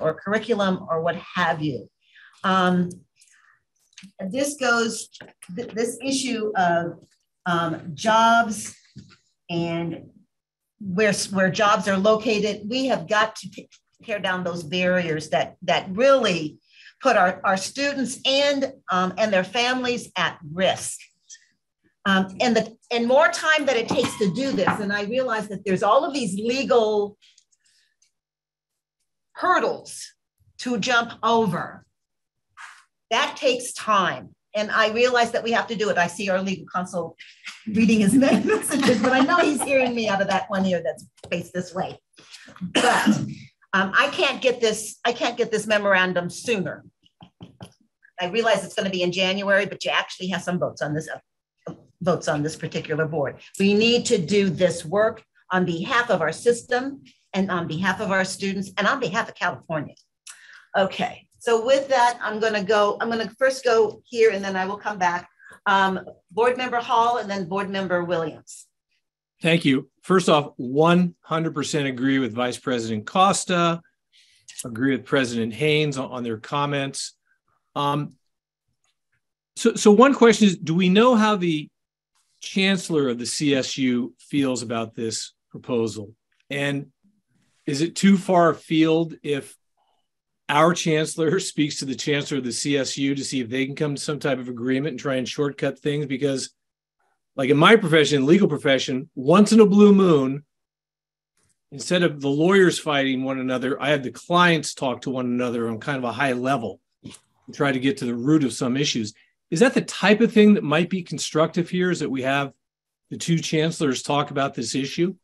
or curriculum or what have you. Um, this goes, th this issue of um, jobs and where, where jobs are located, we have got to tear down those barriers that, that really put our, our students and, um, and their families at risk. Um, and the and more time that it takes to do this, and I realize that there's all of these legal hurdles to jump over. That takes time. And I realize that we have to do it. I see our legal counsel reading his messages, but I know he's hearing me out of that one ear that's faced this way. But um, I can't get this, I can't get this memorandum sooner. I realize it's going to be in January, but you actually have some votes on this uh, votes on this particular board. We need to do this work on behalf of our system and on behalf of our students and on behalf of California. Okay, so with that, I'm going to go, I'm going to first go here and then I will come back. Um, Board Member Hall and then Board Member Williams. Thank you. First off, 100% agree with Vice President Costa, agree with President Haynes on, on their comments. Um, so, so one question is, do we know how the chancellor of the CSU feels about this proposal? And is it too far afield if our chancellor speaks to the chancellor of the CSU to see if they can come to some type of agreement and try and shortcut things? Because, like in my profession, legal profession, once in a blue moon, instead of the lawyers fighting one another, I have the clients talk to one another on kind of a high level and try to get to the root of some issues. Is that the type of thing that might be constructive here? Is that we have the two chancellors talk about this issue?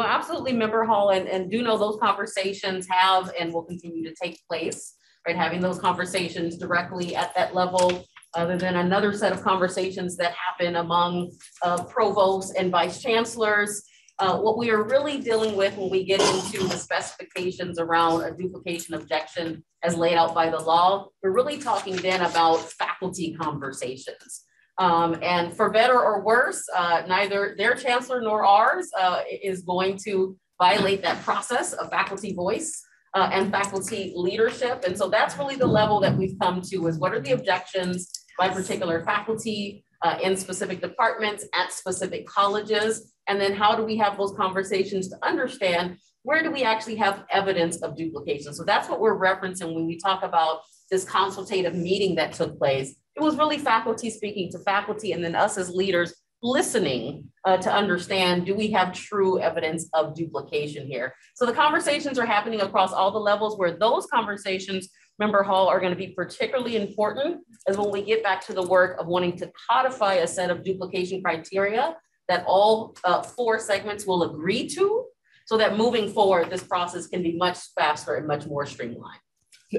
No, absolutely, member Hall, and, and do know those conversations have and will continue to take place, right? Having those conversations directly at that level, other than another set of conversations that happen among uh, provosts and vice chancellors. Uh, what we are really dealing with when we get into the specifications around a duplication objection as laid out by the law, we're really talking then about faculty conversations. Um, and for better or worse, uh, neither their chancellor nor ours uh, is going to violate that process of faculty voice uh, and faculty leadership. And so that's really the level that we've come to is what are the objections by particular faculty uh, in specific departments at specific colleges? And then how do we have those conversations to understand where do we actually have evidence of duplication? So that's what we're referencing when we talk about this consultative meeting that took place it was really faculty speaking to faculty and then us as leaders listening uh, to understand do we have true evidence of duplication here? So the conversations are happening across all the levels where those conversations member hall are going to be particularly important as when we get back to the work of wanting to codify a set of duplication criteria that all uh, four segments will agree to so that moving forward this process can be much faster and much more streamlined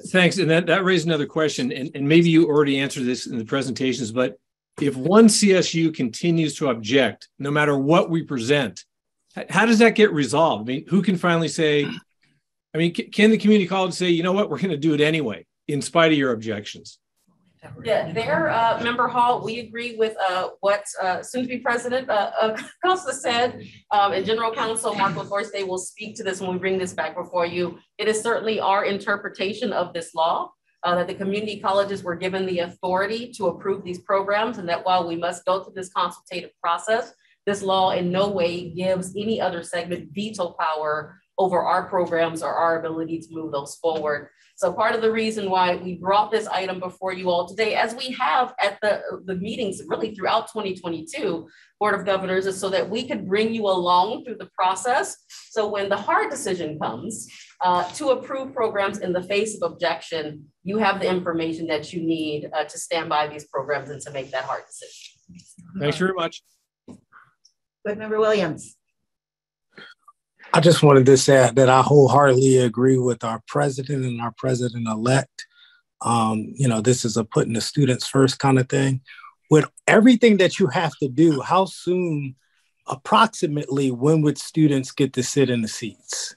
Thanks. And that, that raised another question. And, and maybe you already answered this in the presentations, but if one CSU continues to object, no matter what we present, how does that get resolved? I mean, who can finally say, I mean, can the community college say, you know what, we're going to do it anyway, in spite of your objections? Yeah, there, uh, Member Hall, we agree with uh, what uh, soon-to-be President uh, uh Costa said, um, and General Counsel Mark LaForce will speak to this when we bring this back before you. It is certainly our interpretation of this law uh, that the community colleges were given the authority to approve these programs, and that while we must go through this consultative process, this law in no way gives any other segment veto power over our programs or our ability to move those forward. So part of the reason why we brought this item before you all today, as we have at the, the meetings really throughout 2022, Board of Governors, is so that we could bring you along through the process. So when the hard decision comes uh, to approve programs in the face of objection, you have the information that you need uh, to stand by these programs and to make that hard decision. Thanks very much. Board Member Williams. I just wanted to say that I wholeheartedly agree with our president and our president elect. Um, you know, this is a putting the students first kind of thing. With everything that you have to do, how soon, approximately, when would students get to sit in the seats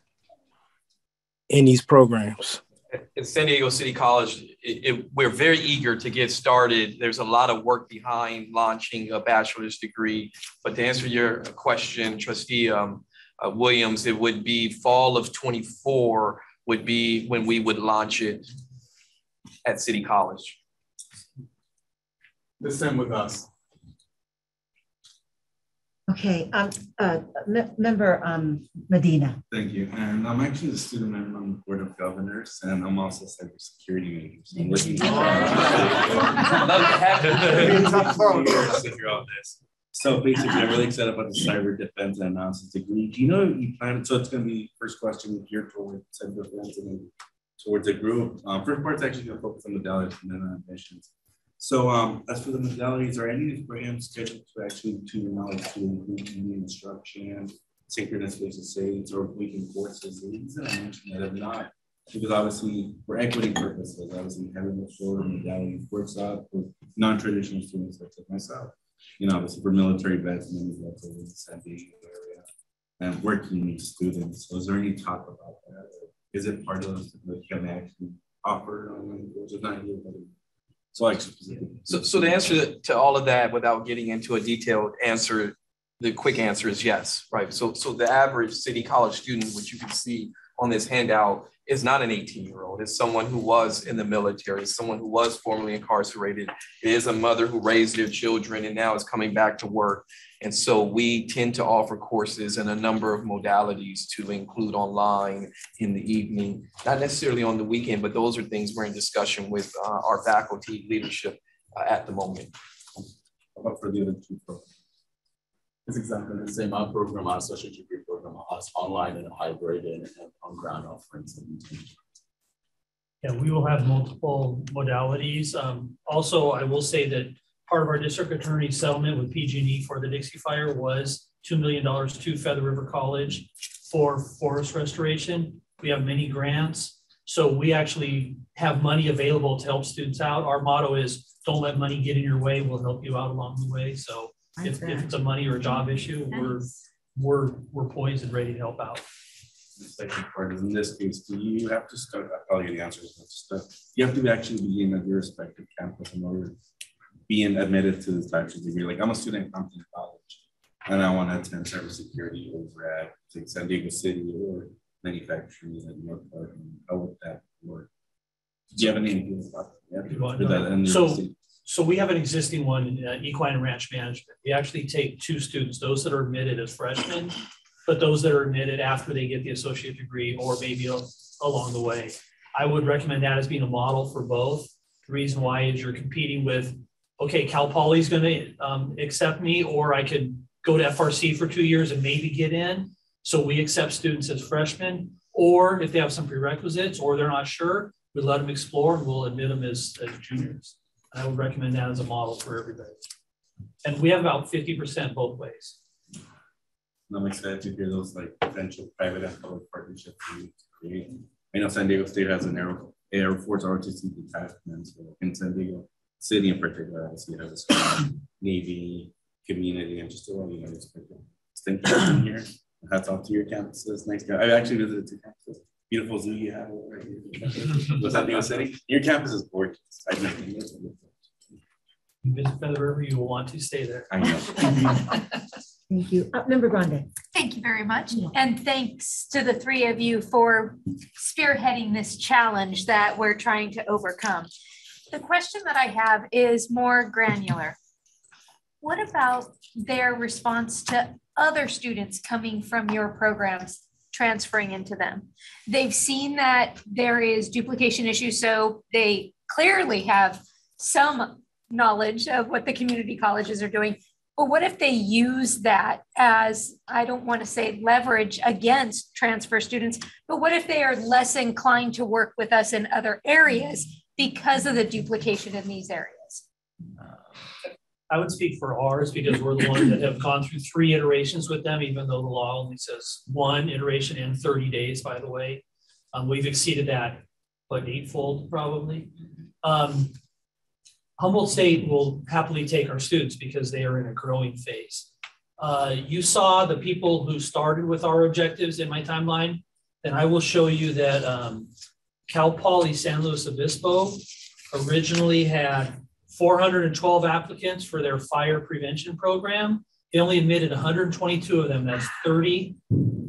in these programs? At San Diego City College, it, it, we're very eager to get started. There's a lot of work behind launching a bachelor's degree. But to answer your question, Trustee, um, uh, Williams, it would be fall of 24 would be when we would launch it at City College. The same with us. Okay, um, uh, me- member, um, Medina. Thank you. And I'm actually the student member on the Board of Governors, and I'm also cybersecurity major. So I'm looking Love to have you. Sit through all this. So basically, I'm really excited about the cyber defense and analysis degree. Do you know you plan? So it's going to be first question geared towards cyber defense and then towards a group. Um, first part's actually going to focus on modalities and then on admissions. So um, as for the modalities, are any of these programs scheduled to actually, to your knowledge, to include any instruction, synchronous versus aids, or weekend courses? The reason I mentioned that if not, because obviously for equity purposes, obviously having the full modality works out with non-traditional students such as myself. You know, obviously for military vets and in the San Diego area and working with students. So is there any talk about that? Is it part of the can actually offer? Um, was it not but so So, so the answer to all of that, without getting into a detailed answer, the quick answer is yes, right? So, so the average city college student, which you can see on this handout, is not an 18 year old. It's someone who was in the military, someone who was formerly incarcerated. It is a mother who raised their children and now is coming back to work. And so we tend to offer courses in a number of modalities to include online in the evening, not necessarily on the weekend, but those are things we're in discussion with uh, our faculty leadership uh, at the moment. About for the other two programs. It's exactly the same. Our program, our associate degree program, us online and hybrid and on ground offerings. Yeah, we will have multiple modalities. Um, also, I will say that part of our district attorney settlement with PG&E for the Dixie Fire was $2 million to Feather River College for forest restoration. We have many grants. So we actually have money available to help students out. Our motto is don't let money get in your way. We'll help you out along the way. So if, if it's a money or a job issue, we're, we're, we're poised and ready to help out. The second part is in this case, do you have to start, I'll tell you the answer is stuff. Uh, you have to actually be in at your respective campus in order being admitted to this bachelor's degree. Like I'm a student at Compton College and I want to attend cybersecurity over at like San Diego City or manufacturing at North Park. How would that work? Do you have any ideas about that? You that So- So we have an existing one, uh, equine ranch management. We actually take two students, those that are admitted as freshmen, but those that are admitted after they get the associate degree or maybe a- along the way. I would recommend that as being a model for both. The reason why is you're competing with, okay, Cal Poly's gonna um, accept me, or I could go to FRC for two years and maybe get in. So we accept students as freshmen, or if they have some prerequisites or they're not sure, we let them explore and we'll admit them as, as juniors. I would recommend that as a model for everybody. And we have about fifty percent both ways. I'm excited to hear those like potential private and public partnerships we create. I know San Diego State has an Air, Air Force ROTC detachment so in San Diego City in particular, obviously has a strong Navy community and just a lot of it. For being here. Hats off to your campuses. Nice guy. I actually visited two campuses. Beautiful zoo you have over here. Was San Diego City? Your campus is gorgeous. I just think it's You visit Feather River, you will want to stay there. I know. Thank you. Uh, Member Grande. Thank you very much. Yeah. And thanks to the three of you for spearheading this challenge that we're trying to overcome. The question that I have is more granular. What about their response to other students coming from your programs transferring into them? They've seen that there is duplication issues, so they clearly have some knowledge of what the community colleges are doing. But what if they use that as, I don't want to say leverage against transfer students, but what if they are less inclined to work with us in other areas because of the duplication in these areas? I would speak for ours because we're the ones that have gone through three iterations with them, even though the law only says one iteration in thirty days, by the way. Um, we've exceeded that, what, eightfold probably. Um, Humboldt State will happily take our students because they are in a growing phase. Uh, you saw the people who started with our objectives in my timeline, and I will show you that um, Cal Poly San Luis Obispo originally had 412 applicants for their fire prevention program. They only admitted 122 of them. That's 30%,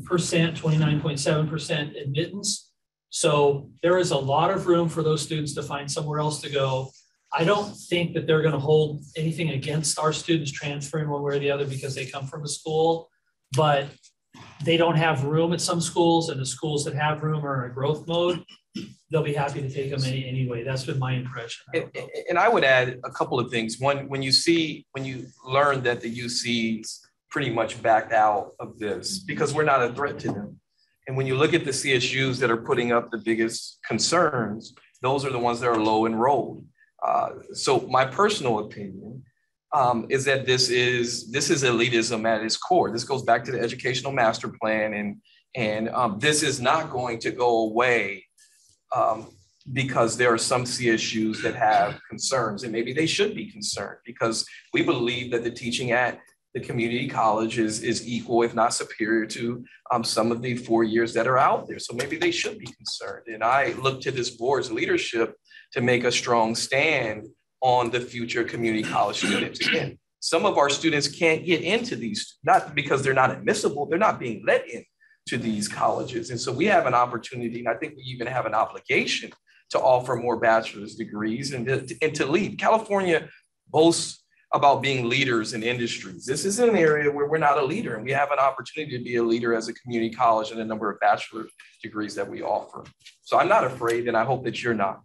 29.7% admittance. So there is a lot of room for those students to find somewhere else to go. I don't think that they're gonna hold anything against our students transferring one way or the other because they come from a school. But they don't have room at some schools and the schools that have room are in a growth mode. They'll be happy to take them any, anyway. That's been my impression. And, and I would add a couple of things. One, when you see, when you learn that the UCs pretty much backed out of this because we're not a threat to them. And when you look at the CSUs that are putting up the biggest concerns, those are the ones that are low enrolled. Uh, so my personal opinion um, is that this is this is elitism at its core. This goes back to the educational master plan, and and um, this is not going to go away um, because there are some CSUs that have concerns, and maybe they should be concerned because we believe that the teaching at the community college is, is equal, if not superior to um, some of the four years that are out there. So maybe they should be concerned. And I look to this board's leadership to make a strong stand on the future community college students. Again, some of our students can't get into these, not because they're not admissible, they're not being let in to these colleges. And so we have an opportunity, and I think we even have an obligation to offer more bachelor's degrees and to, and to lead. California boasts about being leaders in industries. This is an area where we're not a leader, and we have an opportunity to be a leader as a community college and a number of bachelor degrees that we offer. So I'm not afraid, and I hope that you're not.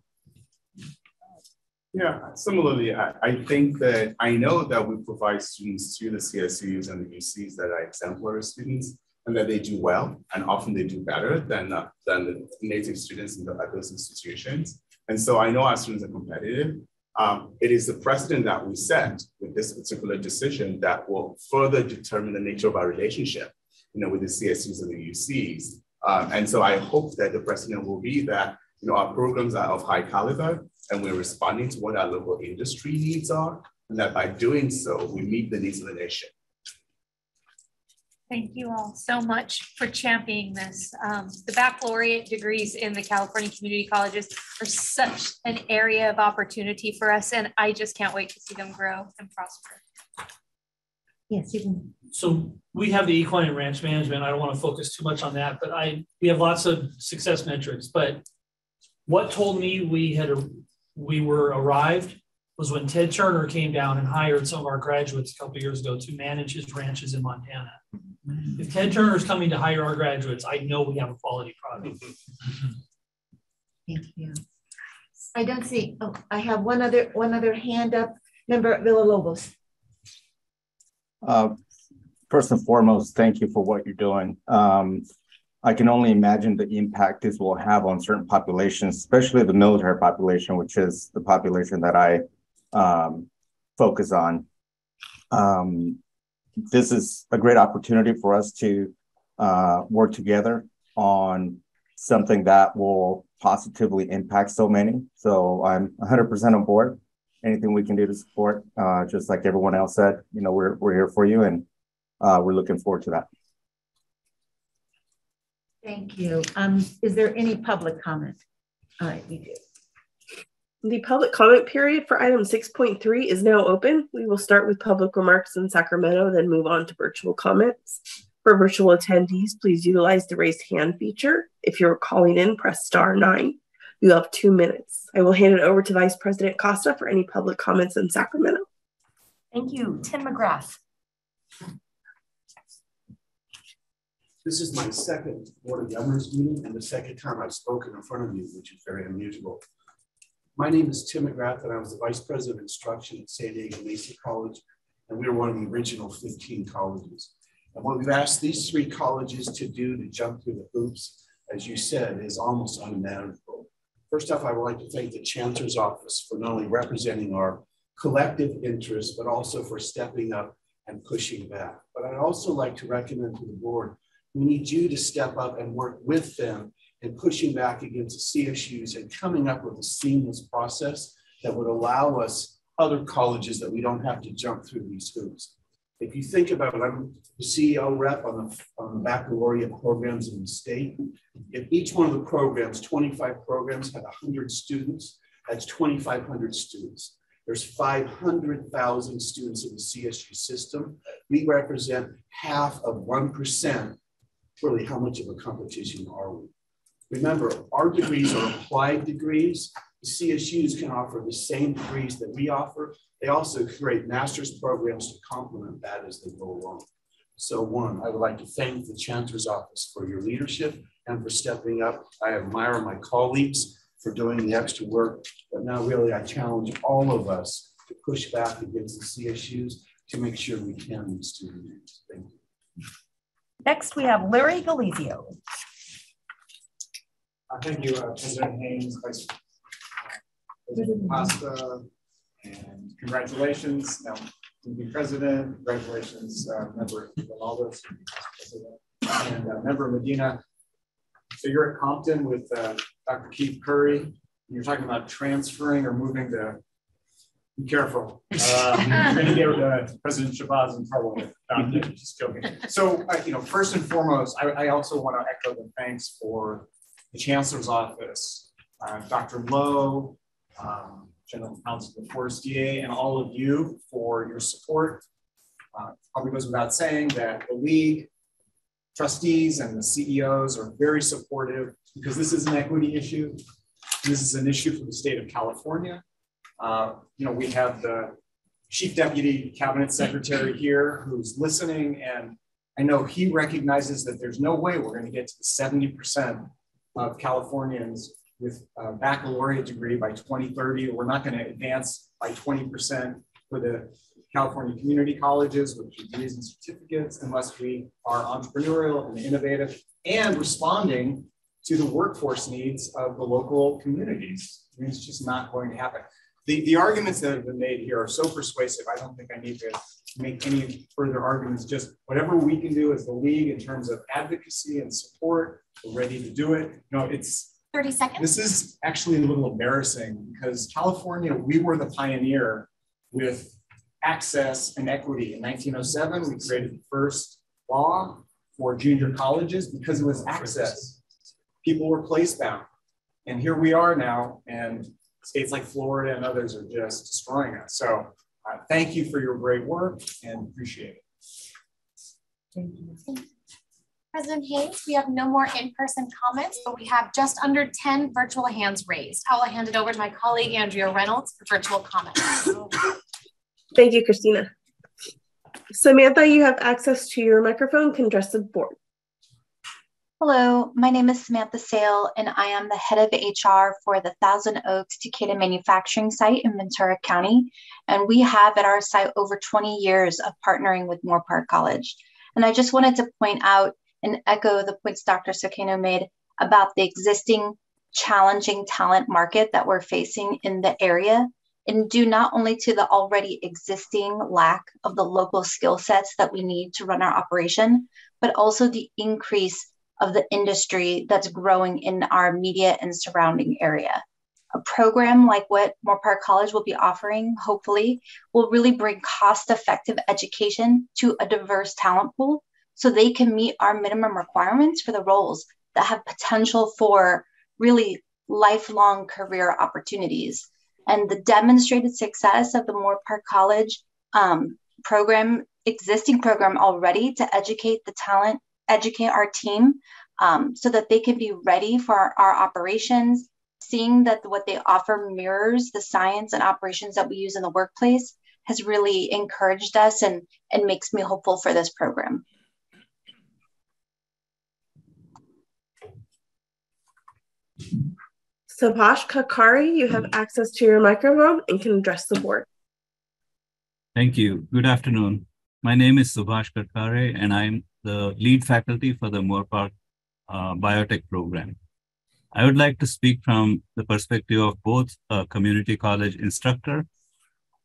Yeah, similarly, I, I think that I know that we provide students to the CSUs and the UCs that are exemplary students and that they do well, and often they do better than, uh, than the native students in the, at those institutions. And so I know our students are competitive. Um, it is the precedent that we set with this particular decision that will further determine the nature of our relationship, you know, with the CSUs and the UCs. Um, and so I hope that the precedent will be that, you know, our programs are of high caliber and we're responding to what our local industry needs are, and that by doing so, we meet the needs of the nation. Thank you all so much for championing this. Um, the baccalaureate degrees in the California community colleges are such an area of opportunity for us, and I just can't wait to see them grow and prosper. Yes, you can. So we have the equine and ranch management. I don't want to focus too much on that, but I, we have lots of success metrics, but what told me we had, we were arrived was when Ted Turner came down and hired some of our graduates a couple of years ago to manage his ranches in Montana. If Ted Turner is coming to hire our graduates, I know we have a quality product. Thank you. I don't see, oh, I have one other, one other hand up. Member Villalobos. Uh, First and foremost, thank you for what you're doing. Um, I can only imagine the impact this will have on certain populations, especially the military population, which is the population that I um, focus on. Um, this is a great opportunity for us to uh, work together on something that will positively impact so many. So I'm 100% on board. Anything we can do to support, uh, just like everyone else said, you know, we're we're here for you, and uh, we're looking forward to that. Thank you. Um, is there any public comment? All right, we do. The public comment period for item 6.3 is now open. We will start with public remarks in Sacramento, then move on to virtual comments. For virtual attendees, please utilize the raised hand feature. If you're calling in, press star nine. You have two minutes. I will hand it over to Vice President Costa for any public comments in Sacramento. Thank you. Tim McGrath. This is my second Board of Governors meeting and the second time I've spoken in front of you, which is very unusual. My name is Tim McGrath and I was the Vice President of Instruction at San Diego Mesa College, and we were one of the original 15 colleges. And what we've asked these three colleges to do to jump through the hoops, as you said, is almost unimaginable. First off, I would like to thank the Chancellor's Office for not only representing our collective interests, but also for stepping up and pushing back. But I'd also like to recommend to the board we need you to step up and work with them in pushing back against the CSUs and coming up with a seamless process that would allow us other colleges that we don't have to jump through these hoops. If you think about it, I'm the CEO rep on the, on the baccalaureate programs in the state. If each one of the programs, 25 programs, had 100 students, that's 2,500 students. There's 500,000 students in the CSU system. We represent half of 1% really how much of a competition are we? Remember, our degrees are applied degrees. The CSUs can offer the same degrees that we offer. They also create master's programs to complement that as they go along. So one, I would like to thank the Chancellor's Office for your leadership and for stepping up. I admire my colleagues for doing the extra work, but now really I challenge all of us to push back against the CSUs to make sure we can meet student. Thank you. Next, we have Larry Galizio. Uh, thank you, uh, President Haynes, Vice President Costa, and congratulations. Now, to be president, congratulations, uh, member Aguinaldo, and uh, member Medina. So you're at Compton with uh, Dr. Keith Curry. You're talking about transferring or moving to. Be careful. Uh, you're going to get uh, President Shabazz in trouble. With, um, just joking. So, uh, you know, first and foremost, I, I also want to echo the thanks for the Chancellor's Office, uh, Dr. Lowe, um, General Counsel Forestier, and all of you for your support. Uh, probably goes without saying that the league trustees and the CEOs are very supportive because this is an equity issue. This is an issue for the state of California. Uh, you know, we have the chief deputy cabinet secretary here who's listening, and I know he recognizes that there's no way we're going to get to the 70% of Californians with a baccalaureate degree by 2030. We're not going to advance by 20% for the California community colleges with degrees and certificates unless we are entrepreneurial and innovative and responding to the workforce needs of the local communities. I mean, it's just not going to happen. The, the arguments that have been made here are so persuasive, I don't think I need to make any further arguments. Just whatever we can do as the league in terms of advocacy and support, we're ready to do it. You know, it's 30 seconds. This is actually a little embarrassing because California, we were the pioneer with access and equity. In 1907, we created the first law for junior colleges because it was access. People were place bound. And here we are now, and states like Florida and others are just destroying us. So uh, thank you for your great work and appreciate it. Thank you. President Haynes, we have no more in-person comments, but we have just under 10 virtual hands raised. I will hand it over to my colleague, Andrea Reynolds, for virtual comments. Thank you, Christina. Samantha, you have access to your microphone. Can address the board. Hello, my name is Samantha Sale, and I am the head of HR for the Thousand Oaks Takeda manufacturing site in Ventura County. And we have at our site over 20 years of partnering with Moorpark College. And I just wanted to point out and echo the points Dr. Sokenu made about the existing challenging talent market that we're facing in the area and due not only to the already existing lack of the local skill sets that we need to run our operation, but also the increase of the industry that's growing in our media and surrounding area. A program like what Moorpark College will be offering, hopefully, will really bring cost effective education to a diverse talent pool so they can meet our minimum requirements for the roles that have potential for really lifelong career opportunities. And the demonstrated success of the Moorpark College um, program, existing program already to educate the talent, educate our team um, so that they can be ready for our, our operations, seeing that what they offer mirrors the science and operations that we use in the workplace has really encouraged us and, and makes me hopeful for this program. Subhash Kakari, you have access to your microphone and can address the board. Thank you. Good afternoon. My name is Subhash Kakare, and I'm the lead faculty for the Moorpark uh, Biotech program. I would like to speak from the perspective of both a community college instructor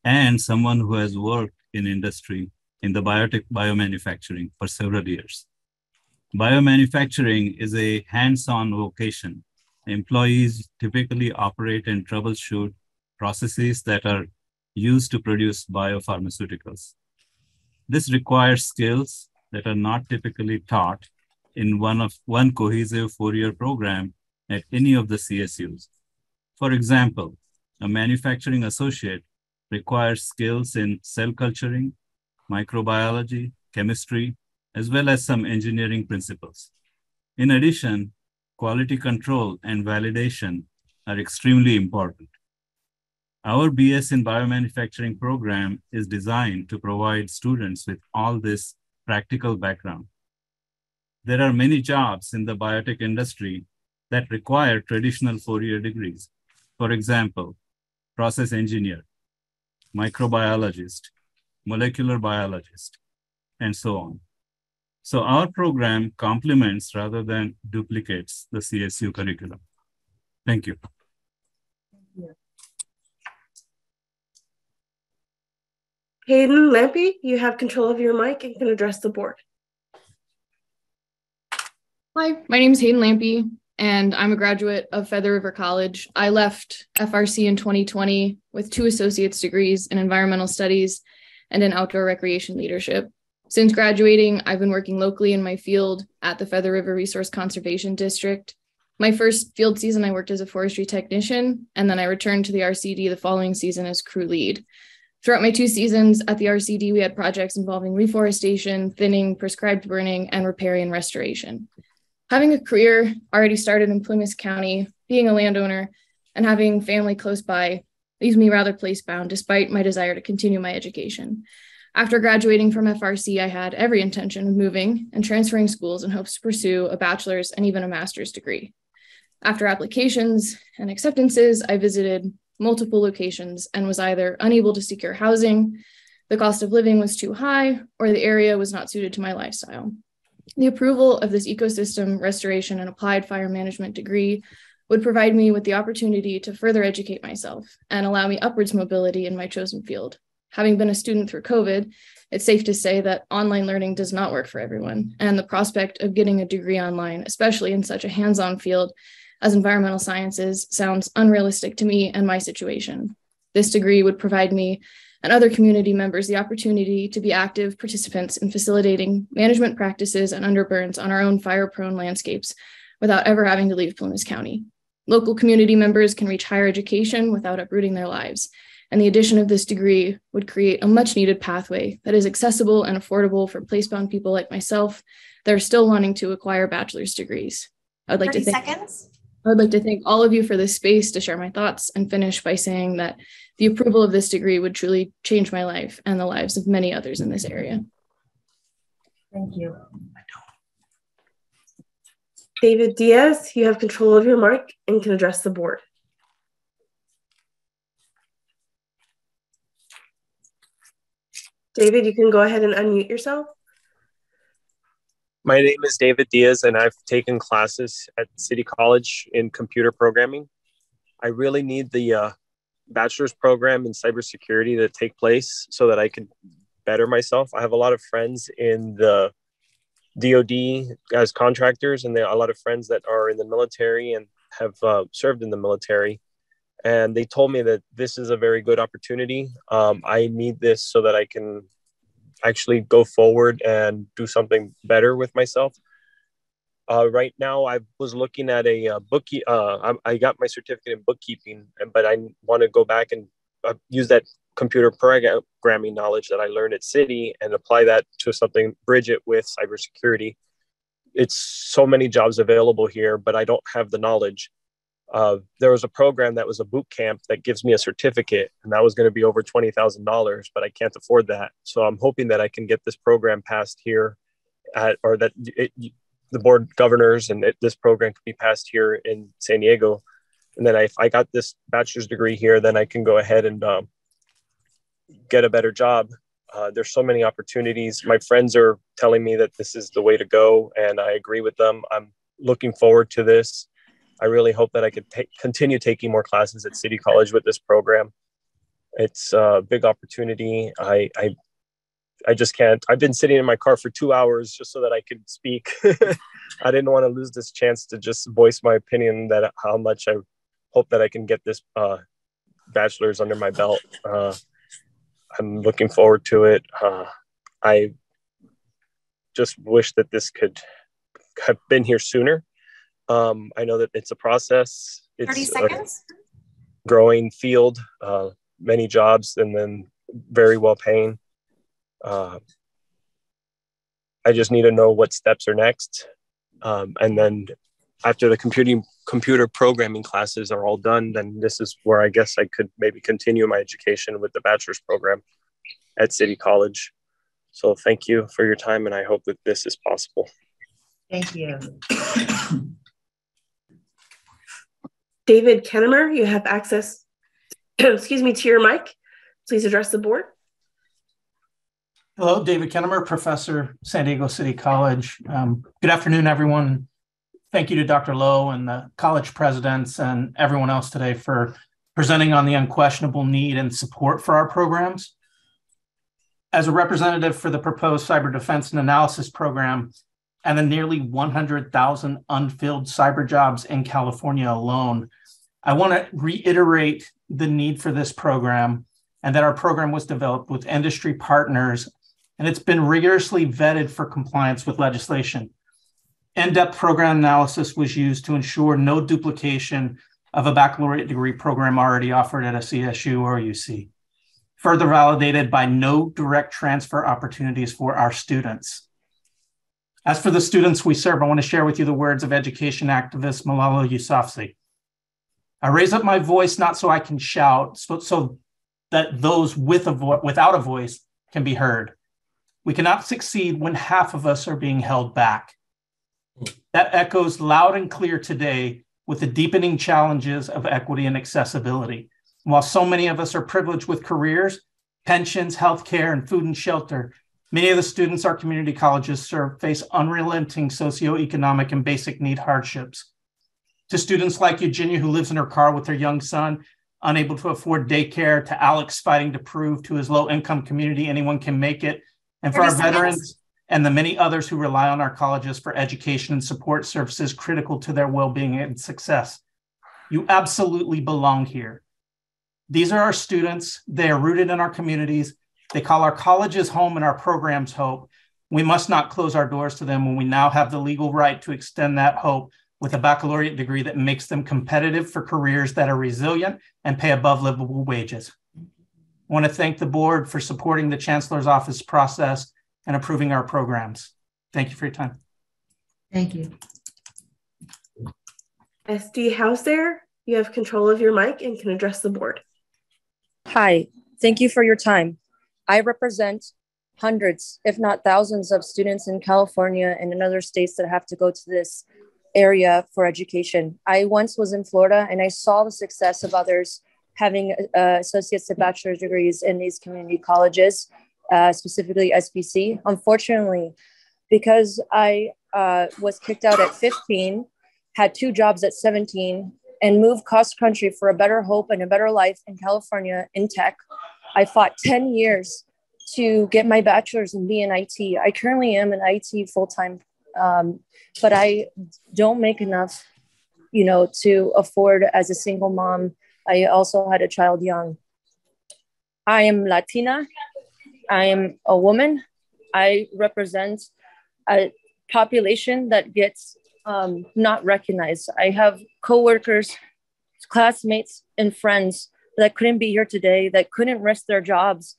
and someone who has worked in industry in the biotech biomanufacturing for several years. Biomanufacturing is a hands-on vocation employees typically operate and troubleshoot processes that are used to produce biopharmaceuticals. This requires skills that are not typically taught in one of one cohesive four-year program at any of the CSUs. For example, a manufacturing associate requires skills in cell culturing, microbiology, chemistry, as well as some engineering principles. In addition, quality control and validation are extremely important. Our BS in biomanufacturing program is designed to provide students with all this practical background. There are many jobs in the biotech industry that require traditional four-year degrees. For example, process engineer, microbiologist, molecular biologist, and so on. So our program complements rather than duplicates the CSU curriculum. Thank you. Hayden Lampy, you have control of your mic and can address the board. Hi, my name is Hayden Lampy, and I'm a graduate of Feather River College. I left FRC in 2020 with two associate's degrees in environmental studies and in outdoor recreation leadership. Since graduating, I've been working locally in my field at the Feather River Resource Conservation District. My first field season, I worked as a forestry technician, and then I returned to the RCD the following season as crew lead. Throughout my two seasons at the RCD, we had projects involving reforestation, thinning, prescribed burning, and riparian restoration. Having a career already started in Plumas County, being a landowner, and having family close by leaves me rather place bound despite my desire to continue my education. After graduating from FRC, I had every intention of moving and transferring schools in hopes to pursue a bachelor's and even a master's degree. After applications and acceptances, I visited multiple locations and was either unable to secure housing, the cost of living was too high, or the area was not suited to my lifestyle. The approval of this ecosystem restoration and applied fire management degree would provide me with the opportunity to further educate myself and allow me upwards mobility in my chosen field. Having been a student through COVID, it's safe to say that online learning does not work for everyone. And the prospect of getting a degree online, especially in such a hands on field as environmental sciences, sounds unrealistic to me and my situation. This degree would provide me and other community members the opportunity to be active participants in facilitating management practices and underburns on our own fire prone landscapes without ever having to leave Plumas County. Local community members can reach higher education without uprooting their lives and the addition of this degree would create a much needed pathway that is accessible and affordable for placebound people like myself that are still wanting to acquire bachelor's degrees. I would like to thank seconds. I would like to thank all of you for this space to share my thoughts and finish by saying that the approval of this degree would truly change my life and the lives of many others in this area. Thank you. David Diaz, you have control of your mic and can address the board. David, you can go ahead and unmute yourself. My name is David Diaz, and I've taken classes at City College in computer programming. I really need the uh, bachelor's program in cybersecurity to take place so that I can better myself. I have a lot of friends in the DoD as contractors, and are a lot of friends that are in the military and have uh, served in the military and they told me that this is a very good opportunity. Um, I need this so that I can actually go forward and do something better with myself. Uh, right now, I was looking at a uh, book. Uh, I, I, got my certificate in bookkeeping, but I want to go back and uh, use that computer programming knowledge that I learned at City and apply that to something, bridge it with cybersecurity. It's so many jobs available here, but I don't have the knowledge uh, there was a program that was a boot camp that gives me a certificate, and that was going to be over twenty thousand dollars, but I can't afford that. So I'm hoping that I can get this program passed here, at or that it, the board governors and it, this program can be passed here in San Diego. And then if I got this bachelor's degree here, then I can go ahead and um, get a better job. Uh, there's so many opportunities. My friends are telling me that this is the way to go, and I agree with them. I'm looking forward to this. I really hope that I could take, continue taking more classes at City College with this program. It's a big opportunity. I, I, I just can't. I've been sitting in my car for two hours just so that I could speak. I didn't want to lose this chance to just voice my opinion that how much I hope that I can get this uh, bachelor's under my belt. Uh, I'm looking forward to it. Uh, I just wish that this could have been here sooner. Um, I know that it's a process. It's 30 seconds. growing field, uh, many jobs, and then very well paying. Uh, I just need to know what steps are next. Um, and then after the computing computer programming classes are all done, then this is where I guess I could maybe continue my education with the bachelor's program at City College. So thank you for your time, and I hope that this is possible. Thank you. David Kennemer, you have access, excuse me, to your mic. Please address the board. Hello, David Kennemer, professor, San Diego City College. Um, good afternoon, everyone. Thank you to Dr. Lowe and the college presidents and everyone else today for presenting on the unquestionable need and support for our programs. As a representative for the proposed cyber defense and analysis program and the nearly 100,000 unfilled cyber jobs in California alone, I want to reiterate the need for this program and that our program was developed with industry partners and it's been rigorously vetted for compliance with legislation. In-depth program analysis was used to ensure no duplication of a baccalaureate degree program already offered at a CSU or UC. Further validated by no direct transfer opportunities for our students. As for the students we serve, I want to share with you the words of education activist Malala Yousafzai. I raise up my voice not so I can shout, so, so that those with a vo- without a voice can be heard. We cannot succeed when half of us are being held back. That echoes loud and clear today with the deepening challenges of equity and accessibility. While so many of us are privileged with careers, pensions, healthcare, and food and shelter, many of the students our community colleges serve face unrelenting socioeconomic and basic need hardships. To students like Eugenia, who lives in her car with her young son, unable to afford daycare, to Alex fighting to prove to his low income community anyone can make it, and for our veterans and the many others who rely on our colleges for education and support services critical to their well being and success. You absolutely belong here. These are our students. They are rooted in our communities. They call our colleges home and our programs hope. We must not close our doors to them when we now have the legal right to extend that hope with a baccalaureate degree that makes them competitive for careers that are resilient and pay above livable wages. I want to thank the board for supporting the Chancellor's Office process and approving our programs. Thank you for your time. Thank you. SD House there, you have control of your mic and can address the board. Hi, thank you for your time. I represent hundreds, if not thousands, of students in California and in other states that have to go to this area for education. I once was in Florida and I saw the success of others having uh, associates and bachelor's degrees in these community colleges, uh, specifically SBC. Unfortunately, because I uh, was kicked out at 15, had two jobs at 17, and moved cross country for a better hope and a better life in California in tech, I fought 10 years to get my bachelor's and be in IT. I currently am an IT full time, um, but I don't make enough, you know, to afford as a single mom. I also had a child young. I am Latina. I am a woman. I represent a population that gets um, not recognized. I have coworkers, classmates, and friends that couldn't be here today, that couldn't risk their jobs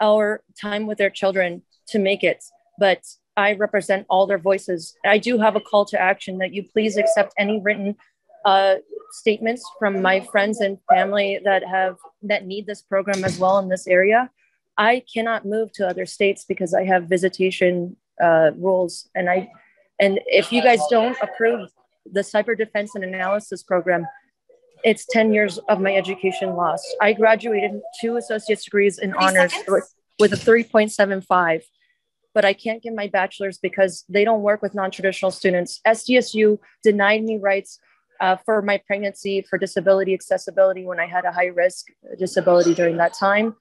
or time with their children to make it. But I represent all their voices. I do have a call to action that you please accept any written uh, statements from my friends and family that have that need this program as well in this area. I cannot move to other states because I have visitation uh, rules, and I and if you guys don't approve the cyber defense and analysis program, it's 10 years of my education lost. I graduated two associate's degrees in honors with, with a 3.75, but I can't get my bachelor's because they don't work with non-traditional students. SDSU denied me rights uh, for my pregnancy, for disability accessibility when I had a high risk disability during that time.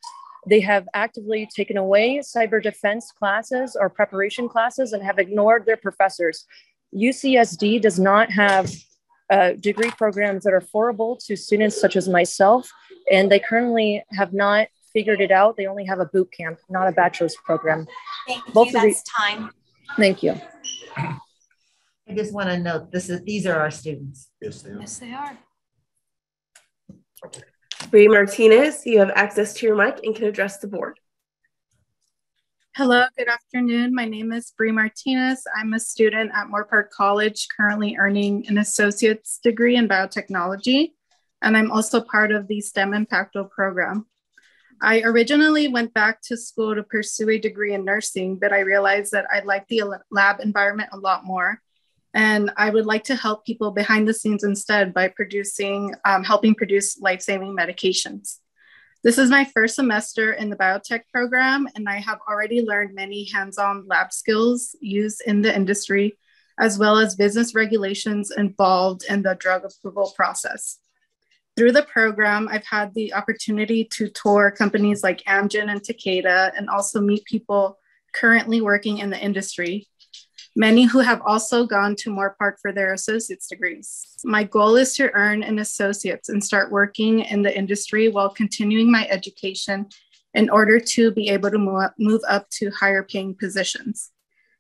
They have actively taken away cyber defense classes or preparation classes and have ignored their professors. UCSD does not have uh, degree programs that are affordable to students such as myself, and they currently have not figured it out. They only have a boot camp, not a bachelor's program. Thank Both you. of the- That's time. Thank you. I just want to note this is these are our students. Yes, they are. Yes, they are. Bree Martinez, you have access to your mic and can address the board. Hello, good afternoon. My name is Bree Martinez. I'm a student at Moorpark College, currently earning an associate's degree in biotechnology, and I'm also part of the STEM Impacto program. I originally went back to school to pursue a degree in nursing, but I realized that I like the lab environment a lot more. And I would like to help people behind the scenes instead by producing, um, helping produce life saving medications. This is my first semester in the biotech program, and I have already learned many hands on lab skills used in the industry, as well as business regulations involved in the drug approval process. Through the program, I've had the opportunity to tour companies like Amgen and Takeda and also meet people currently working in the industry many who have also gone to Moorpark for their associate's degrees. My goal is to earn an associate's and start working in the industry while continuing my education in order to be able to move up to higher paying positions.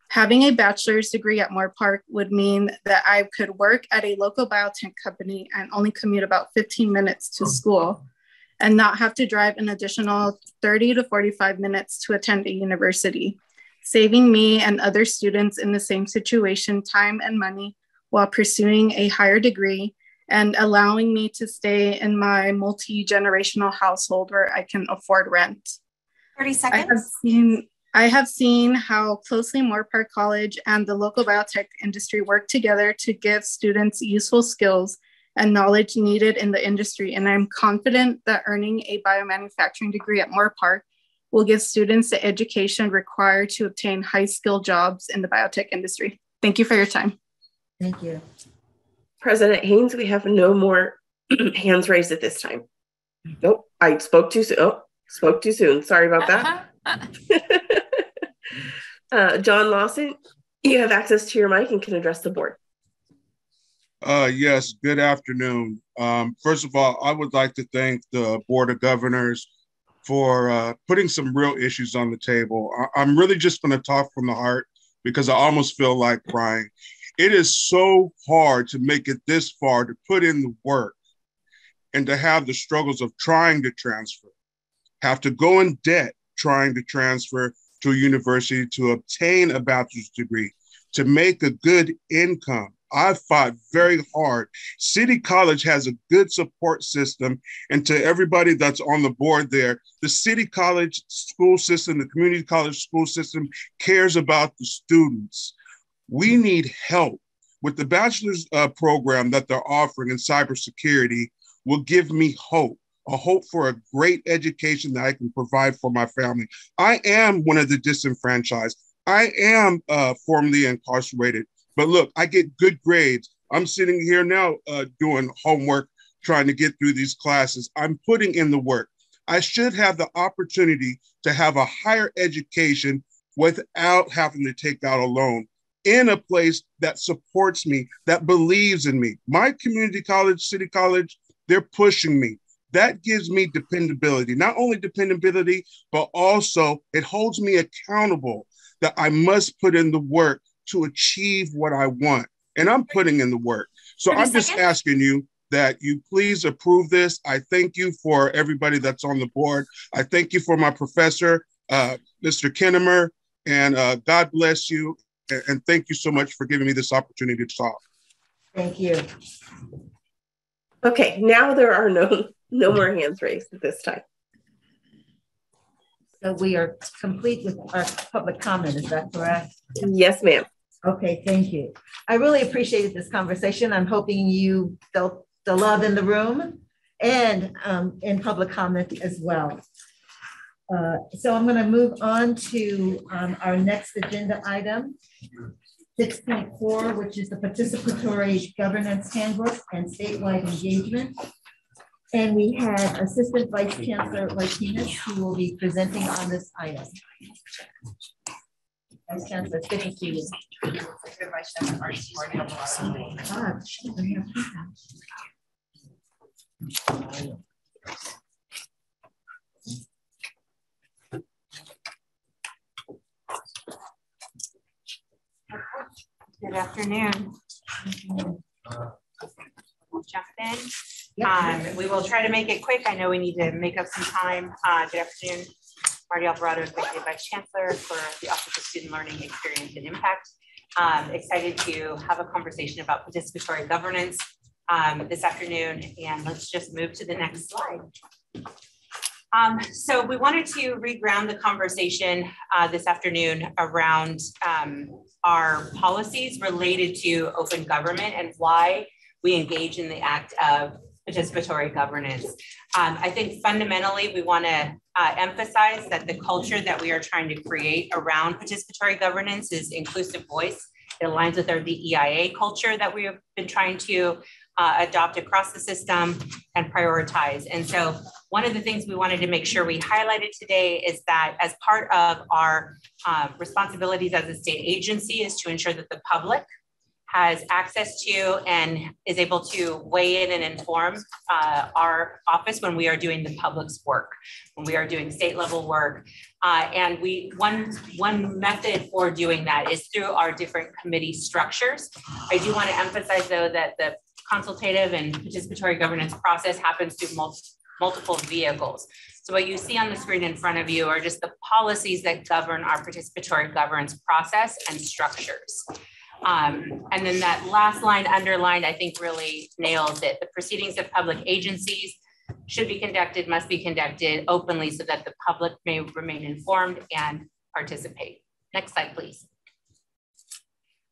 Having a bachelor's degree at Moorpark would mean that I could work at a local biotech company and only commute about 15 minutes to school and not have to drive an additional 30 to 45 minutes to attend a university saving me and other students in the same situation time and money while pursuing a higher degree and allowing me to stay in my multi generational household where I can afford rent. 30 seconds. I have seen, I have seen how closely Moorpark College and the local biotech industry work together to give students useful skills and knowledge needed in the industry. And I'm confident that earning a biomanufacturing degree at Moorpark will give students the education required to obtain high skill jobs in the biotech industry. Thank you for your time. Thank you. President Haynes, we have no more hands raised at this time. Nope, I spoke too soon. Oh, spoke too soon. Sorry about that. uh, John Lawson, you have access to your mic and can address the board. Uh, yes, good afternoon. Um, first of all, I would like to thank the Board of Governors for uh, putting some real issues on the table. I- I'm really just going to talk from the heart because I almost feel like crying. It is so hard to make it this far, to put in the work, and to have the struggles of trying to transfer, have to go in debt trying to transfer to a university to obtain a bachelor's degree, to make a good income, I fought very hard. City College has a good support system. And to everybody that's on the board there, the City College school system, the community college school system cares about the students. We need help with the bachelor's uh, program that they're offering in cybersecurity will give me hope a hope for a great education that I can provide for my family. I am one of the disenfranchised. I am uh, formerly incarcerated. But look, I get good grades. I'm sitting here now uh, doing homework, trying to get through these classes. I'm putting in the work. I should have the opportunity to have a higher education without having to take out a loan in a place that supports me, that believes in me. My community college, city college, they're pushing me. That gives me dependability, not only dependability, but also it holds me accountable that I must put in the work to achieve what I want. And I'm putting in the work. So I'm just asking you that you please approve this. I thank you for everybody that's on the board. I thank you for my professor, uh, Mr. Kinnemer, and uh, God bless you. And, and thank you so much for giving me this opportunity to talk. Thank you. Okay, now there are no no more hands raised at this time. So we are complete with our public comment, is that correct? Yes, ma'am. Okay, thank you. I really appreciated this conversation. I'm hoping you felt the love in the room and um, in public comment as well. Uh, so I'm going to move on to um, our next agenda item, 6.4, which is the participatory governance handbook and statewide engagement. And we have Assistant Vice Chancellor Martinez who will be presenting on this item. Vice Chancellor, good you. Vice Chancellor, Good afternoon. We'll jump in. Um, we will try to make it quick. I know we need to make up some time. Uh, good afternoon. Marty Alvarado, Executive Vice Chancellor for the Office of Student Learning Experience and Impact. Um, excited to have a conversation about participatory governance um, this afternoon. And let's just move to the next slide. Um, so we wanted to reground the conversation uh, this afternoon around um, our policies related to open government and why we engage in the act of participatory governance. Um, I think fundamentally we want to uh, emphasize that the culture that we are trying to create around participatory governance is inclusive voice. It aligns with our DEIA culture that we have been trying to uh, adopt across the system and prioritize. And so one of the things we wanted to make sure we highlighted today is that as part of our uh, responsibilities as a state agency is to ensure that the public has access to and is able to weigh in and inform uh, our office when we are doing the public's work, when we are doing state level work. Uh, and we one, one method for doing that is through our different committee structures. I do want to emphasize though that the consultative and participatory governance process happens through multiple multiple vehicles. So what you see on the screen in front of you are just the policies that govern our participatory governance process and structures. Um, and then that last line underlined, I think really nails it. The proceedings of public agencies should be conducted, must be conducted openly so that the public may remain informed and participate. Next slide, please.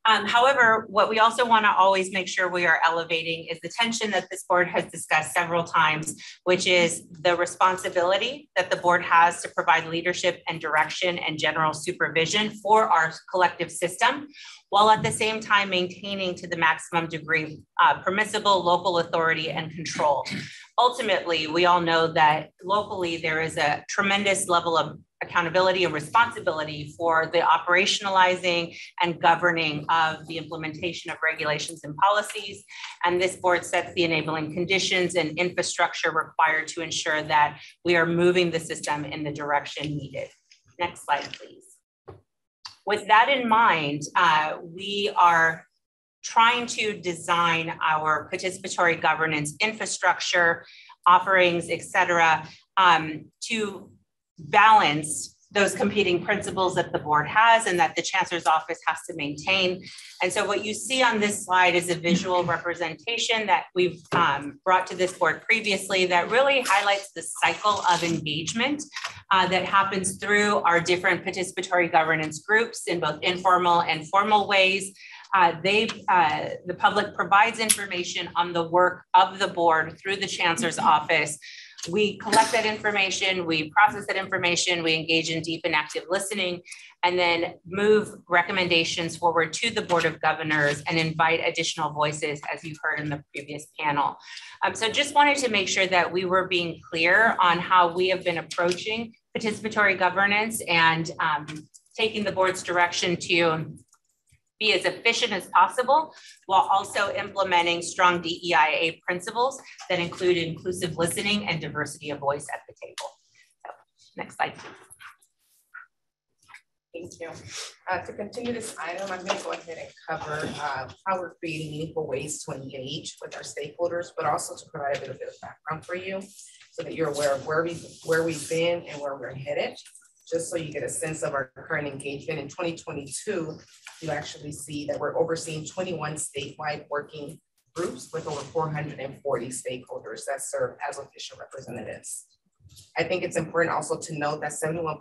Um, however, what we also want to always make sure we are elevating is the tension that this board has discussed several times, which is the responsibility that the board has to provide leadership and direction and general supervision for our collective system, while at the same time maintaining to the maximum degree uh, permissible local authority and control. Ultimately, we all know that locally there is a tremendous level of accountability and responsibility for the operationalizing and governing of the implementation of regulations and policies. And this board sets the enabling conditions and infrastructure required to ensure that we are moving the system in the direction needed. Next slide, please. With that in mind, uh, we are trying to design our participatory governance infrastructure, offerings, et cetera, um, to balance those competing principles that the board has and that the chancellor's office has to maintain. And so what you see on this slide is a visual representation that we've um, brought to this board previously that really highlights the cycle of engagement uh, that happens through our different participatory governance groups in both informal and formal ways. Uh, they, uh, the public provides information on the work of the board through the chancellor's office we collect that information, we process that information, we engage in deep and active listening, and then move recommendations forward to the Board of Governors and invite additional voices, as you've heard in the previous panel. Um, so just wanted to make sure that we were being clear on how we have been approaching participatory governance and um, taking the board's direction to be as efficient as possible while also implementing strong DEIA principles that include inclusive listening and diversity of voice at the table. So, next slide, please. Thank you. Uh, to continue this item, I'm going to go ahead and cover uh, how we're creating meaningful ways to engage with our stakeholders, but also to provide a bit of background for you so that you're aware of where, we, where we've been and where we're headed just so you get a sense of our current engagement. In 2022, you actually see that we're overseeing 21 statewide working groups with over 440 stakeholders that serve as official representatives. I think it's important also to note that 71%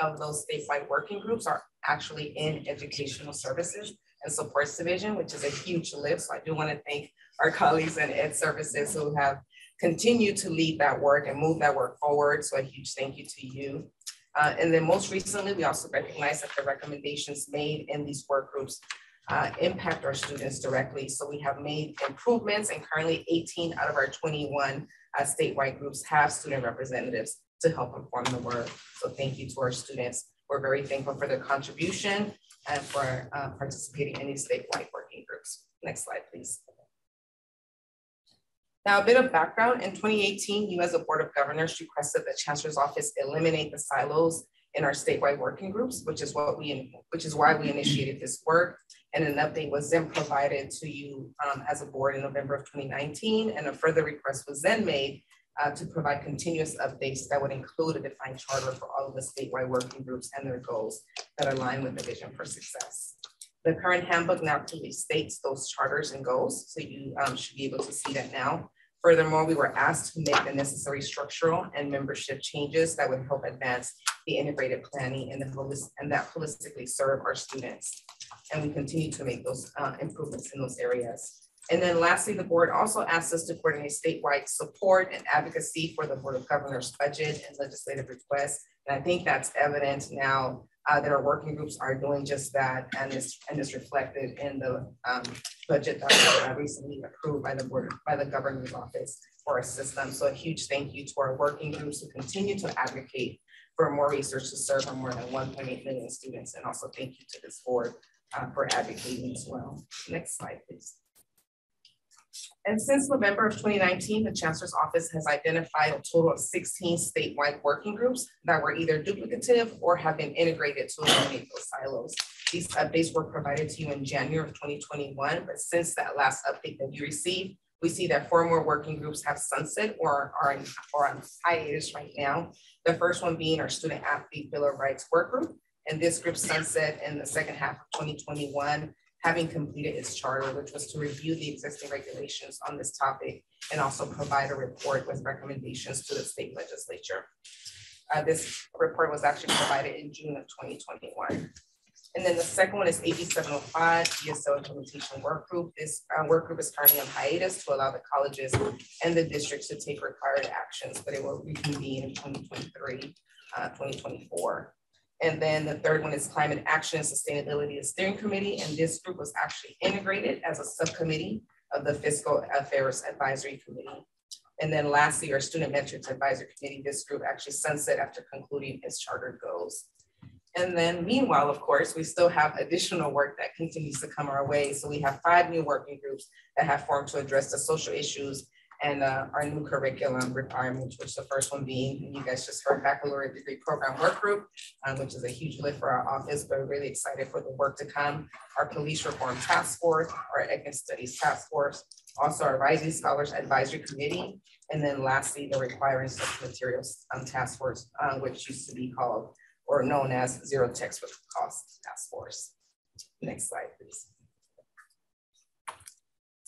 of those statewide working groups are actually in educational services and supports division, which is a huge lift. So I do want to thank our colleagues in ed services who have continued to lead that work and move that work forward. So a huge thank you to you. Uh, and then most recently, we also recognize that the recommendations made in these work groups uh, impact our students directly. So we have made improvements and currently 18 out of our 21 uh, statewide groups have student representatives to help inform the work. So thank you to our students. We're very thankful for their contribution and for uh, participating in these statewide working groups. Next slide, please. Now, a bit of background. In 2018, you as a Board of Governors requested the Chancellor's Office eliminate the silos in our statewide working groups, which is what we, which is why we initiated this work. And an update was then provided to you um, as a board in November of 2019. And a further request was then made uh, to provide continuous updates that would include a defined charter for all of the statewide working groups and their goals that align with the vision for success. The current handbook now clearly states those charters and goals, so you um, should be able to see that now. Furthermore, we were asked to make the necessary structural and membership changes that would help advance the integrated planning and, the holistic and that holistically serve our students. And we continue to make those uh, improvements in those areas. And then lastly, the board also asked us to coordinate statewide support and advocacy for the Board of Governors budget and legislative requests. And I think that's evident now uh, that our working groups are doing just that and it's and is reflected in the um, budget that was uh, recently approved by the board, by the governor's office for our system. So a huge thank you to our working groups who continue to advocate for more research to serve our more than 1.8 million students. And also thank you to this board uh, for advocating as well. Next slide, please. And since November of 2019, the Chancellor's Office has identified a total of 16 statewide working groups that were either duplicative or have been integrated to eliminate those silos. These updates were provided to you in January of 2021, but since that last update that you received, we see that four more working groups have sunset or are, in, or on hiatus right now. The first one being our Student Athlete Bill of Rights Work Group, and this group sunset in the second half of 2021 having completed its charter, which was to review the existing regulations on this topic and also provide a report with recommendations to the state legislature. Uh, this report was actually provided in June of 2021. And then the second one is AB 705, GSO Implementation Work Group. This uh, work group is currently on hiatus to allow the colleges and the districts to take required actions, but it will reconvene in 2023, uh, 2024. And then the third one is Climate Action and Sustainability Steering Committee. And this group was actually integrated as a subcommittee of the Fiscal Affairs Advisory Committee. And then lastly, our Student Metrics Advisory Committee, this group actually sunset after concluding its chartered goals. And then meanwhile, of course, we still have additional work that continues to come our way. So we have five new working groups that have formed to address the social issues and uh, our new curriculum requirements, which the first one being, you guys just heard baccalaureate degree program work group, um, which is a huge lift for our office, but really excited for the work to come. Our police reform task force, our ethnic studies task force, also our rising scholars advisory committee, and then lastly, the requiring social materials um, task force, uh, which used to be called or known as zero textbook cost task force. Next slide, please.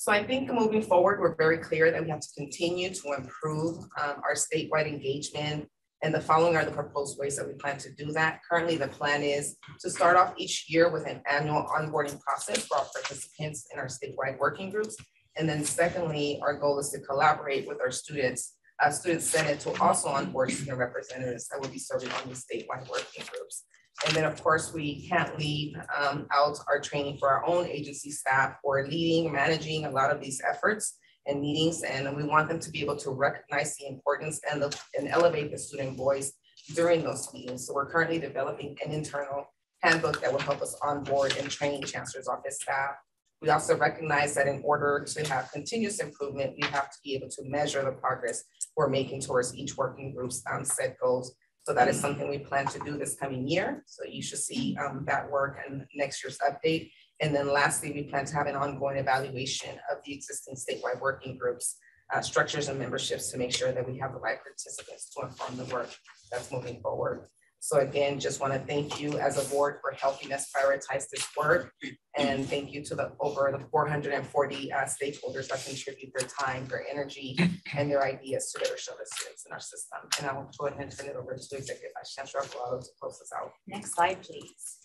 So I think moving forward, we're very clear that we have to continue to improve um, our statewide engagement and the following are the proposed ways that we plan to do that. Currently, the plan is to start off each year with an annual onboarding process for our participants in our statewide working groups. And then secondly, our goal is to collaborate with our students, uh, Student Senate to also onboard student representatives that will be serving on the statewide working groups. And then of course, we can't leave um, out our training for our own agency staff who are leading, managing a lot of these efforts and meetings. And we want them to be able to recognize the importance and, the, and elevate the student voice during those meetings. So we're currently developing an internal handbook that will help us onboard and train chancellor's office staff. We also recognize that in order to have continuous improvement, we have to be able to measure the progress we're making towards each working group's um, set goals so that is something we plan to do this coming year. So you should see um, that work in next year's update. And then lastly, we plan to have an ongoing evaluation of the existing statewide working groups, uh, structures and memberships to make sure that we have the right participants to inform the work that's moving forward. So again, just want to thank you as a board for helping us prioritize this work. And thank you to the over the 440 uh, stakeholders that contribute their time, their energy, and their ideas to better show the students in our system. And I will go ahead and turn it over to Executive Vice Chancellor Alvarado to close this out. Next slide, please.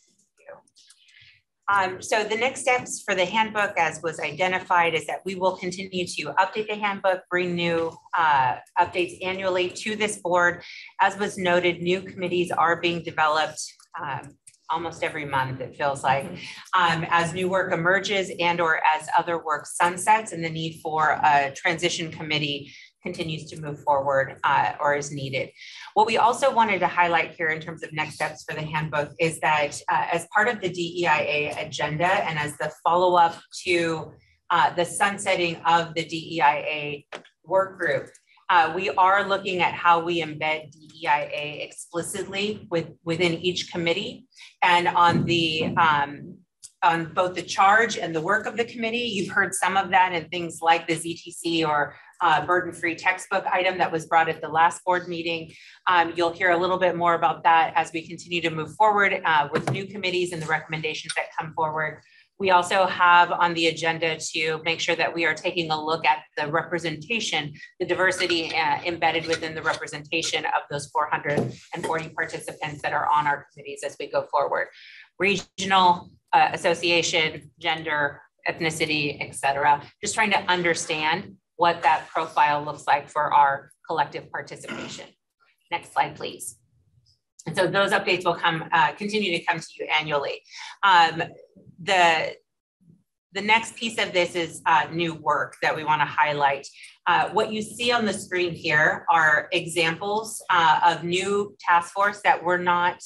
Um, so the next steps for the handbook, as was identified, is that we will continue to update the handbook, bring new uh, updates annually to this board. As was noted, new committees are being developed um, almost every month, it feels like, um, as new work emerges and or as other work sunsets and the need for a transition committee continues to move forward uh, or is needed. What we also wanted to highlight here in terms of next steps for the handbook is that uh, as part of the DEIA agenda and as the follow-up to uh, the sunsetting of the DEIA work group, uh, we are looking at how we embed DEIA explicitly with, within each committee and on the um, on both the charge and the work of the committee. You've heard some of that in things like the ZTC or uh, burden-free textbook item that was brought at the last board meeting. Um, you'll hear a little bit more about that as we continue to move forward uh, with new committees and the recommendations that come forward. We also have on the agenda to make sure that we are taking a look at the representation, the diversity uh, embedded within the representation of those 440 participants that are on our committees as we go forward. Regional uh, association, gender, ethnicity, et cetera. Just trying to understand what that profile looks like for our collective participation. Next slide, please. And so those updates will come, uh, continue to come to you annually. Um, the, the next piece of this is uh, new work that we wanna highlight. Uh, what you see on the screen here are examples uh, of new task force that were not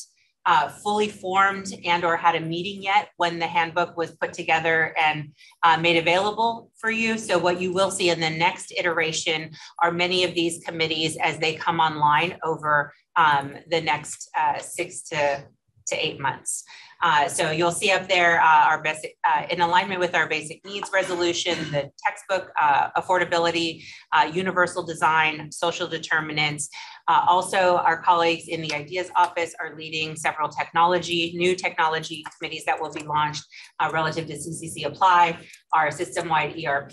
uh, fully formed and or had a meeting yet when the handbook was put together and uh, made available for you. So what you will see in the next iteration are many of these committees as they come online over um, the next uh, six to, to eight months. Uh, so you'll see up there uh, our basic, uh, in alignment with our basic needs resolution, the textbook uh, affordability, uh, universal design, social determinants, also, our colleagues in the Ideas Office are leading several technology, new technology committees that will be launched relative to CCC Apply, our system-wide ERP,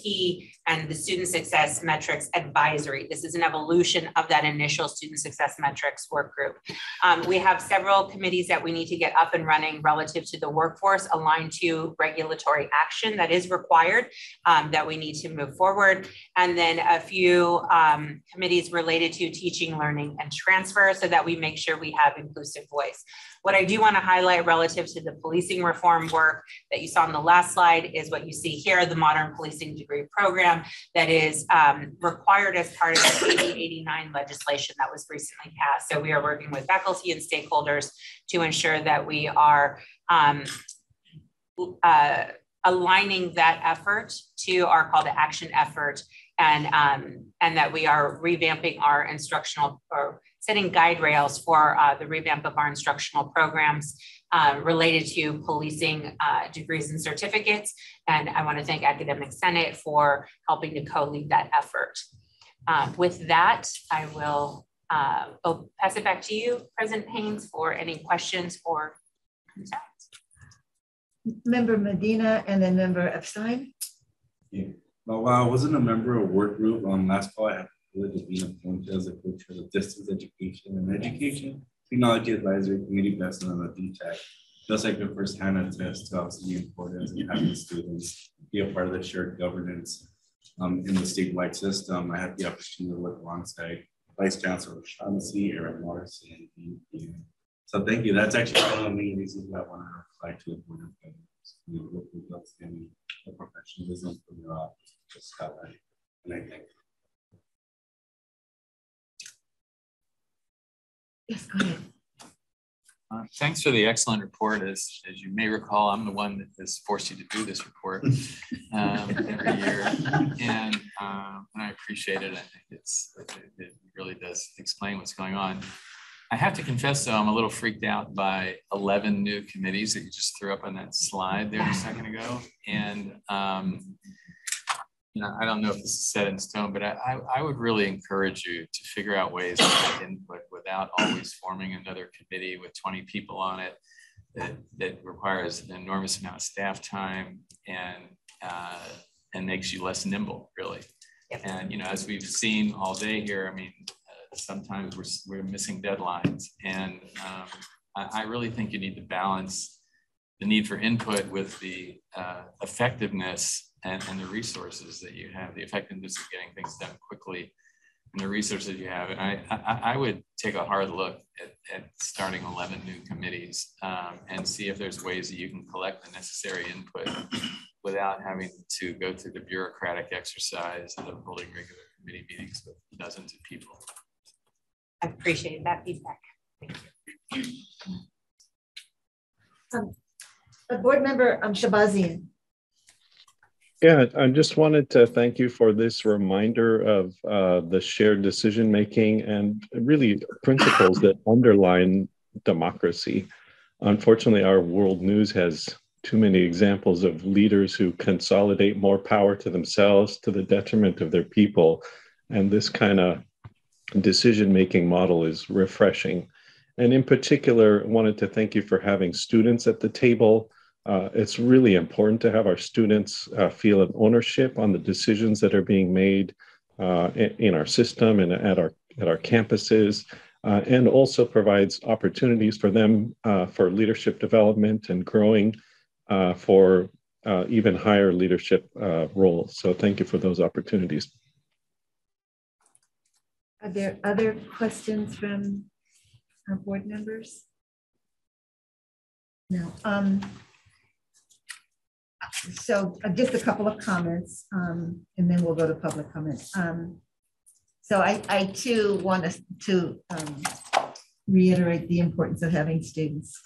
and the Student Success Metrics Advisory. This is an evolution of that initial Student Success Metrics work group. Um, we have several committees that we need to get up and running relative to the workforce aligned to regulatory action that is required um, that we need to move forward. And then a few um, committees related to teaching, learning, learning and transfer so that we make sure we have inclusive voice. What I do want to highlight relative to the policing reform work that you saw on the last slide is what you see here, the modern policing degree program that is um, required as part of the AB 89 legislation that was recently passed. So we are working with faculty and stakeholders to ensure that we are um, uh, aligning that effort to our call to action effort and, um, and that we are revamping our instructional or setting guide rails for uh, the revamp of our instructional programs uh, related to policing uh, degrees and certificates. And I want to thank Academic Senate for helping to co-lead that effort. Uh, with that, I will uh, pass it back to you, President Haynes, for any questions or concerns. Member Medina and then Member Epstein. Yeah. But while I wasn't a member of work group, on last call. I had the privilege of being appointed as a co-chair of distance education and education technology advisory committee based on the DTEC. Just like the first hand attest to obviously the importance of having students be a part of the shared governance um, in the statewide system. I had the opportunity to work alongside Vice Chancellor Shaughnessy, Eric Morrison, and so thank you. That's actually one of the main reasons why I want to apply to the board of governors. You know, with outstanding professionalism from your office just got that. And I think. Yes, go ahead. Uh, thanks for the excellent report. As, as you may recall, I'm the one that has forced you to do this report um, every year, and, uh, and I appreciate it. I think it's it, really does explain what's going on. I have to confess, though, I'm a little freaked out by 11 new committees that you just threw up on that slide there a second ago, and um, you know, I don't know if this is set in stone, but I, I would really encourage you to figure out ways to get input without always forming another committee with 20 people on it that, that requires an enormous amount of staff time and, uh, and makes you less nimble, really. And, you know, as we've seen all day here, I mean, uh, sometimes we're, we're missing deadlines. And um, I, I really think you need to balance the need for input with the uh, effectiveness and, and the resources that you have, the effectiveness of getting things done quickly and the resources you have. And I, I, I would take a hard look at, at starting 11 new committees um, and see if there's ways that you can collect the necessary input without having to go through the bureaucratic exercise of holding regular committee meetings with dozens of people. I appreciate that feedback. Thank you. Um, a board member, um, Shabazian. Yeah, I just wanted to thank you for this reminder of uh, the shared decision making and really principles that underline democracy. Unfortunately, our world news has too many examples of leaders who consolidate more power to themselves to the detriment of their people. And this kind of decision making model is refreshing. And in particular, wanted to thank you for having students at the table. Uh, it's really important to have our students uh, feel an ownership on the decisions that are being made uh, in, in, our system and at our at our campuses, uh, and also provides opportunities for them uh, for leadership development and growing uh, for even higher leadership roles. So thank you for those opportunities. Are there other questions from our board members? No. Um, so uh, just a couple of comments, um, and then we'll go to public comments. Um, so I, I too want to, to um, reiterate the importance of having students.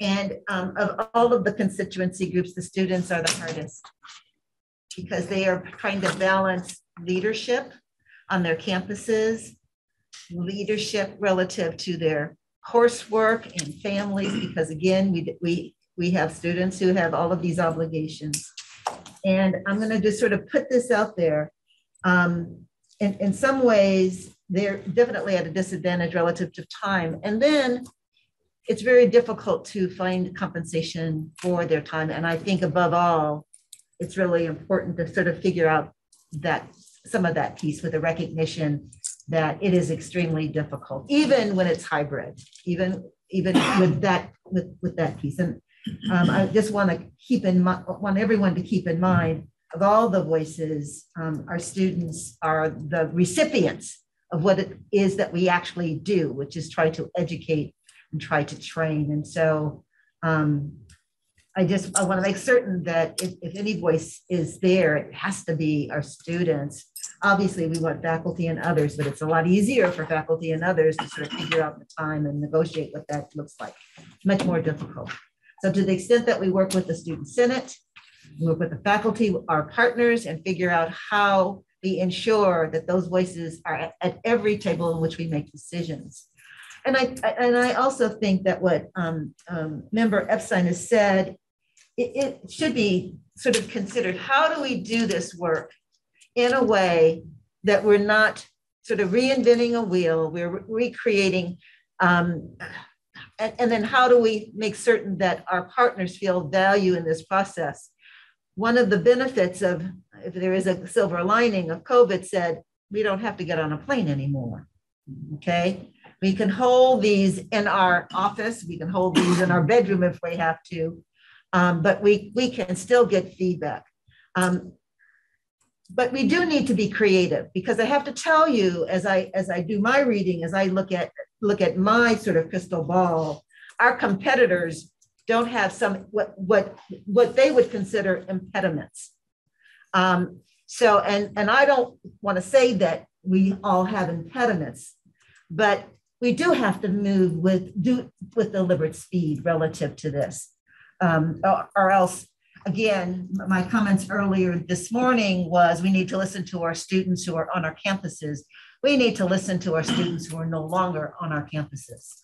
And um, of all of the constituency groups, the students are the hardest because they are trying to balance leadership on their campuses, leadership relative to their coursework and families, because again, we, we, we have students who have all of these obligations. And I'm going to just sort of put this out there. Um, in, in some ways, they're definitely at a disadvantage relative to time. And then it's very difficult to find compensation for their time. And I think above all, it's really important to sort of figure out that some of that piece with the recognition that it is extremely difficult, even when it's hybrid, even even with that with with that piece. And um, I just want to keep in mind, want everyone to keep in mind of all the voices, um, our students are the recipients of what it is that we actually do, which is try to educate and try to train. And so um, I just I want to make certain that if, if any voice is there, it has to be our students. Obviously, we want faculty and others, but it's a lot easier for faculty and others to sort of figure out the time and negotiate what that looks like. Much more difficult. So to the extent that we work with the Student Senate, work with the faculty, our partners, and figure out how we ensure that those voices are at, at every table in which we make decisions. And I, and I also think that what um, um, Member Epstein has said it, it should be sort of considered how do we do this work in a way that we're not sort of reinventing a wheel, we're recreating. Um, and, and, then how do we make certain that our partners feel value in this process? One of the benefits of, if there is a silver lining of COVID, said we don't have to get on a plane anymore. Okay. We can hold these in our office, we can hold these in our bedroom if we have to um, but we, we can still get feedback. Um, but we do need to be creative because I have to tell you, as I as I do my reading, as I look at look at my sort of crystal ball, our competitors don't have some what what what they would consider impediments. Um, so and and I don't want to say that we all have impediments, but we do have to move with do with deliberate speed relative to this um, or, or else again, my comments earlier this morning was we need to listen to our students who are on our campuses. We need to listen to our students who are no longer on our campuses.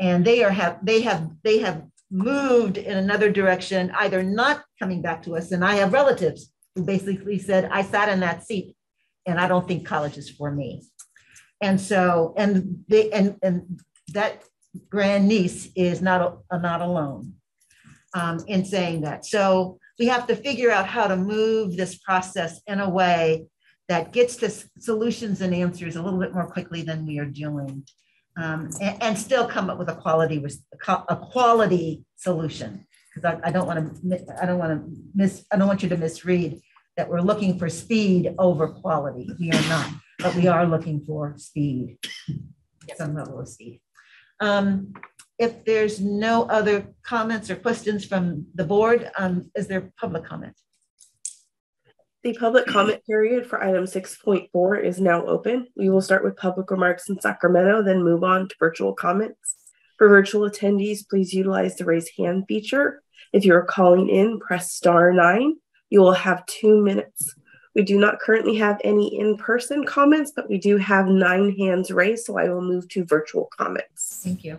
And they are have they have they have moved in another direction, either not coming back to us. And I have relatives who basically said, I sat in that seat and I don't think college is for me. And so, and they and and that grandniece is not, a, not alone um, in saying that. So we have to figure out how to move this process in a way that gets to solutions and answers a little bit more quickly than we are doing, um, and, and, still come up with a quality a quality solution. Because I, I, don't want to I don't want to miss I don't want you to misread that we're looking for speed over quality. We are not, but we are looking for speed, some level of speed. Um, if there's no other comments or questions from the board, um, is there public comment? The public mm-hmm. comment period for item 6.4 is now open. We will start with public remarks in Sacramento, then move on to virtual comments. For virtual attendees, please utilize the raise hand feature. If you're calling in, press star nine. You will have two minutes. We do not currently have any in-person comments, but we do have nine hands raised, so I will move to virtual comments. Thank you.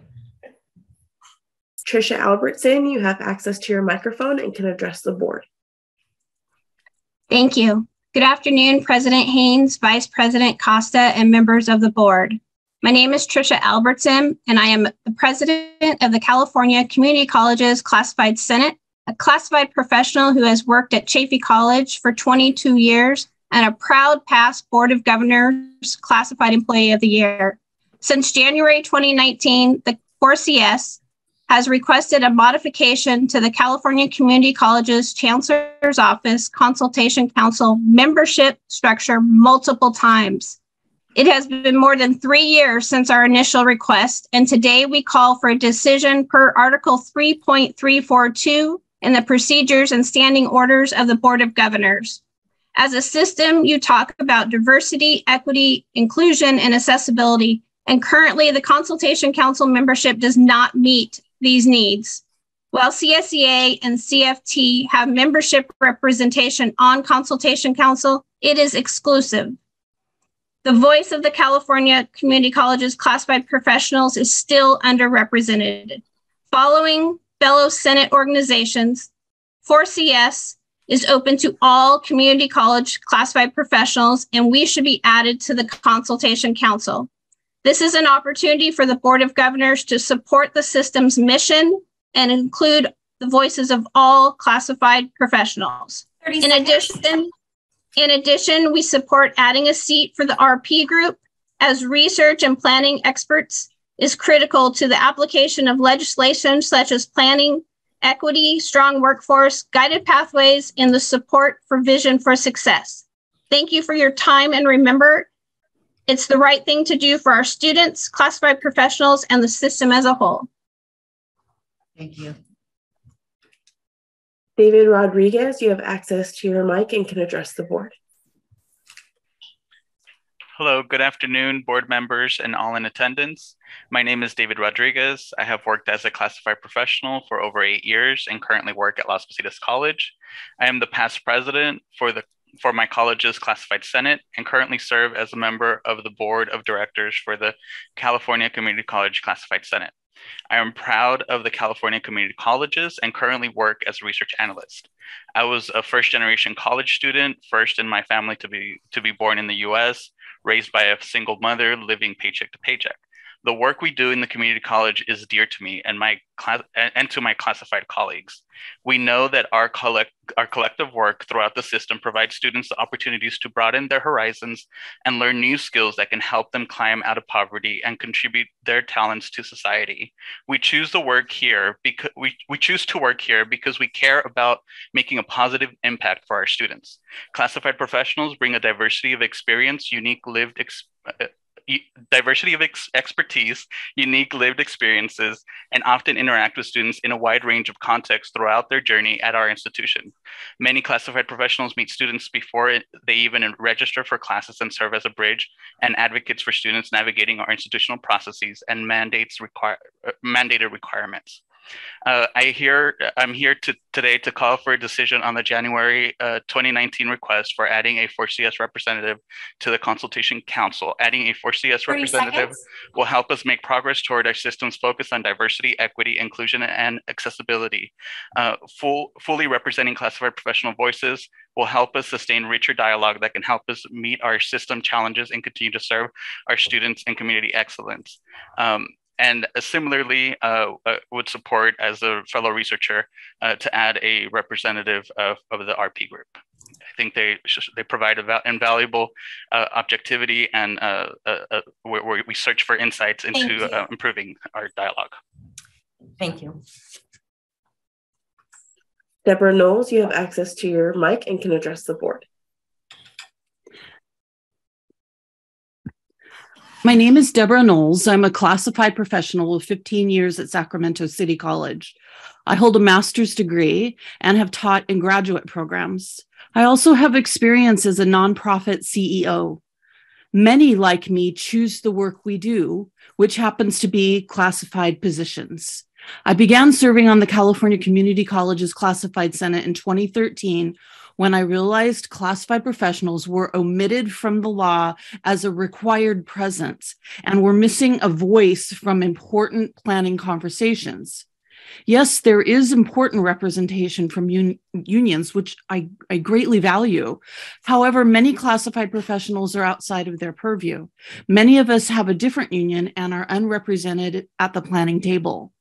Trisha Albertson, you have access to your microphone and can address the board. Thank you. Good afternoon, President Haynes, Vice President Costa, and members of the board. My name is Trisha Albertson, and I am the president of the California Community Colleges Classified Senate, a classified professional who has worked at Chaffey College for 22 years and a proud past Board of Governors Classified Employee of the Year. Since January 2019, the 4CS has requested a modification to the California Community Colleges Chancellor's Office Consultation Council membership structure multiple times. It has been more than three years since our initial request, and today we call for a decision per Article 3.342 in the procedures and standing orders of the Board of Governors. As a system, you talk about diversity, equity, inclusion, and accessibility, and currently the Consultation Council membership does not meet these needs. While CSEA and CFT have membership representation on Consultation Council, it is exclusive. The voice of the California Community Colleges classified professionals is still underrepresented. Following fellow Senate organizations, 4CS is open to all community college classified professionals, and we should be added to the Consultation Council. This is an opportunity for the Board of Governors to support the system's mission and include the voices of all classified professionals. In addition, in addition, we support adding a seat for the RP group as research and planning experts is critical to the application of legislation such as planning, equity, strong workforce, guided pathways, and the support for vision for success. Thank you for your time and remember, it's the right thing to do for our students, classified professionals, and the system as a whole. Thank you. David Rodriguez, you have access to your mic and can address the board. Hello, good afternoon, board members and all in attendance. My name is David Rodriguez. I have worked as a classified professional for over eight years and currently work at Las Positas College. I am the past president for the for my college's classified senate and currently serve as a member of the board of directors for the California Community College Classified Senate. I am proud of the California Community Colleges and currently work as a research analyst. I was a first generation college student, first in my family to be, to be born in the US, raised by a single mother living paycheck to paycheck the work we do in the community college is dear to me and my class and to my classified colleagues. We know that our collect our collective work throughout the system provides students the opportunities to broaden their horizons and learn new skills that can help them climb out of poverty and contribute their talents to society. We choose to work here because we, we choose to work here because we care about making a positive impact for our students. Classified professionals bring a diversity of experience, unique lived ex- diversity of ex expertise, unique lived experiences, and often interact with students in a wide range of contexts throughout their journey at our institution. Many classified professionals meet students before it, they even register for classes and serve as a bridge and advocates for students navigating our institutional processes and mandates require, uh, mandated requirements. Uh, I hear I'm here to, today to call for a decision on the January uh, 2019 request for adding a 4CS representative to the Consultation Council. Adding a 4CS representative seconds. will help us make progress toward our system's focus on diversity, equity, inclusion, and accessibility. Uh, full, fully representing classified professional voices will help us sustain richer dialogue that can help us meet our system challenges and continue to serve our students and community excellence. Um, and similarly uh, uh, would support as a fellow researcher uh, to add a representative of, of the RP group. I think they they provide invaluable uh, objectivity and uh, uh, where, where, we search for insights into improving our dialogue. Thank you. Deborah Knowles, you have access to your mic and can address the board. My name is Deborah Knowles. I'm a classified professional with 15 years at Sacramento City College. I hold a master's degree and have taught in graduate programs. I also have experience as a nonprofit CEO. Many, like me, choose the work we do, which happens to be classified positions. I began serving on the California Community College's Classified Senate in 2013 when I realized classified professionals were omitted from the law as a required presence and were missing a voice from important planning conversations. Yes, there is important representation from un- unions, which I, I greatly value. However, many classified professionals are outside of their purview. Many of us have a different union and are unrepresented at the planning table.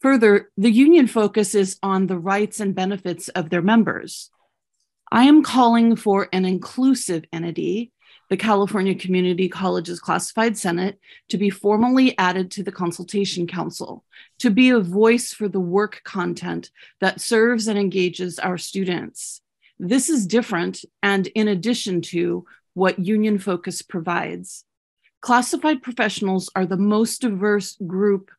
Further, the union focuses on the rights and benefits of their members. I am calling for an inclusive entity the California Community Colleges Classified Senate to be formally added to the Consultation Council, to be a voice for the work content that serves and engages our students. This is different and in addition to what Union Focus provides. Classified professionals are the most diverse group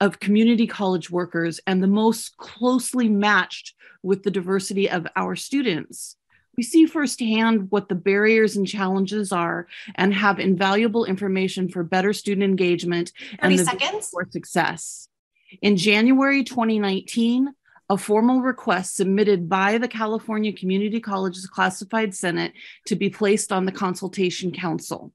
of community college workers and the most closely matched with the diversity of our students. We see firsthand what the barriers and challenges are and have invaluable information for better student engagement and seconds. for success. In January 2019, a formal request submitted by the California Community Colleges Classified Senate to be placed on the Consultation Council.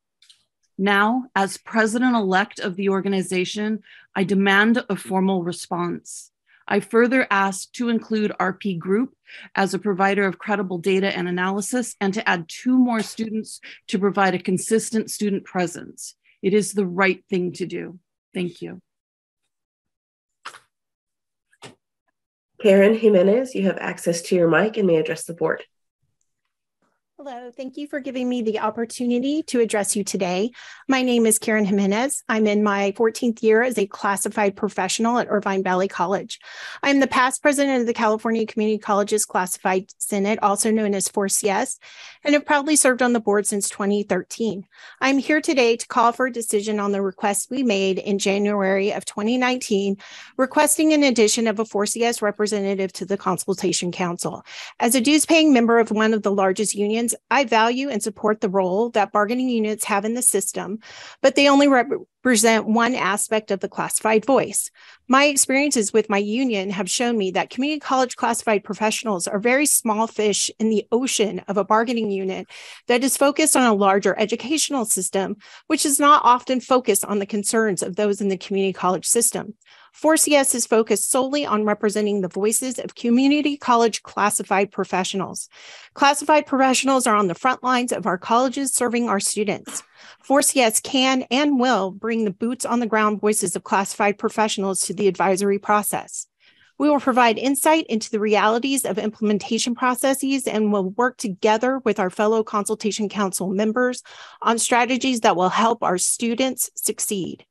Now, as president elect of the organization, I demand a formal response. I further ask to include RP Group as a provider of credible data and analysis and to add two more students to provide a consistent student presence. It is the right thing to do. Thank you. Karen Jimenez, you have access to your mic and may address the board. Hello, thank you for giving me the opportunity to address you today. My name is Karen Jimenez. I'm in my 14th year as a classified professional at Irvine Valley College. I'm the past president of the California Community Colleges Classified Senate, also known as 4CS, and have proudly served on the board since 2013. I'm here today to call for a decision on the request we made in January of 2019, requesting an addition of a 4CS representative to the Consultation Council. As a dues paying member of one of the largest unions, I value and support the role that bargaining units have in the system, but they only represent one aspect of the classified voice. My experiences with my union have shown me that community college classified professionals are very small fish in the ocean of a bargaining unit that is focused on a larger educational system, which is not often focused on the concerns of those in the community college system. 4CS is focused solely on representing the voices of community college classified professionals. Classified professionals are on the front lines of our colleges serving our students. 4CS can and will bring the boots on the ground voices of classified professionals to the advisory process. We will provide insight into the realities of implementation processes and will work together with our fellow Consultation Council members on strategies that will help our students succeed.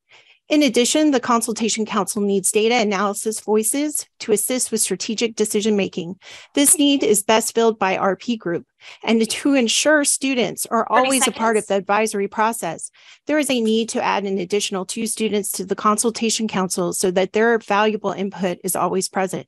In addition, the Consultation Council needs data analysis voices to assist with strategic decision making. This need is best filled by RP Group. And to ensure students are always a part of the advisory process, there is a need to add an additional two students to the Consultation Council so that their valuable input is always present.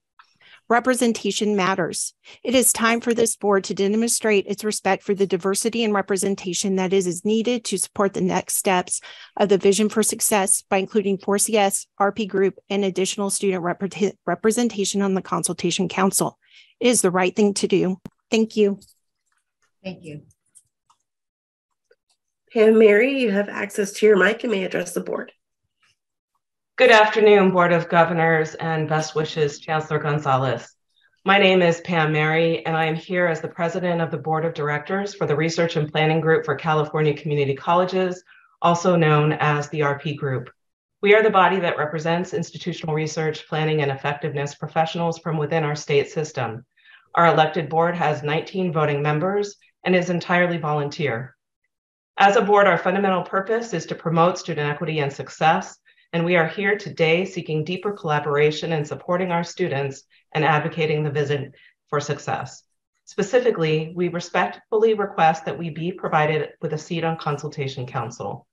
Representation matters. It is time for this board to demonstrate its respect for the diversity and representation that is, needed to support the next steps of the vision for success by including 4CS, RP Group, and additional student rep representation on the Consultation Council. It is the right thing to do. Thank you. Thank you. Pam Mary, you have access to your mic and may address the board. Good afternoon, Board of Governors, and best wishes, Chancellor Gonzalez. My name is Pam Mary, and I am here as the president of the Board of Directors for the Research and Planning Group for California Community Colleges, also known as the RP Group. We are the body that represents institutional research, planning, and effectiveness professionals from within our state system. Our elected board has 19 voting members and is entirely volunteer. As a board, our fundamental purpose is to promote student equity and success and we are here today seeking deeper collaboration and supporting our students and advocating the vision for success. Specifically, we respectfully request that we be provided with a seat on Consultation Council.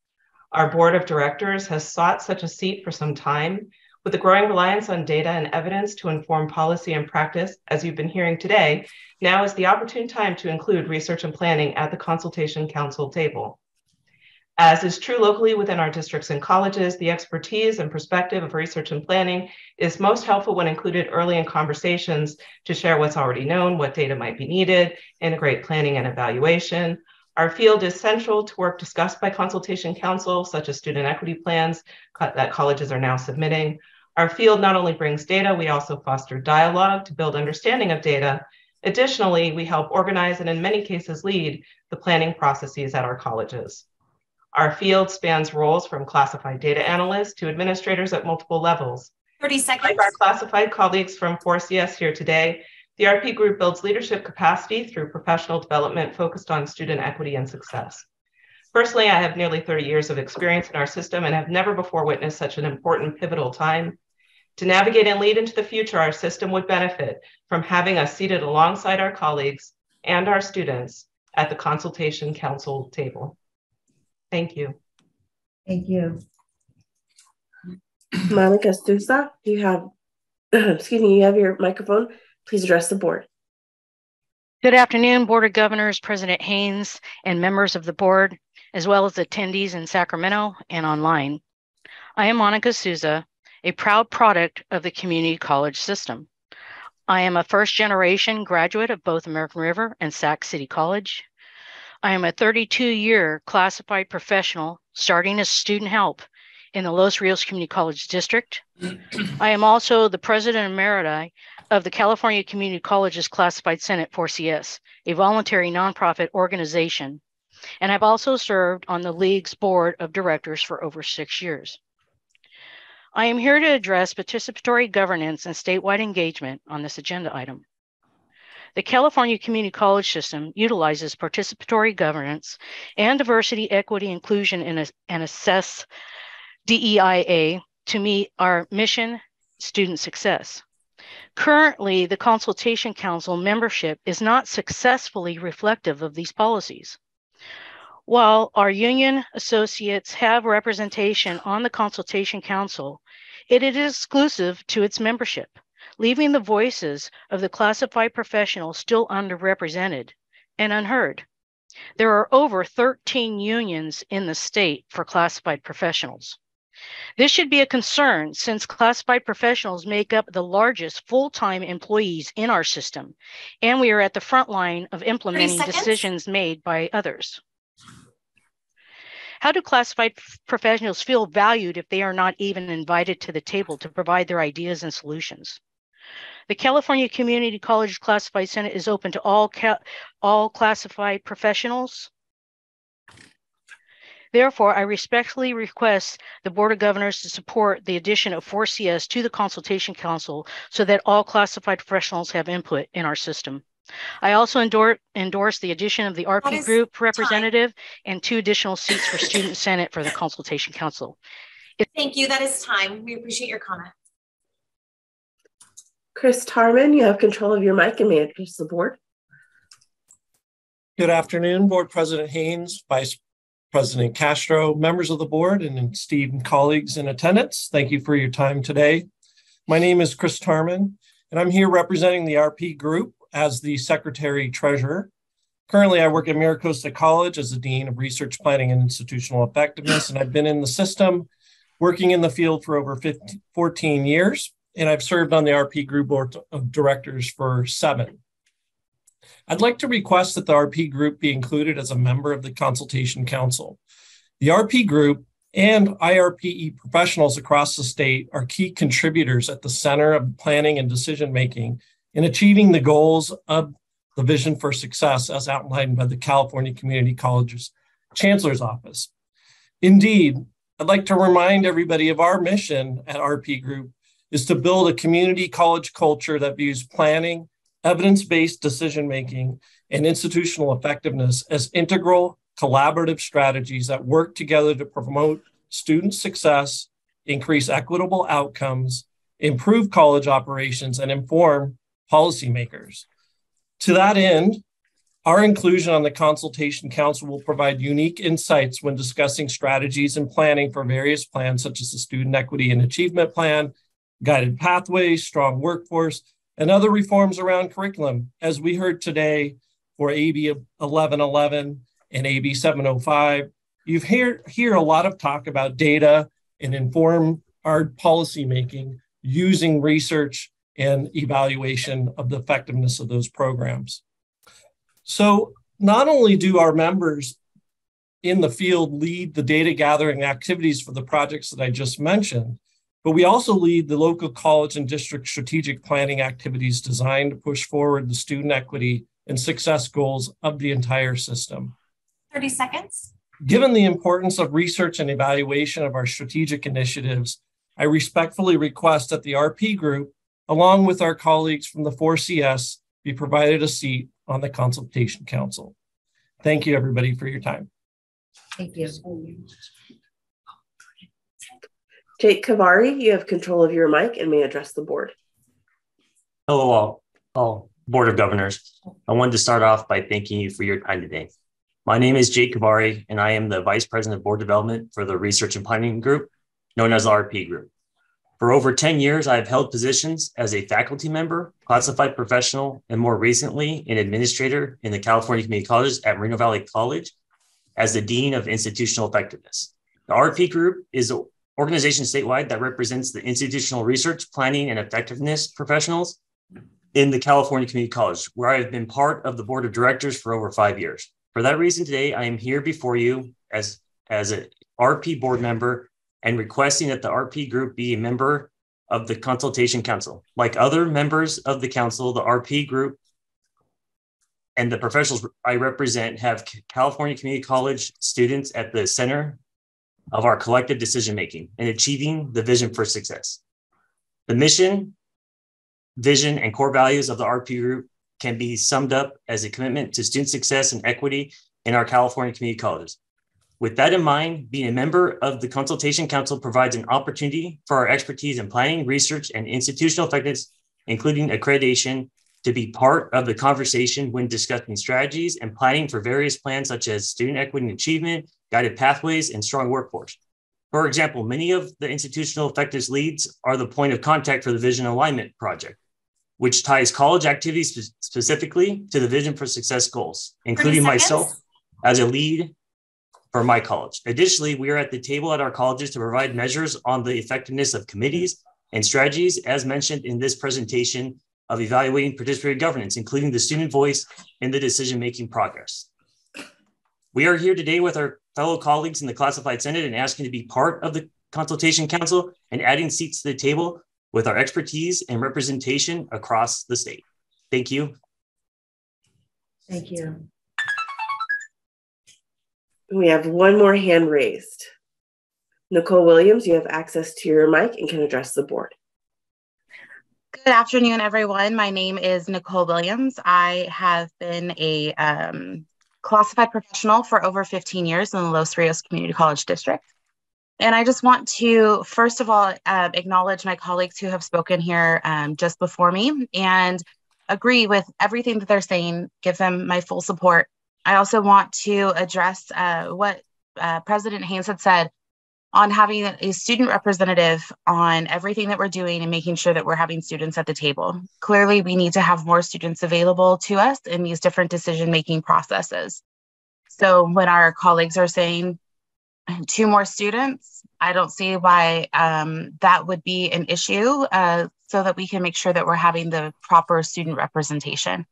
Our board of directors has sought such a seat for some time. With the growing reliance on data and evidence to inform policy and practice, as you've been hearing today, now is the opportune time to include research and planning at the Consultation Council table. As is true locally within our districts and colleges, the expertise and perspective of research and planning is most helpful when included early in conversations to share what's already known, what data might be needed, integrate planning and evaluation. Our field is central to work discussed by Consultation Council, such as student equity plans that colleges are now submitting. Our field not only brings data, we also foster dialogue to build understanding of data. Additionally, we help organize and in many cases lead the planning processes at our colleges. Our field spans roles from classified data analysts to administrators at multiple levels. 30 seconds. Like our classified colleagues from 4CS here today, the RP group builds leadership capacity through professional development focused on student equity and success. Personally, I have nearly 30 years of experience in our system and have never before witnessed such an important pivotal time. To navigate and lead into the future, our system would benefit from having us seated alongside our colleagues and our students at the consultation council table. Thank you. Thank you. Monica Sousa, you have, excuse me, you have your microphone. Please address the board. Good afternoon, Board of Governors, President Haynes, and members of the board, as well as attendees in Sacramento and online. I am Monica Souza, a proud product of the community college system. I am a first generation graduate of both American River and Sac City College. I am a 32 year classified professional starting as student help in the Los Rios Community College District. I am also the president emeriti of the California Community Colleges Classified Senate 4CS, a voluntary nonprofit organization. And I've also served on the League's board of directors for over six years. I am here to address participatory governance and statewide engagement on this agenda item. The California Community College System utilizes participatory governance and diversity, equity, inclusion, and, and assess DEIA to meet our mission, student success. Currently, the Consultation Council membership is not successfully reflective of these policies. While our union associates have representation on the Consultation Council, it is exclusive to its membership, leaving the voices of the classified professionals still underrepresented and unheard. There are over 13 unions in the state for classified professionals. This should be a concern since classified professionals make up the largest full time employees in our system, and we are at the front line of implementing decisions made by others. How do classified professionals feel valued if they are not even invited to the table to provide their ideas and solutions? The California Community College Classified Senate is open to all, all classified professionals Therefore, I respectfully request the Board of Governors to support the addition of 4CS to the Consultation Council so that all classified professionals have input in our system. I also endorse, endorse the addition of the RP group representative time. and two additional seats for Student Senate for the Consultation Council. It Thank you. That is time. We appreciate your comment. Chris Tarman, you have control of your mic and may address the board. Good afternoon, Board President Haynes, Vice President Castro, members of the board, and esteemed colleagues in attendance. Thank you for your time today. My name is Chris Tarman, and I'm here representing the RP Group as the Secretary Treasurer. Currently, I work at MiraCosta College as the Dean of Research Planning and Institutional Effectiveness, and I've been in the system working in the field for over 15, 14 years, and I've served on the RP Group Board of Directors for seven. I'd like to request that the RP group be included as a member of the Consultation Council. The RP group and IRPE professionals across the state are key contributors at the center of planning and decision making in achieving the goals of the Vision for Success as outlined by the California Community College's Chancellor's Office. Indeed, I'd like to remind everybody of our mission at RP Group is to build a community college culture that views planning, evidence based decision making, and institutional effectiveness as integral collaborative strategies that work together to promote student success, increase equitable outcomes, improve college operations, and inform policymakers. To that end, our inclusion on the Consultation Council will provide unique insights when discussing strategies and planning for various plans, such as the Student Equity and Achievement Plan, Guided Pathways, Strong Workforce, and other reforms around curriculum, as we heard today for AB 1111 and AB 705. You've hear, hear a lot of talk about data and inform our policymaking using research and evaluation of the effectiveness of those programs. So not only do our members in the field lead the data gathering activities for the projects that I just mentioned, but we also lead the local college and district strategic planning activities designed to push forward the student equity and success goals of the entire system. 30 seconds. Given the importance of research and evaluation of our strategic initiatives, I respectfully request that the RP group, along with our colleagues from the 4CS, be provided a seat on the Consultation Council. Thank you, everybody, for your time. Thank you. Jake Kavari, you have control of your mic and may address the board. Hello, all, all Board of Governors. I wanted to start off by thanking you for your time today. My name is Jake Kavari, and I am the Vice President of Board Development for the Research and Planning Group, known as the RP Group. For over 10 years, I have held positions as a faculty member, classified professional, and more recently, an administrator in the California Community Colleges at Moreno Valley College as the Dean of Institutional Effectiveness. The RP Group is organization statewide that represents the institutional research, planning, and effectiveness professionals in the California Community College, where I have been part of the board of directors for over five years. For that reason, today I am here before you as, as an RP board member and requesting that the RP group be a member of the Consultation Council. Like other members of the council, the RP group and the professionals I represent have California Community College students at the center of our collective decision making and achieving the vision for success. The mission, vision, and core values of the RP group can be summed up as a commitment to student success and equity in our California community colleges. With that in mind, being a member of the Consultation Council provides an opportunity for our expertise in planning, research, and institutional effectiveness, including accreditation, to be part of the conversation when discussing strategies and planning for various plans such as student equity and achievement, guided pathways, and strong workforce. For example, many of the institutional effectiveness leads are the point of contact for the Vision Alignment Project, which ties college activities specifically to the Vision for Success goals, including myself as a lead for my college. Additionally, we are at the table at our colleges to provide measures on the effectiveness of committees and strategies, as mentioned in this presentation of evaluating participatory governance, including the student voice in the decision-making progress. We are here today with our fellow colleagues in the Classified Senate and asking to be part of the Consultation Council and adding seats to the table with our expertise and representation across the state. Thank you. Thank you. We have one more hand raised. Nicole Williams, you have access to your mic and can address the board. Good afternoon, everyone. My name is Nicole Williams. I have been a um, classified professional for over 15 years in the Los Rios Community College District. And I just want to, first of all, uh, acknowledge my colleagues who have spoken here um, just before me and agree with everything that they're saying, give them my full support. I also want to address uh, what uh, President Haynes had said on having a student representative on everything that we're doing and making sure that we're having students at the table. Clearly, we need to have more students available to us in these different decision making processes. So, when our colleagues are saying two more students, I don't see why um, that would be an issue uh, so that we can make sure that we're having the proper student representation.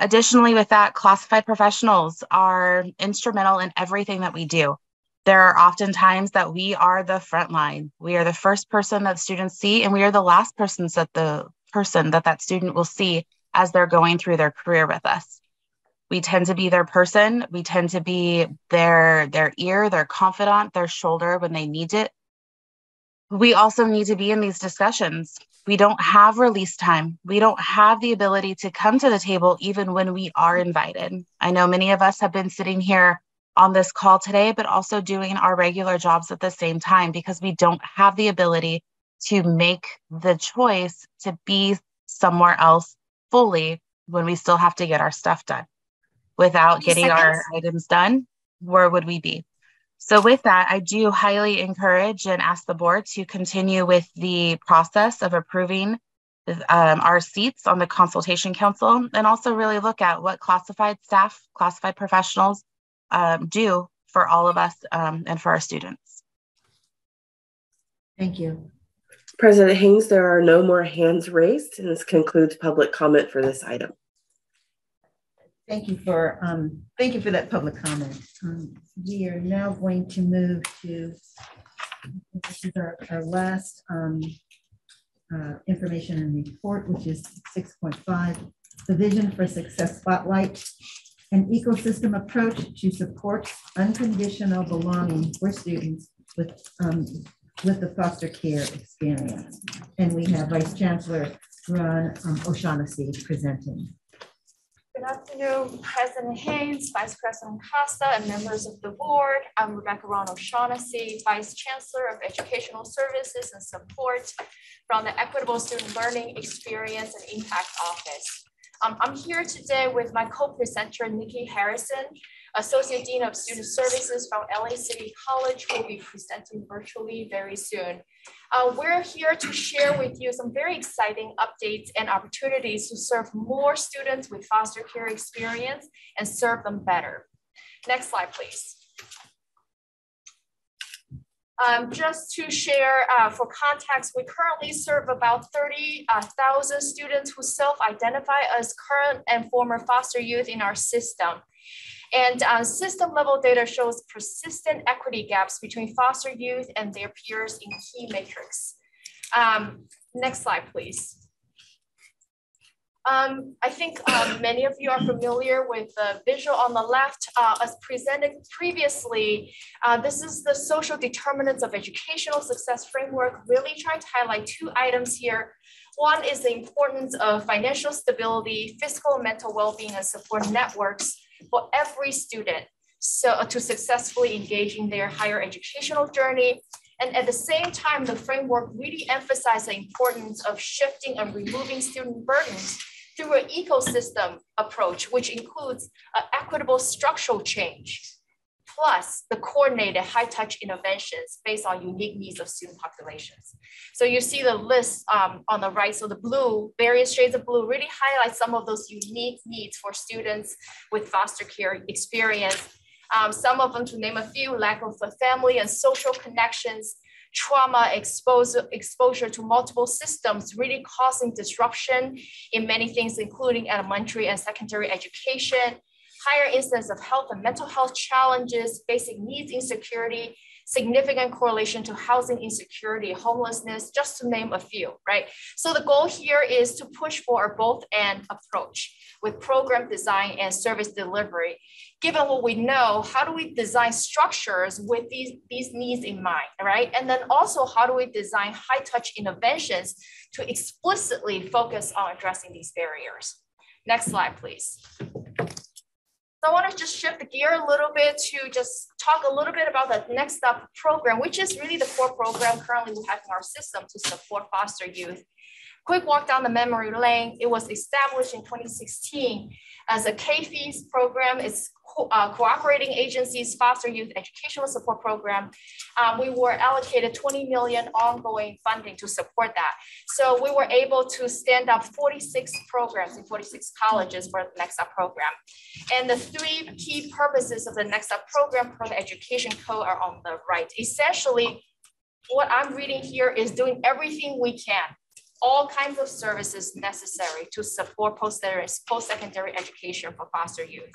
Additionally, with that, classified professionals are instrumental in everything that we do. There are often times that we are the front line. We are the first person that students see, and we are the last persons that the person that that student will see as they're going through their career with us. We tend to be their person. We tend to be their their ear, their confidant, their shoulder when they need it. We also need to be in these discussions. We don't have release time. We don't have the ability to come to the table even when we are invited. I know many of us have been sitting here on this call today, but also doing our regular jobs at the same time because we don't have the ability to make the choice to be somewhere else fully when we still have to get our stuff done. Without getting our items done, where would we be? So, with that, I do highly encourage and ask the board to continue with the process of approving um, our seats on the consultation council and also really look at what classified staff, classified professionals um, do for all of us um, and for our students. Thank you. President Haynes, there are no more hands raised, and this concludes public comment for this item. Thank you for um, thank you for that public comment. Um, we are now going to move to This is our, our last um, uh, information and report, which is 6.5, the Vision for Success Spotlight, an ecosystem approach to support unconditional belonging for students with, um, with the foster care experience. And we have Vice Chancellor Ruan um, O'Shaughnessy presenting. Good afternoon, President Haynes, Vice President Costa, and members of the board. I'm Rebecca Ruan O'Shaughnessy, Vice Chancellor of Educational Services and Support from the Equitable Student Learning Experience and Impact Office. Um, I'm here today with my co-presenter, Nikki Harrison, Associate Dean of Student Services from LA City College, who will be presenting virtually very soon. Uh, we're here to share with you some very exciting updates and opportunities to serve more students with foster care experience and serve them better. Next slide, please. Um, just to share uh, for context, we currently serve about 30,000 uh, students who self-identify as current and former foster youth in our system. And uh, system level data shows persistent equity gaps between foster youth and their peers in key metrics. Um, next slide, please. Um, I think um, many of you are familiar with the visual on the left uh, as presented previously. Uh, this is the social determinants of educational success framework, really trying to highlight two items here. One is the importance of financial stability, fiscal and mental well-being and support networks for every student so uh, to successfully engage in their higher educational journey. And at the same time, the framework really emphasized the importance of shifting and removing student burdens through an ecosystem approach, which includes equitable structural change, plus the coordinated high touch interventions based on unique needs of student populations. So you see the list um, on the right. So the blue, various shades of blue really highlight some of those unique needs for students with foster care experience. Um, some of them, to name a few, lack of family and social connections, trauma exposure, exposure to multiple systems, really causing disruption in many things, including elementary and secondary education, higher incidence of health and mental health challenges, basic needs insecurity, significant correlation to housing insecurity, homelessness, just to name a few, right? So the goal here is to push for a both and approach with program design and service delivery. Given what we know, how do we design structures with these, these needs in mind, right? And then also, how do we design high touch interventions to explicitly focus on addressing these barriers? Next slide, please. So I want to just shift the gear a little bit to just talk a little bit about the Next Up program, which is really the core program currently we have in our system to support foster youth. Quick walk down the memory lane. It was established in 2016 as a CAFYES program. It's co uh, cooperating agencies foster youth educational support program. Um, we were allocated 20 million ongoing funding to support that. So we were able to stand up 46 programs in 46 colleges for the Next Up program. And the three key purposes of the Next Up program per the education code are on the right. Essentially, what I'm reading here is doing everything we can all kinds of services necessary to support post-secondary education for foster youth.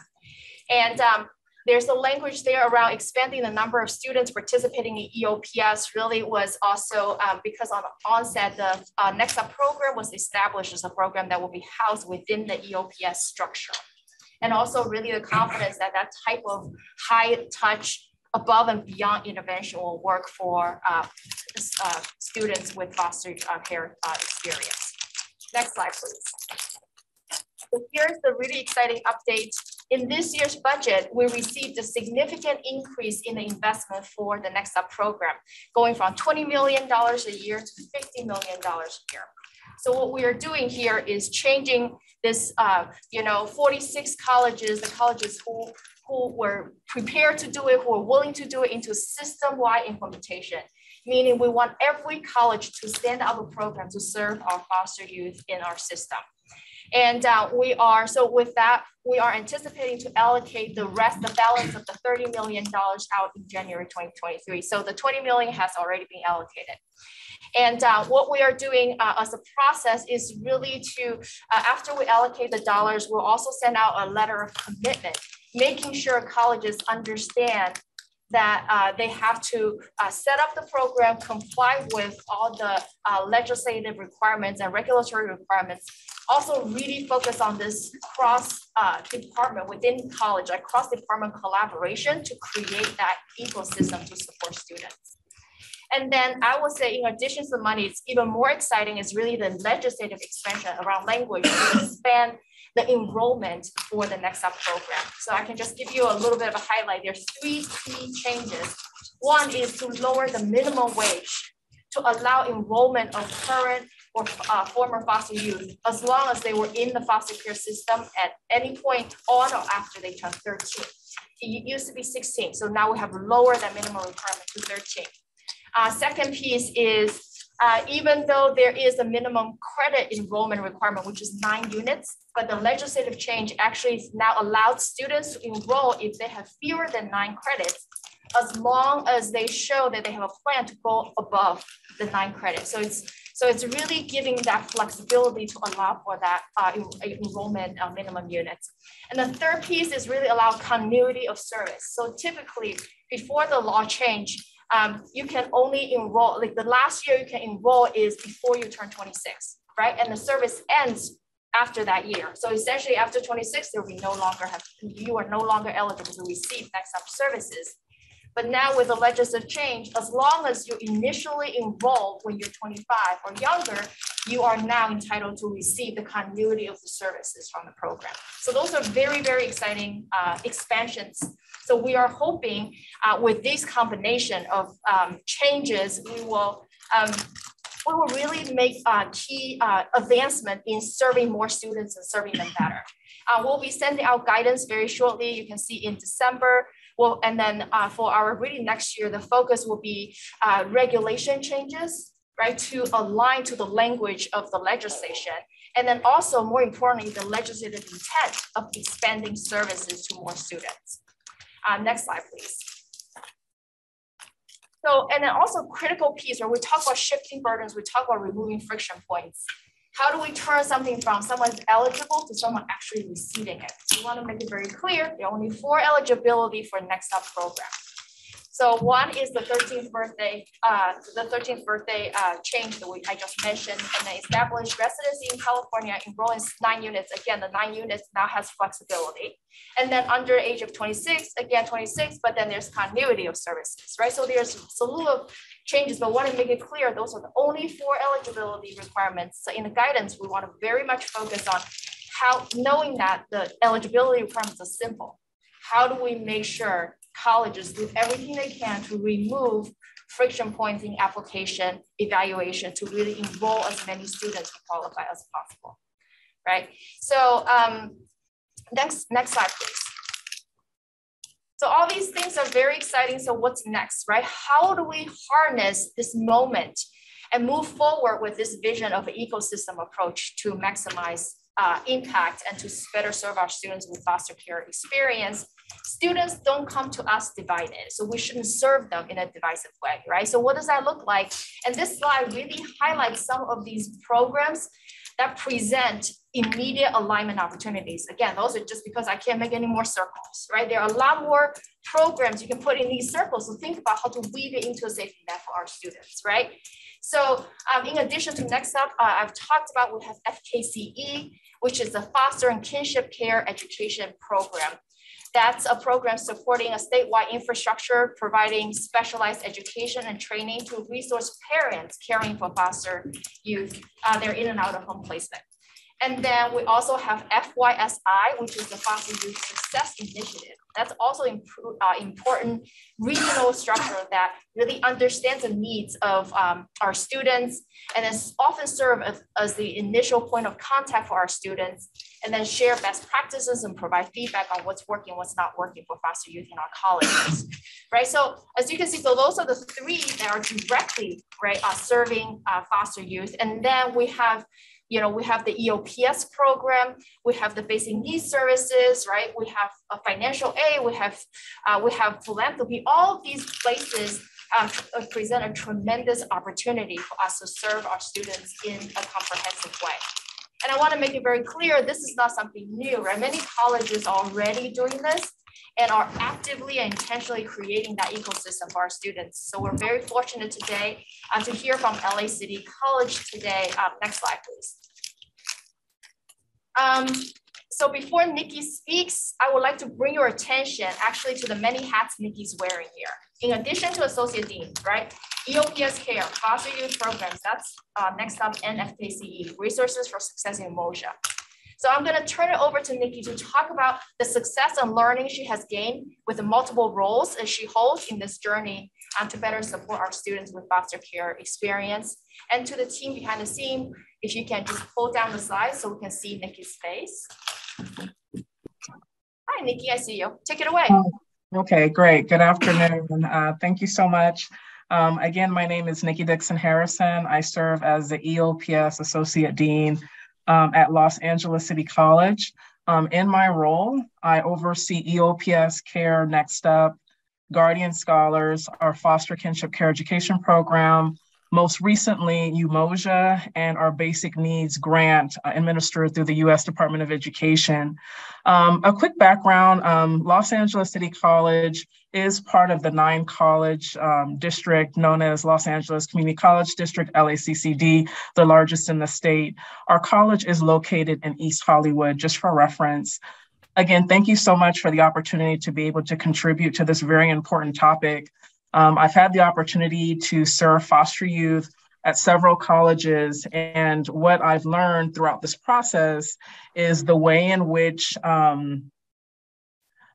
And um, there's a language there around expanding the number of students participating in EOPS really was also um, because on the onset, the uh, Next Up program was established as a program that will be housed within the EOPS structure. And also really the confidence that that type of high touch above and beyond intervention will work for uh, uh, students with foster uh, care uh, experience. Next slide, please. So here's the really exciting update in this year's budget, we received a significant increase in the investment for the Next Up program, going from $20 million a year to $50 million a year. So what we are doing here is changing this, uh, you know, 46 colleges, the colleges who, who were prepared to do it, who were willing to do it into system-wide implementation, meaning we want every college to stand up a program to serve our foster youth in our system. And uh, we are, so with that, we are anticipating to allocate the rest, the balance of the $30 million out in January 2023. So the 20 million has already been allocated. And uh, what we are doing uh, as a process is really to, uh, after we allocate the dollars, we'll also send out a letter of commitment, making sure colleges understand that uh, they have to uh, set up the program, comply with all the uh, legislative requirements and regulatory requirements. Also really focus on this cross uh, department within college, like cross department collaboration to create that ecosystem to support students. And then I would say, in addition to the money, it's even more exciting is really the legislative expansion around language to expand the enrollment for the Next Up program. So I can just give you a little bit of a highlight. There's three key changes. One is to lower the minimum wage to allow enrollment of current or uh, former foster youth as long as they were in the foster care system at any point on or after they turned 13. It used to be 16, so now we have lowered that minimum requirement to 13. Uh, second piece is uh, even though there is a minimum credit enrollment requirement, which is nine units, but the legislative change actually now allows students to enroll if they have fewer than nine credits, as long as they show that they have a plan to go above the nine credits. So it's so it's really giving that flexibility to allow for that uh, enrollment uh, minimum units. And the third piece is really allow continuity of service. So typically, before the law change, um, you can only enroll, like the last year you can enroll is before you turn 26, right? And the service ends after that year. So essentially after 26, there will be no longer have, you are no longer eligible to receive next up services. But now with the legislative change, as long as you initially enroll when you're 25 or younger, you are now entitled to receive the continuity of the services from the program. So those are very, very exciting uh, expansions. So we are hoping uh, with this combination of um, changes, we will um, we will really make a key uh, advancement in serving more students and serving them better. Uh, we'll be sending out guidance very shortly. You can see in December. Well, and then uh, for our reading next year, the focus will be uh, regulation changes, right, to align to the language of the legislation. And then also, more importantly, the legislative intent of expanding services to more students. Uh, next slide, please. So, and then also critical piece where we talk about shifting burdens, we talk about removing friction points. How do we turn something from someone eligible to someone actually receiving it? We want to make it very clear, there are only four eligibility for Next Up program. So one is the 13th birthday, uh, the 13th birthday uh, change that we, I just mentioned, and then establish residency in California, enroll in nine units. Again, the nine units now has flexibility. And then under age of 26, again, 26, but then there's continuity of services, right? So there's a slew of changes, but want to make it clear, those are the only four eligibility requirements. So in the guidance, we want to very much focus on how, knowing that the eligibility requirements are simple, how do we make sure colleges do everything they can to remove friction points in application evaluation to really enroll as many students to qualify as possible, right? So um, next, next slide, please. So all these things are very exciting. So what's next, right? How do we harness this moment and move forward with this vision of an ecosystem approach to maximize uh, impact and to better serve our students with foster care experience students don't come to us divided. So we shouldn't serve them in a divisive way, right? So what does that look like? And this slide really highlights some of these programs that present immediate alignment opportunities. Again, those are just because I can't make any more circles, right? There are a lot more programs you can put in these circles. So think about how to weave it into a safety net for our students, right? So um, in addition to Next Up, uh, I've talked about we have FKCE, which is the Foster and Kinship Care Education Program. That's a program supporting a statewide infrastructure, providing specialized education and training to resource parents caring for foster youth. Uh, they're in and out of home placement. And then we also have FYSI, which is the Foster Youth Success Initiative. That's also uh, important regional structure that really understands the needs of um, our students and is often serve as, as the initial point of contact for our students and then share best practices and provide feedback on what's working, what's not working for foster youth in our colleges, right? So as you can see, so those are the three that are directly, right, uh, serving uh, foster youth. And then we have you know, we have the EOPS program, we have the basic needs services, right? We have a financial aid, we have, uh, we have philanthropy. All of these places um, uh, present a tremendous opportunity for us to serve our students in a comprehensive way. And I want to make it very clear, this is not something new, right? Many colleges are already doing this. And are actively and intentionally creating that ecosystem for our students. So we're very fortunate today uh, to hear from LA City College today. Uh, next slide, please. Um, so before Nikki speaks, I would like to bring your attention actually to the many hats Nikki's wearing here. In addition to Associate Dean, right? EOPS Care, Foster Youth Programs, that's uh, next up NFKCE, Resources for Success in Umoja. So I'm gonna turn it over to Nikki to talk about the success and learning she has gained with the multiple roles that she holds in this journey um, to better support our students with foster care experience. And to the team behind the scene, if you can just pull down the slide so we can see Nikki's face. Hi, Nikki, I see you. Take it away. Okay, great. Good afternoon. Uh, thank you so much. Um, again, my name is Nikki Dixon Harrison. I serve as the EOPS Associate Dean um, at Los Angeles City College. Um, in my role, I oversee EOPS Care Next Up, Guardian Scholars, our foster kinship care education program, most recently Umoja and our basic needs grant uh, administered through the US Department of Education. Um, a quick background, um, Los Angeles City College is part of the nine college um, district known as Los Angeles Community College District, LACCD, the largest in the state. Our college is located in East Hollywood, just for reference. Again, thank you so much for the opportunity to be able to contribute to this very important topic. Um, I've had the opportunity to serve foster youth at several colleges. And what I've learned throughout this process is the way in which um,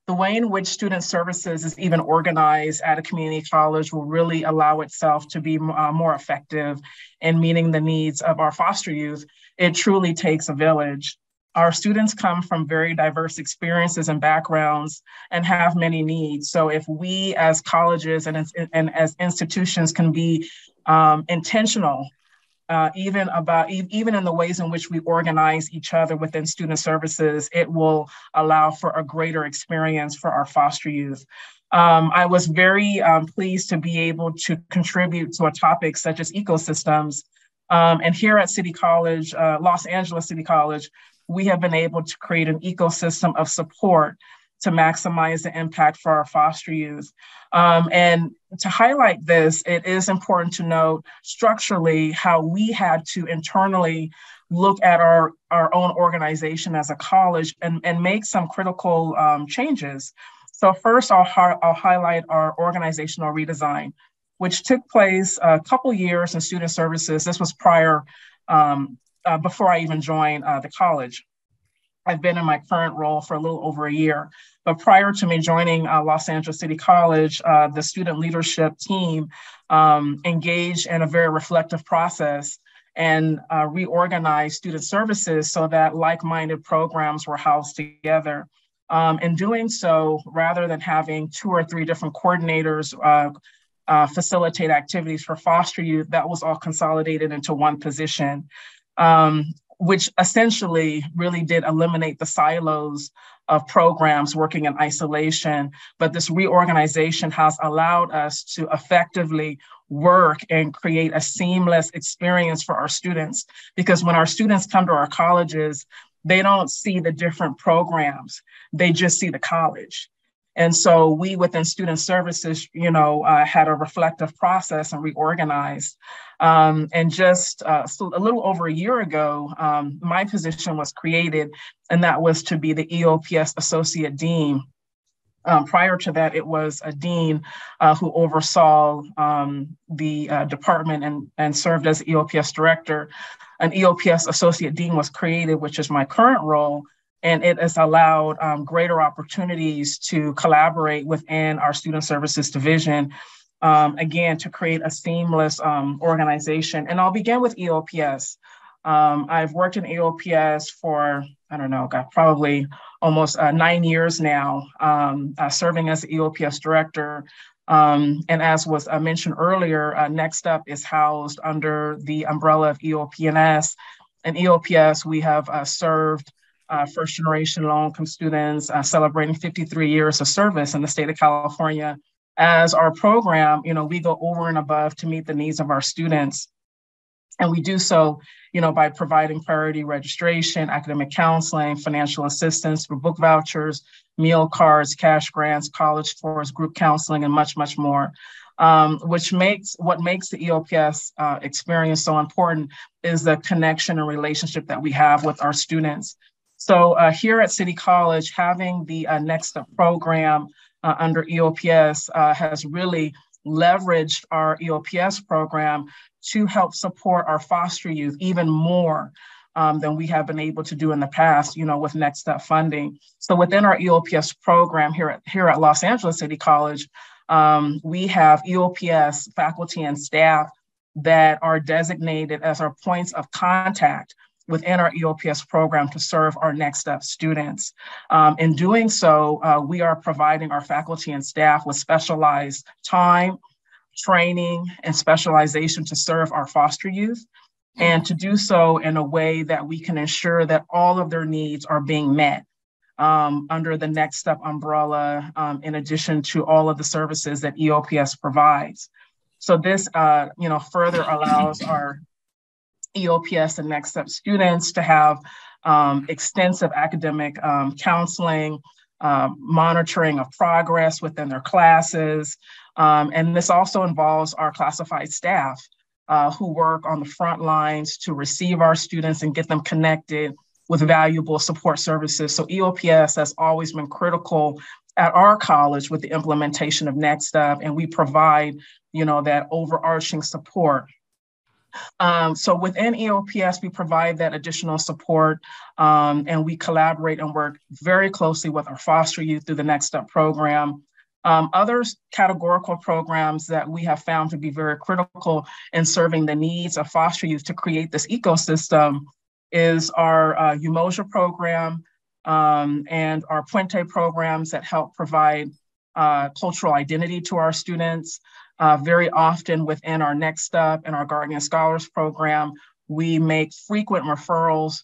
the way in which student services is even organized at a community college will really allow itself to be uh, more effective in meeting the needs of our foster youth. It truly takes a village. Our students come from very diverse experiences and backgrounds and have many needs. So if we as colleges and as, and as institutions can be um, intentional uh, even about even in the ways in which we organize each other within student services, it will allow for a greater experience for our foster youth. Um, I was very um, pleased to be able to contribute to a topic such as ecosystems. Um, and here at City College, uh, Los Angeles City College, we have been able to create an ecosystem of support to maximize the impact for our foster youth. Um, and to highlight this, it is important to note structurally how we had to internally look at our, our own organization as a college and, and make some critical um, changes. So first, I'll, I'll highlight our organizational redesign, which took place a couple years in student services. This was prior um, uh, before I even joined uh, the college. I've been in my current role for a little over a year. But prior to me joining uh, Los Angeles City College, uh, the student leadership team um, engaged in a very reflective process and uh, reorganized student services so that like-minded programs were housed together. Um, in doing so, rather than having two or three different coordinators uh, uh, facilitate activities for foster youth, that was all consolidated into one position um, which essentially really did eliminate the silos of programs working in isolation. But this reorganization has allowed us to effectively work and create a seamless experience for our students. Because when our students come to our colleges, they don't see the different programs, they just see the college. And so we within student services, you know, uh, had a reflective process and reorganized. Um, and just uh, so a little over a year ago, um, my position was created, and that was to be the EOPS Associate Dean. Um, prior to that, it was a dean uh, who oversaw um, the uh, department and, and served as EOPS director. An EOPS Associate Dean was created, which is my current role, and it has allowed um, greater opportunities to collaborate within our student services division um, again to create a seamless um, organization. And i'll begin with eops um, i've worked in eops for i don't know probably almost uh, nine years now um, uh, serving as eops director. Um, and as was uh, mentioned earlier, uh, Next Up is housed under the umbrella of EOP&S. And EOPS, we have uh, served uh, first generation low income students uh, celebrating 53 years of service in the state of California. As our program, you know, we go over and above to meet the needs of our students. And we do so, you know, by providing priority registration, academic counseling, financial assistance for book vouchers, meal cards, cash grants, college tours, group counseling, and much, much more. Um, which makes what makes the EOPS uh, experience so important is the connection and relationship that we have with our students. So uh, here at City College, having the uh, Next Up program uh, under EOPS has really leveraged our EOPS program to help support our foster youth even more um, than we have been able to do in the past, you know, with Next Step funding. So within our EOPS program here at, here at Los Angeles City College, um, we have EOPS faculty and staff that are designated as our points of contact within our EOPS program to serve our Next Step students. Um, in doing so, uh, we are providing our faculty and staff with specialized time, training, and specialization to serve our foster youth and to do so in a way that we can ensure that all of their needs are being met um, under the Next Step umbrella, um, in addition to all of the services that EOPS provides. So this, uh, you know, further allows our EOPS and Next Step students to have um, extensive academic um, counseling, um, monitoring of progress within their classes. Um, and this also involves our classified staff uh, who work on the front lines to receive our students and get them connected with valuable support services. So EOPS has always been critical at our college with the implementation of Next Step, and we provide, you know, that overarching support um, so within EOPS, we provide that additional support um, and we collaborate and work very closely with our foster youth through the Next Step program. Um, other categorical programs that we have found to be very critical in serving the needs of foster youth to create this ecosystem is our uh, Umoja program um, and our Puente programs that help provide uh, cultural identity to our students. Uh, very often within our Next Step and our Guardian Scholars Program, we make frequent referrals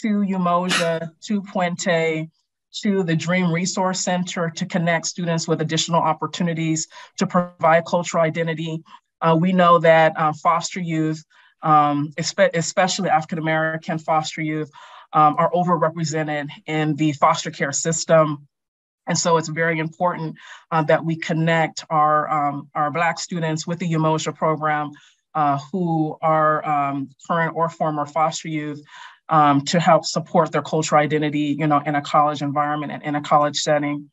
to Umoja, to Puente, to the Dream Resource Center to connect students with additional opportunities to provide cultural identity. Uh, we know that uh, foster youth, um, especially African American foster youth, um, are overrepresented in the foster care system. And so it's very important uh, that we connect our, um, our Black students with the Umoja program uh, who are um, current or former foster youth um, to help support their cultural identity, you know, in a college environment and in a college setting.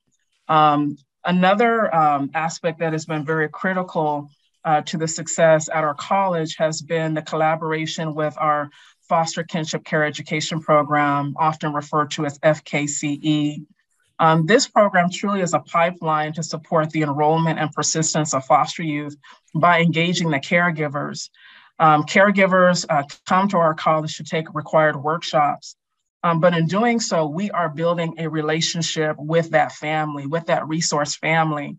Um, another um, aspect that has been very critical uh, to the success at our college has been the collaboration with our foster kinship care education program, often referred to as FKCE. Um, this program truly is a pipeline to support the enrollment and persistence of foster youth by engaging the caregivers. Um, caregivers uh, come to our college to take required workshops, um, but in doing so, we are building a relationship with that family, with that resource family.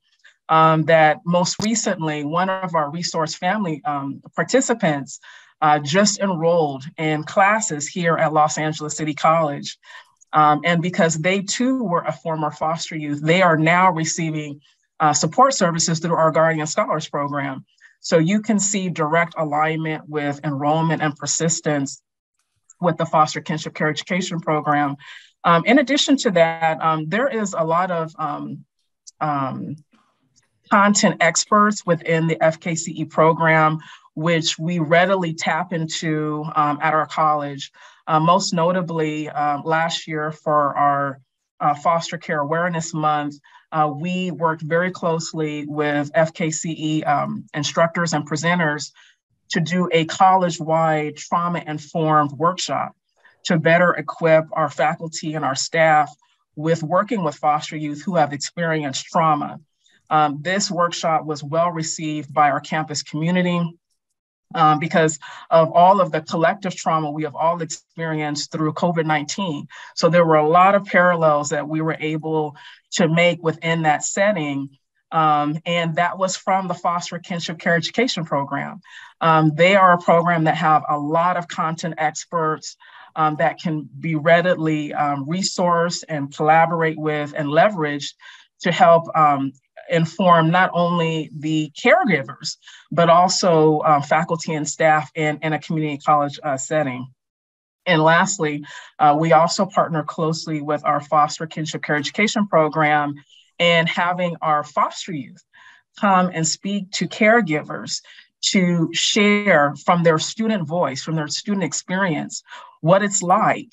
Um, that most recently, one of our resource family um, participants uh, just enrolled in classes here at Los Angeles City College. Um, and because they too were a former foster youth, they are now receiving uh, support services through our Guardian Scholars Program. So you can see direct alignment with enrollment and persistence with the Foster Kinship Care Education Program. Um, in addition to that, um, there is a lot of um, um, content experts within the FKCE program, which we readily tap into um, at our college. Uh, most notably, uh, last year for our uh, Foster Care Awareness Month, uh, we worked very closely with FKCE um, instructors and presenters to do a college-wide trauma-informed workshop to better equip our faculty and our staff with working with foster youth who have experienced trauma. Um, this workshop was well received by our campus community um, because of all of the collective trauma we have all experienced through COVID 19. So there were a lot of parallels that we were able to make within that setting. Um, and that was from the Foster Kinship Care Education Program. Um, they are a program that have a lot of content experts um, that can be readily um, resourced and collaborate with and leveraged to help um, inform not only the caregivers, but also um, faculty and staff in, in a community college uh, setting. And lastly, uh, we also partner closely with our foster kinship care education program and having our foster youth come and speak to caregivers to share from their student voice, from their student experience, what it's like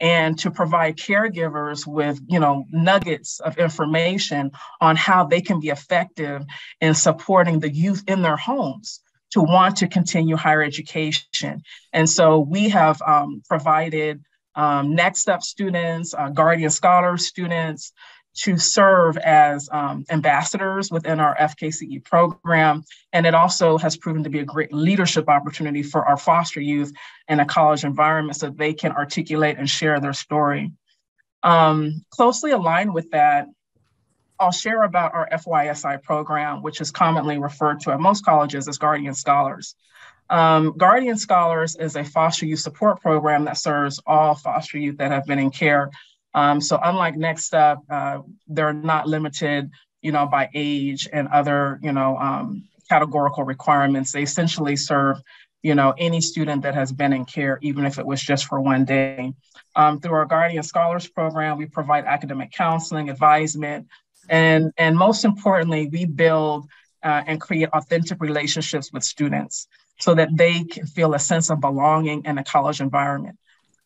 and to provide caregivers with you know nuggets of information on how they can be effective in supporting the youth in their homes to want to continue higher education. And so we have um, provided um, next up students uh, guardian scholar students to serve as um, ambassadors within our FKCE program. And it also has proven to be a great leadership opportunity for our foster youth in a college environment so they can articulate and share their story. Um, closely aligned with that, I'll share about our FYSI program, which is commonly referred to at most colleges as Guardian Scholars. Um, Guardian Scholars is a foster youth support program that serves all foster youth that have been in care um, so unlike Next Step, uh, they're not limited, you know, by age and other, you know, um, categorical requirements. They essentially serve, you know, any student that has been in care, even if it was just for one day. Um, through our Guardian Scholars Program, we provide academic counseling, advisement, and, and most importantly, we build uh, and create authentic relationships with students so that they can feel a sense of belonging in a college environment.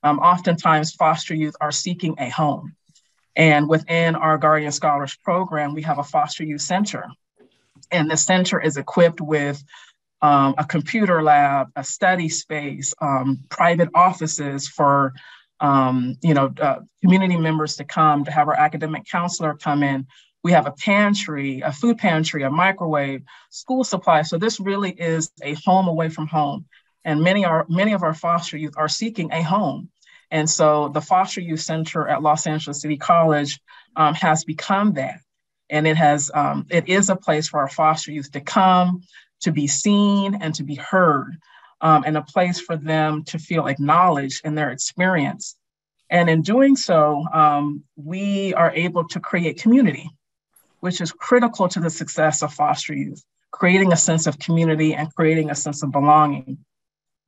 Um, oftentimes, foster youth are seeking a home. And within our Guardian Scholars program, we have a foster youth center. And the center is equipped with um, a computer lab, a study space, um, private offices for um, you know uh, community members to come to have our academic counselor come in. We have a pantry, a food pantry, a microwave, school supplies. So this really is a home away from home. And many are many of our foster youth are seeking a home. And so the Foster Youth Center at Los Angeles City College um, has become that. And it has, um, it is a place for our foster youth to come, to be seen and to be heard, um, and a place for them to feel acknowledged in their experience. And in doing so, um, we are able to create community, which is critical to the success of foster youth, creating a sense of community and creating a sense of belonging.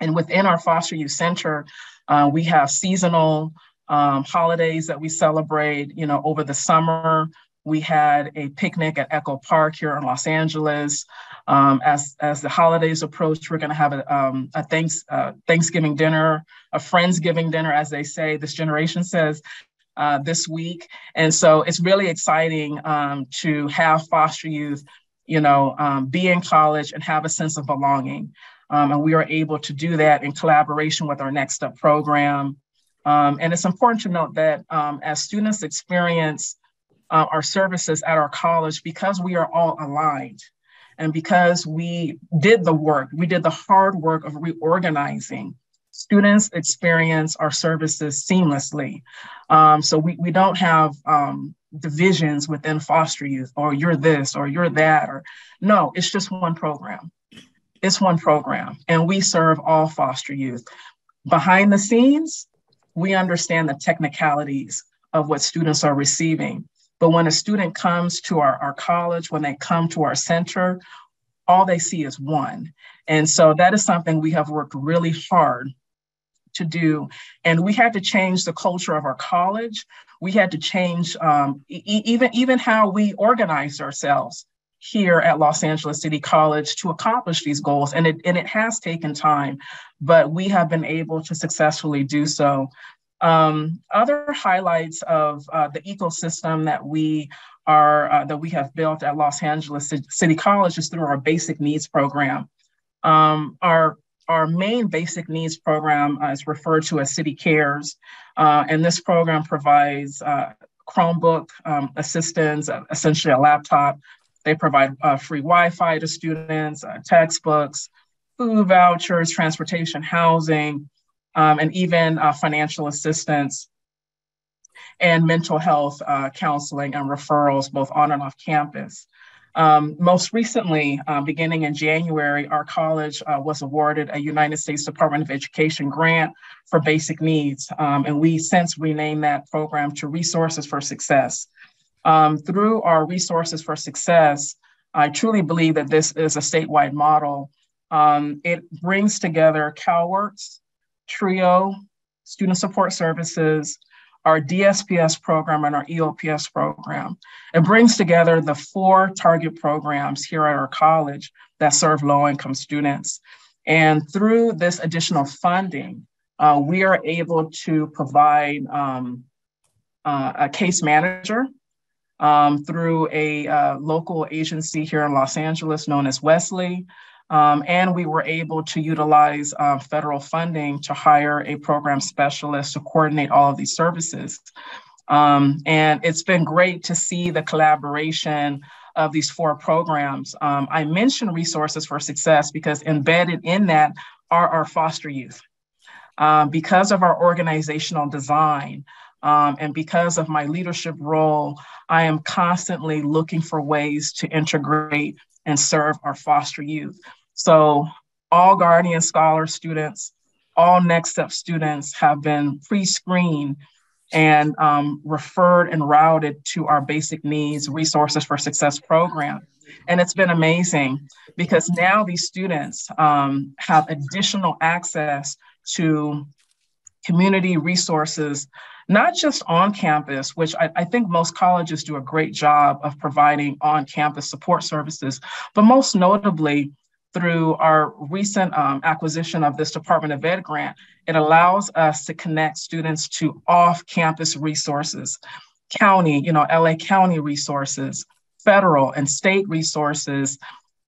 And within our foster youth center, uh, we have seasonal um, holidays that we celebrate. You know, over the summer, we had a picnic at Echo Park here in Los Angeles. Um, as as the holidays approach, we're going to have a, um, a thanks uh, Thanksgiving dinner, a Friendsgiving dinner, as they say. This generation says. Uh, this week, and so it's really exciting um, to have foster youth, you know, um, be in college and have a sense of belonging. Um, and we are able to do that in collaboration with our Next Step program. Um, and it's important to note that um, as students experience uh, our services at our college, because we are all aligned and because we did the work, we did the hard work of reorganizing, students experience our services seamlessly. Um, so we, we don't have um, divisions within foster youth or you're this or you're that or no, it's just one program. It's one program, and we serve all foster youth. Behind the scenes, we understand the technicalities of what students are receiving. But when a student comes to our, our college, when they come to our center, all they see is one. And so that is something we have worked really hard to do. And we had to change the culture of our college. We had to change um, e- even, even how we organize ourselves here at Los Angeles City College to accomplish these goals. And it, and it has taken time, but we have been able to successfully do so. Um, other highlights of uh, the ecosystem that we are uh, that we have built at Los Angeles City College is through our basic needs program. Um, our our main basic needs program uh, is referred to as City Cares, uh, and this program provides uh, Chromebook um, assistance, uh, essentially a laptop they provide uh, free Wi-Fi to students, uh, textbooks, food vouchers, transportation, housing, um, and even uh, financial assistance and mental health uh, counseling and referrals both on and off campus. Um, most recently, uh, beginning in January, our college uh, was awarded a United States Department of Education grant for basic needs. Um, and we since renamed that program to Resources for Success. Um, through our resources for success, I truly believe that this is a statewide model. Um, it brings together CalWORKS, TRIO, Student Support Services, our DSPS program and our EOPS program. It brings together the four target programs here at our college that serve low income students. And through this additional funding, uh, we are able to provide um, uh, a case manager um, through a uh, local agency here in Los Angeles known as Wesley. Um, and we were able to utilize uh, federal funding to hire a program specialist to coordinate all of these services. Um, and it's been great to see the collaboration of these four programs. Um, I mentioned resources for success because embedded in that are our foster youth. Um, because of our organizational design um, and because of my leadership role, I am constantly looking for ways to integrate and serve our foster youth. So all Guardian Scholar students, all Next Step students have been pre-screened and um, referred and routed to our basic needs resources for success program. And it's been amazing because now these students um, have additional access to community resources, not just on campus, which I, I, think most colleges do a great job of providing on campus support services, but most notably, through our recent um, acquisition of this Department of Ed grant, it allows us to connect students to off-campus resources, county, you know, LA County resources, federal and state resources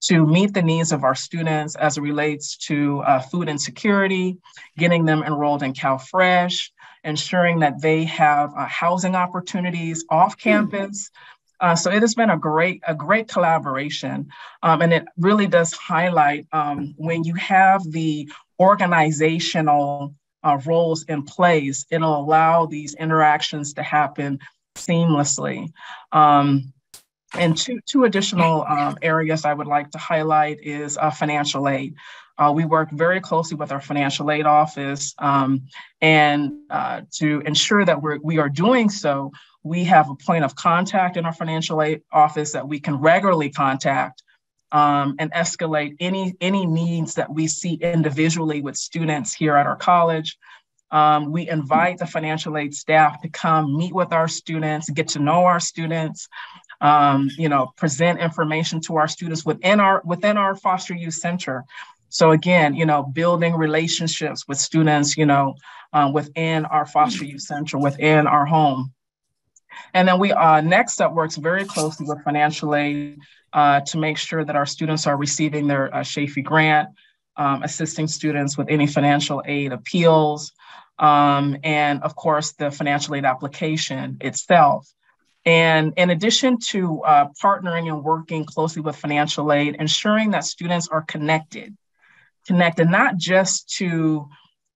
to meet the needs of our students as it relates to uh, food insecurity, getting them enrolled in CalFresh, ensuring that they have uh, housing opportunities off campus, uh, so it has been a great, a great collaboration. Um, and it really does highlight um, when you have the organizational uh, roles in place, it'll allow these interactions to happen seamlessly. Um, and two, two additional um, areas I would like to highlight is uh, financial aid. Uh, we work very closely with our financial aid office um, and uh, to ensure that we're, we are doing so, we have a point of contact in our financial aid office that we can regularly contact um, and escalate any, any needs that we see individually with students here at our college. Um, we invite the financial aid staff to come meet with our students, get to know our students, um, you know, present information to our students within our within our foster youth center. So again, you know, building relationships with students, you know, uh, within our foster youth center, within our home. And then we uh, next up works very closely with financial aid uh, to make sure that our students are receiving their uh, Chafee grant, um, assisting students with any financial aid appeals, um, and of course the financial aid application itself. And in addition to uh, partnering and working closely with financial aid, ensuring that students are connected, connected not just to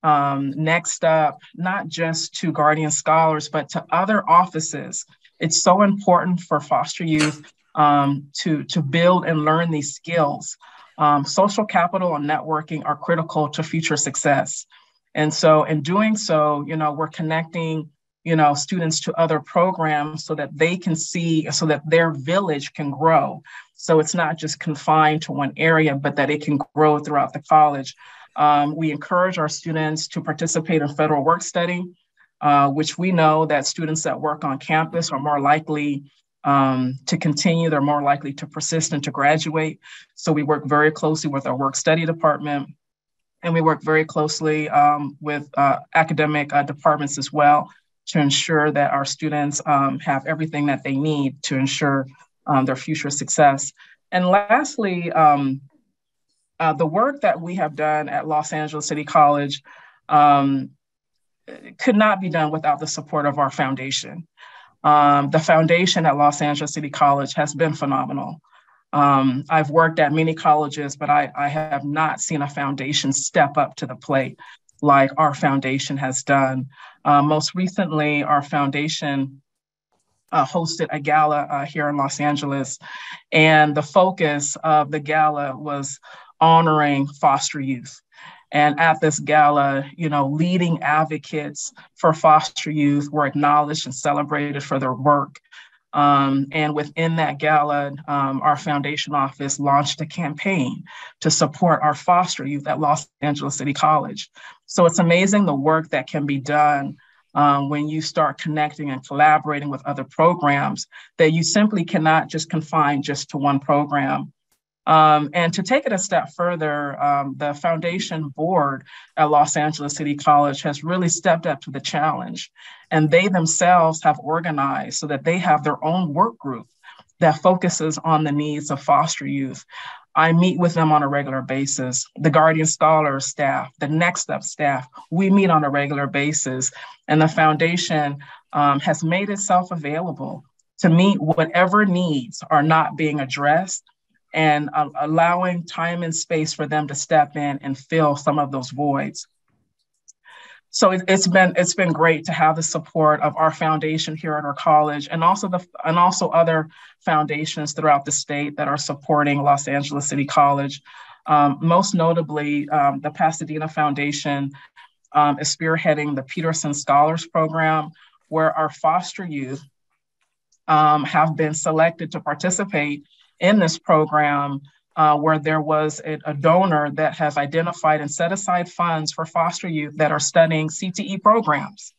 um, next up, not just to Guardian Scholars, but to other offices. It's so important for foster youth um, to, to build and learn these skills. Um, social capital and networking are critical to future success. And so in doing so, you know, we're connecting, you know, students to other programs so that they can see, so that their village can grow. So it's not just confined to one area, but that it can grow throughout the college. Um, we encourage our students to participate in federal work study, uh, which we know that students that work on campus are more likely um, to continue, they're more likely to persist and to graduate. So we work very closely with our work study department, and we work very closely um, with uh, academic uh, departments as well to ensure that our students um, have everything that they need to ensure um, their future success. And lastly, um, uh, the work that we have done at Los Angeles City College um, could not be done without the support of our foundation. Um, the foundation at Los Angeles City College has been phenomenal. Um, I've worked at many colleges, but I, I, have not seen a foundation step up to the plate like our foundation has done. Uh, most recently, our foundation uh, hosted a gala uh, here in Los Angeles, and the focus of the gala was honoring foster youth. And at this gala, you know, leading advocates for foster youth were acknowledged and celebrated for their work. Um, and within that gala, um, our foundation office launched a campaign to support our foster youth at Los Angeles City College. So it's amazing the work that can be done um, when you start connecting and collaborating with other programs that you simply cannot just confine just to one program. Um, and to take it a step further, um, the foundation board at Los Angeles City College has really stepped up to the challenge. And they themselves have organized so that they have their own work group that focuses on the needs of foster youth. I meet with them on a regular basis. The Guardian Scholars staff, the Next Up staff, we meet on a regular basis. And the foundation um, has made itself available to meet whatever needs are not being addressed and uh, allowing time and space for them to step in and fill some of those voids. So it, has been it's been great to have the support of our foundation here at our college, and also the and also other foundations throughout the state that are supporting Los Angeles City College. Um, most notably, um, the Pasadena Foundation um, is spearheading the Peterson Scholars Program, where our foster youth um, have been selected to participate in this program uh, where there was a, a, donor that has identified and set aside funds for foster youth that are studying CTE programs.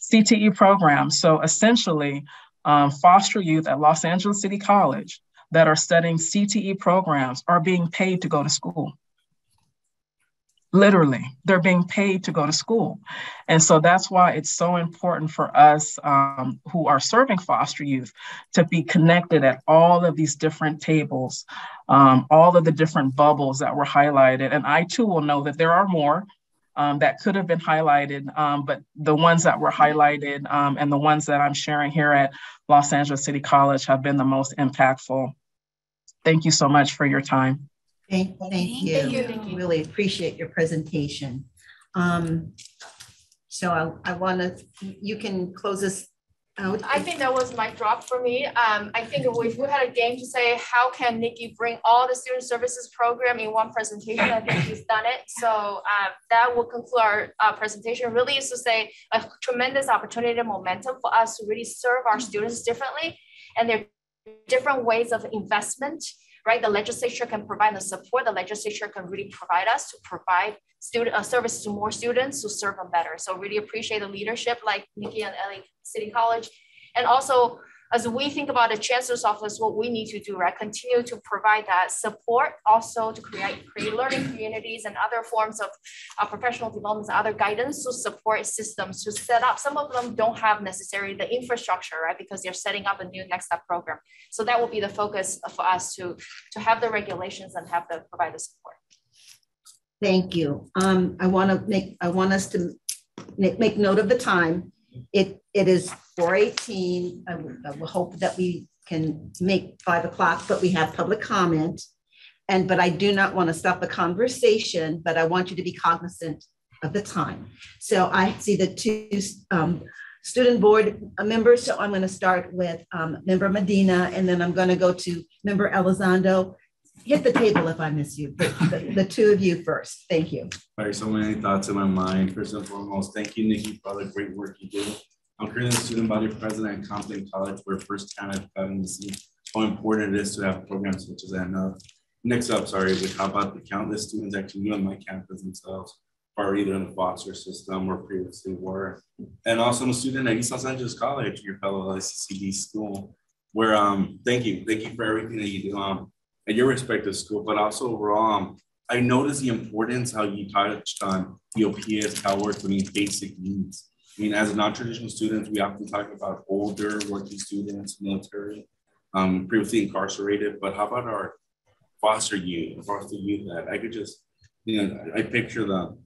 CTE programs. So essentially, um, foster youth at Los Angeles City College that are studying CTE programs are being paid to go to school. Literally, they're being paid to go to school. And so that's why it's so important for us um, who are serving foster youth to be connected at all of these different tables, um, all of the different bubbles that were highlighted. And I too will know that there are more. Um, that could have been highlighted, um, but the ones that were highlighted um, and the ones that I'm sharing here at Los Angeles City College have been the most impactful. Thank you so much for your time. Thank, thank you. Thank you, thank you. Really appreciate your presentation. Um, so I, I want to, you can close this out. I think that was my drop for me. Um, I think if we had a game to say, how can Nikki bring all the student services program in one presentation? I think she's done it. So um, that will conclude our uh, presentation. Really is to say a tremendous opportunity and momentum for us to really serve our students differently. And there are different ways of investment right? The legislature can provide the support. The legislature can really provide us to provide student uh, service to more students to serve them better. So really appreciate the leadership like Nikki and LA City College. And also as we think about the chancellor's office, what we need to do, right, continue to provide that support, also to create create learning communities and other forms of uh, professional development, other guidance to support systems to set up. Some of them don't have necessarily the infrastructure, right, because they're setting up a new next step program. So that will be the focus for us to to have the regulations and have the provide the support. Thank you. Um, I want to make I want us to make, make note of the time. It it is 418. I, I will hope that we can make five o'clock, but we have public comment. And but I do not want to stop the conversation, but I want you to be cognizant of the time. So I see the two um, student board members. So I'm going to start with um, member Medina, and then I'm going to go to member Elizondo. Hit the table if I miss you, the, the two of you first. Thank you. All right, so many thoughts in my mind. First and foremost, thank you, Nikki, for all the great work you do. I'm currently the student body president at Compton College, where first kind of gotten to see how important it is to have programs such as that. Now, next up, sorry, we how about the countless students actually new on my campus themselves, are either in the foster system or previously were. And also I'm a student at East Los Angeles College, your fellow LACCD school, where um thank you, thank you for everything that you do um at your respective school, but also overall, um, I noticed the importance how you touched on EOPS, CalWORKs, I mean, basic needs. I mean, as a non-traditional student, we often talk about older working students, military, um, previously incarcerated, but how about our foster youth, foster youth that I could just, you know, I picture them,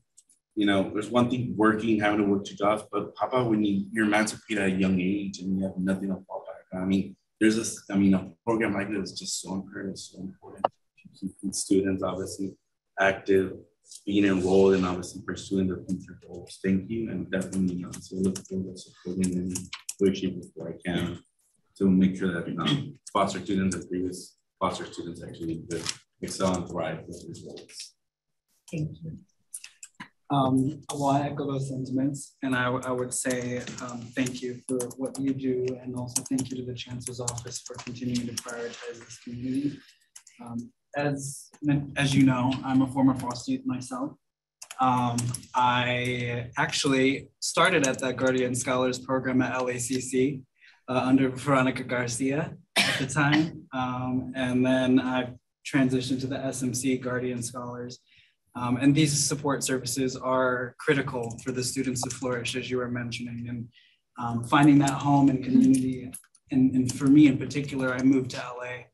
you know, there's one thing working, having to work two jobs, but how about when you, you're emancipated at a young age and you have nothing to fall back on? I mean, there's this, I mean, a program like this is just so important, so important to keep students obviously active being enrolled and obviously pursuing their future goals. Thank you, and definitely, you know, so look forward to supporting any way, shape, or I can to make sure that you know, foster students and previous foster students actually excel and thrive with results. Thank you. Um, well, I echo those sentiments, and I, I would say um, thank you for what you do, and also thank you to the Chancellor's Office for continuing to prioritize this community. Um, as, as you know, I'm a former foster youth myself. Um, I actually started at that Guardian Scholars Program at LACC uh, under Veronica Garcia at the time, um, and then I transitioned to the SMC Guardian Scholars. Um, and these support services are critical for the students to flourish, as you were mentioning, and um, finding that home and community. And, and, for me in particular, I moved to LA.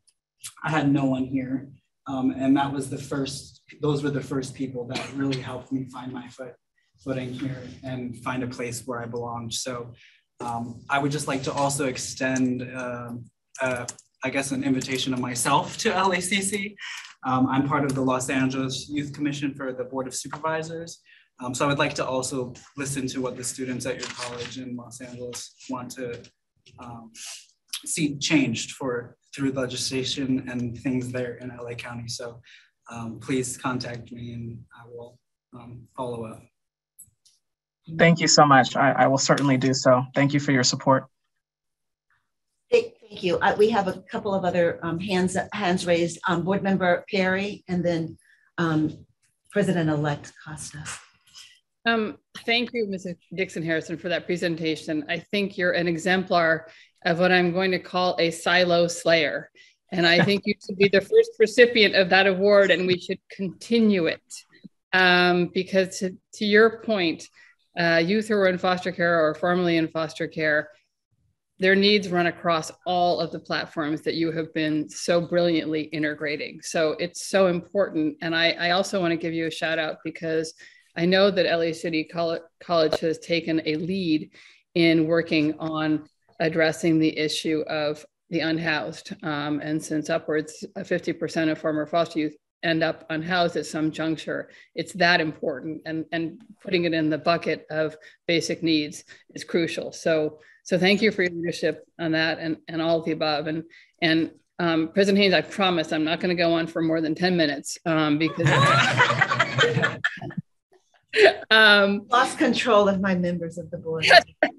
I had no one here. Um, and that was the first, those were the first people that really helped me find my foot, footing here and find a place where I belonged. So um, I would just like to also extend, uh, uh, I guess, an invitation of myself to LACC. Um, I'm part of the Los Angeles Youth Commission for the Board of Supervisors. Um, so I would like to also listen to what the students at your college in Los Angeles want to um, see changed for through legislation and things there in LA County. So um, please contact me and I will um, follow up. Thank you so much. I, I will certainly do so. Thank you for your support. Thank you. Uh, we have a couple of other um, hands hands raised. Um, Board Member Perry and then um, President-elect Costa. Um, thank you, Mrs. Dixon Harrison, for that presentation. I think you're an exemplar of what I'm going to call a silo slayer. And I think you should be the first recipient of that award and we should continue it. Um, because to, to, your point, uh, youth who are in foster care or formerly in foster care their needs run across all of the platforms that you have been so brilliantly integrating. So it's so important. And I, I also want to give you a shout out because I know that LA City College has taken a lead in working on addressing the issue of the unhoused. Um, and since upwards of 50% of former foster youth end up unhoused at some juncture, it's that important. And, and putting it in the bucket of basic needs is crucial. So so thank you for your leadership on that and, and all of the above. And, and um, President Haynes, I promise I'm not going to go on for more than 10 minutes um, because um, lost control of my members of the board.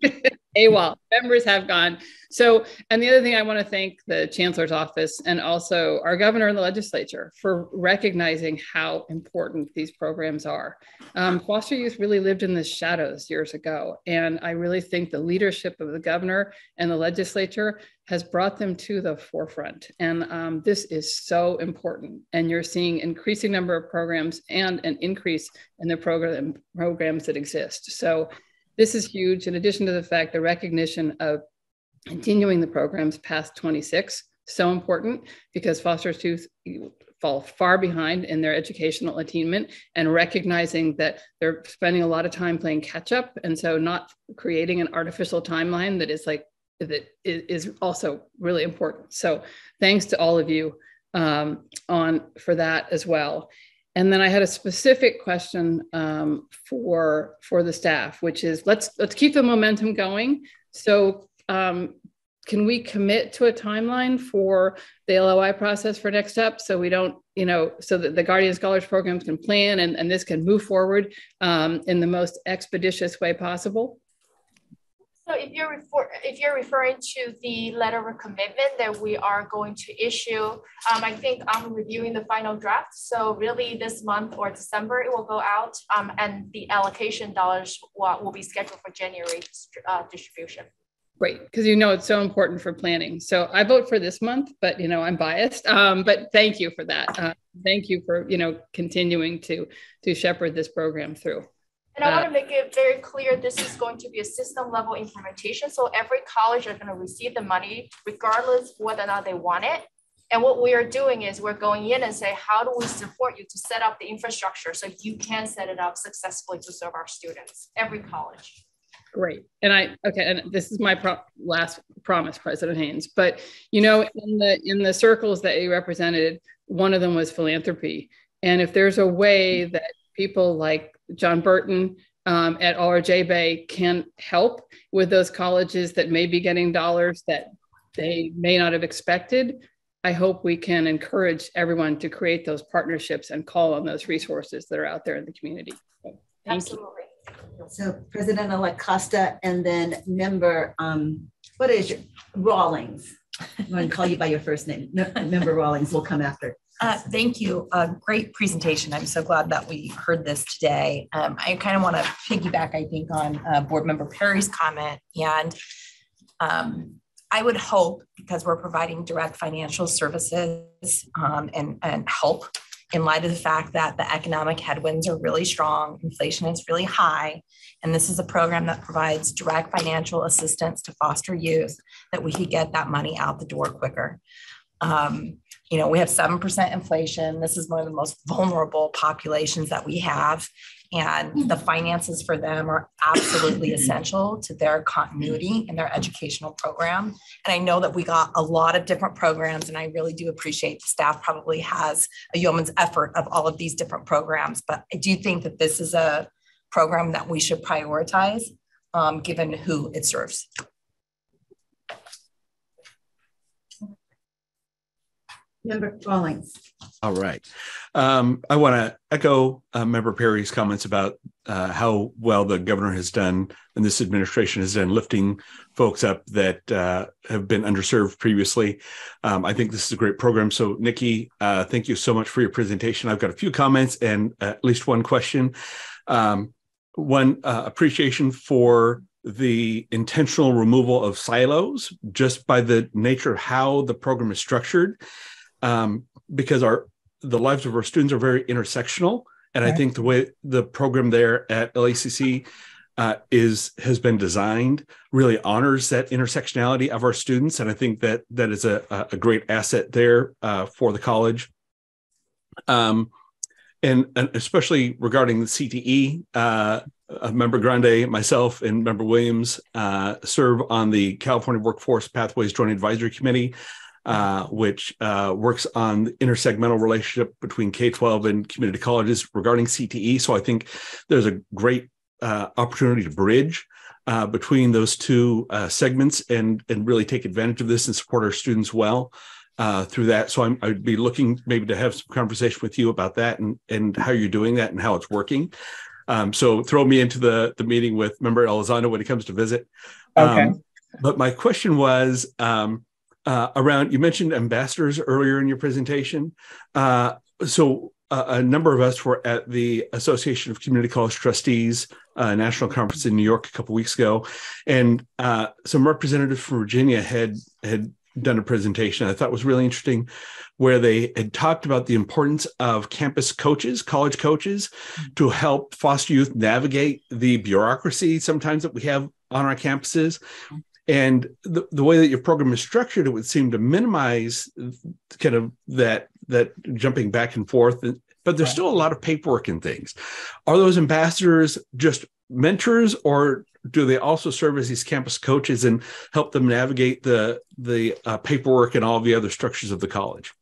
AWOL members have gone. So, and the other thing I want to thank the chancellor's office and also our governor and the legislature for recognizing how important these programs are. Um, foster youth really lived in the shadows years ago. And I really think the leadership of the governor and the legislature has brought them to the forefront. And um, this is so important. And you're seeing increasing number of programs and an increase in the program programs that exist. So this is huge. In addition to the fact, the recognition of continuing the programs past 26, so important because foster youth fall far behind in their educational attainment and recognizing that they're spending a lot of time playing catch up. And so not creating an artificial timeline that is like, that is also really important. So thanks to all of you um, on for that as well. And then I had a specific question um, for for the staff, which is let's let's keep the momentum going. So um, can we commit to a timeline for the LOI process for next step so we don't, you know, so that the Guardian Scholars programs can plan and, and this can move forward um, in the most expeditious way possible? So if you're refer if you're referring to the letter of commitment that we are going to issue, um, I think I'm reviewing the final draft. So really this month or December, it will go out um, and the allocation dollars will, will be scheduled for January uh, distribution. Great, because you know it's so important for planning. So I vote for this month, but you know I'm biased. Um, but thank you for that. Uh, thank you for you know continuing to to shepherd this program through. And I want to make it very clear this is going to be a system level implementation. So every college are going to receive the money regardless whether or not they want it. And what we are doing is we're going in and say, how do we support you to set up the infrastructure so you can set it up successfully to serve our students, every college. Great. And I okay, and this is my pro- last promise, President Haynes. But you know, in the in the circles that you represented, one of them was philanthropy. And if there's a way that people like John Burton um, at JBAY can help with those colleges that may be getting dollars that they may not have expected. I hope we can encourage everyone to create those partnerships and call on those resources that are out there in the community. So Absolutely. So President-elect Costa and then member, um, what is your, Rawlings? I'm going to call you by your first name. Member Rawlings will come after. Uh, thank you. A great presentation. I'm so glad that we heard this today. Um, I kind of want to piggyback, I think, on uh, Board Member Perry's comment. And um, I would hope, because we're providing direct financial services um, and, and help in light of the fact that the economic headwinds are really strong, inflation is really high, and this is a program that provides direct financial assistance to foster youth, that we could get that money out the door quicker. Um, you know, we have 7% inflation. This is one of the most vulnerable populations that we have. And the finances for them are absolutely essential to their continuity in their educational program. And I know that we got a lot of different programs, and I really do appreciate the staff probably has a yeoman's effort of all of these different programs. But I do think that this is a program that we should prioritize um, given who it serves. Member Rawlings. All right. Um, I want to echo uh, Member Perry's comments about uh, how well the governor has done and this administration has done lifting folks up that uh, have been underserved previously. Um, I think this is a great program. So, Nikki, uh, thank you so much for your presentation. I've got a few comments and at least one question. Um, one uh, appreciation for the intentional removal of silos just by the nature of how the program is structured um, because our the lives of our students are very intersectional. And i think the way the program there at lacc uh, is has been designed really honors that intersectionality of our students. And i think that that is a, a great asset there uh, for the college. Um, and, and especially regarding the cte uh, member grande myself and member williams uh, serve on the california workforce pathways joint advisory committee uh, which uh, works on the intersegmental relationship between K 12 and community colleges regarding CTE. So I think there's a great uh, opportunity to bridge uh, between those two uh, segments and, and really take advantage of this and support our students well. Uh, through that, so I'm, I'd be looking maybe to have some conversation with you about that and and how you're doing that and how it's working. Um, so throw me into the the meeting with member Elizondo when he comes to visit. Okay. Um, but my question was, um, uh, around you mentioned ambassadors earlier in your presentation. Uh, so uh, a number of us were at the association of community college trustees uh, national conference in new york a couple weeks ago. And uh, some representatives from virginia had had done a presentation i thought was really interesting where they had talked about the importance of campus coaches college coaches to help foster youth navigate the bureaucracy sometimes that we have on our campuses and the, the way that your program is structured it would seem to minimize kind of that that jumping back and forth but there's still a lot of paperwork and things. Are those ambassadors just mentors or do they also serve as these campus coaches and help them navigate the the uh, paperwork and all the other structures of the college?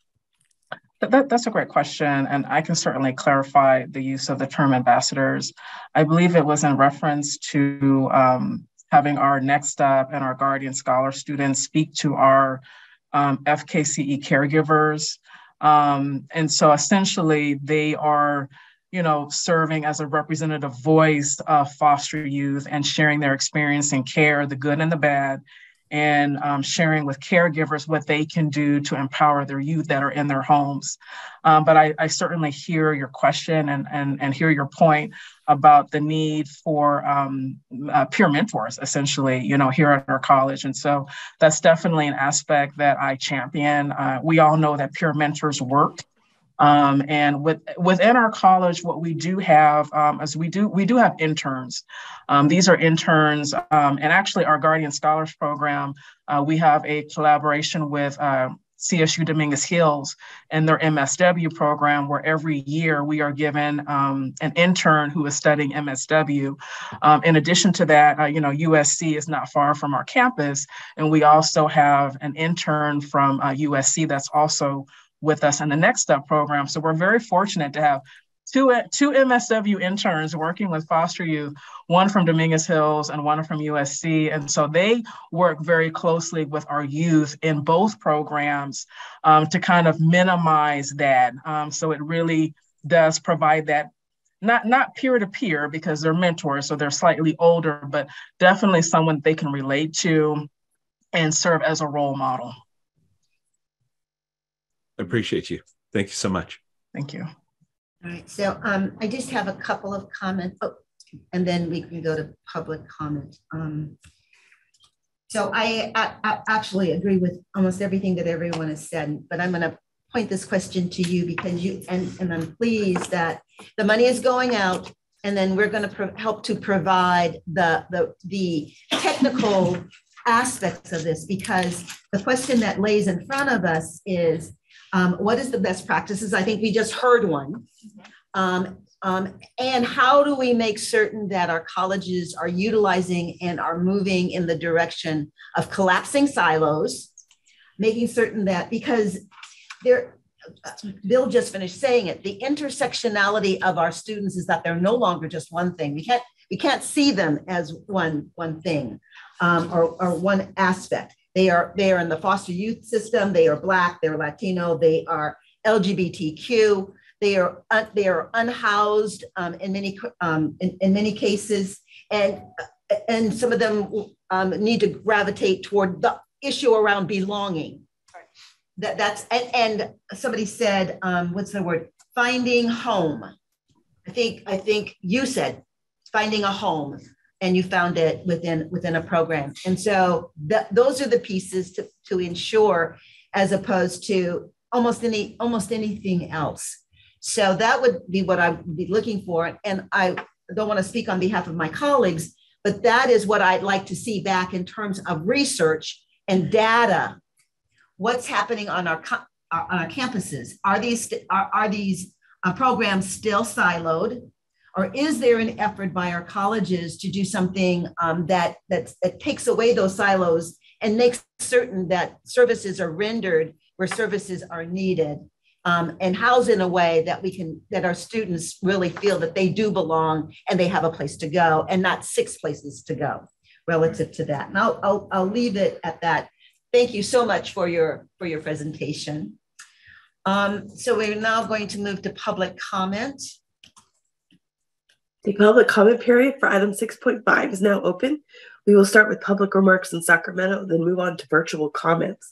That, that's a great question, and I can certainly clarify the use of the term ambassadors. I believe it was in reference to um, having our Next Step and our Guardian Scholar students speak to our um, FKCE caregivers. Um, and so essentially, they are you know, serving as a representative voice of foster youth and sharing their experience and care, the good and the bad, and um, sharing with caregivers what they can do to empower their youth that are in their homes. Um, but I, I, certainly hear your question and, and, and hear your point about the need for um, uh, peer mentors, essentially, you know, here at our college. And so that's definitely an aspect that I champion. Uh, we all know that peer mentors work. Um, and with, within our college, what we do have um, is we do we do have interns. Um, these are interns, um, and actually our Guardian Scholars Program, uh, we have a collaboration with uh, CSU Dominguez Hills and their MSW program, where every year we are given um, an intern who is studying MSW. Um, in addition to that, uh, you know, USC is not far from our campus, and we also have an intern from uh, USC that's also with us in the Next Step program. So we're very fortunate to have two, two MSW interns working with foster youth, one from Dominguez Hills and one from USC. And so they work very closely with our youth in both programs um, to kind of minimize that. Um, so it really does provide that not not peer to peer because they're mentors, so they're slightly older, but definitely someone they can relate to and serve as a role model. I appreciate you. Thank you so much. Thank you. All right, so um, I just have a couple of comments, oh, and then we can go to public comment. Um, so I, I, I actually agree with almost everything that everyone has said, but I'm going to point this question to you because you, and, and I'm pleased that the money is going out and then we're going to help to provide the, the, the technical aspects of this because the question that lays in front of us is um, what is the best practices? I think we just heard one. Um, um, and how do we make certain that our colleges are utilizing and are moving in the direction of collapsing silos, making certain that because there, Bill just finished saying it, the intersectionality of our students is that they're no longer just one thing. We can't we can't see them as one one thing um, or, or one aspect. They are they are in the foster youth system. They are black. They're Latino. They are LGBTQ. They are uh, they are unhoused um, in many um, in, in many cases, and and some of them um, need to gravitate toward the issue around belonging. That that's and, and somebody said, um, what's the word? Finding home. I think I think you said finding a home, and you found it within within a program. And so th- those are the pieces to to ensure, as opposed to almost any almost anything else. So that would be what I would be looking for. And I don't want to speak on behalf of my colleagues, but that is what I'd like to see back in terms of research and data. What's happening on our, on our campuses? Are these, are, are these uh, programs still siloed? Or is there an effort by our colleges to do something um, that, that, that takes away those silos and makes certain that services are rendered where services are needed? um, and house in a way that we can that our students really feel that they do belong and they have a place to go and not six places to go relative to that? And i'll i'll, I'll leave it at that. Thank you so much for your for your presentation. Um, so we're now going to move to public comment the public comment period for item 6.5 is now open we will start with public remarks in sacramento then move on to virtual comments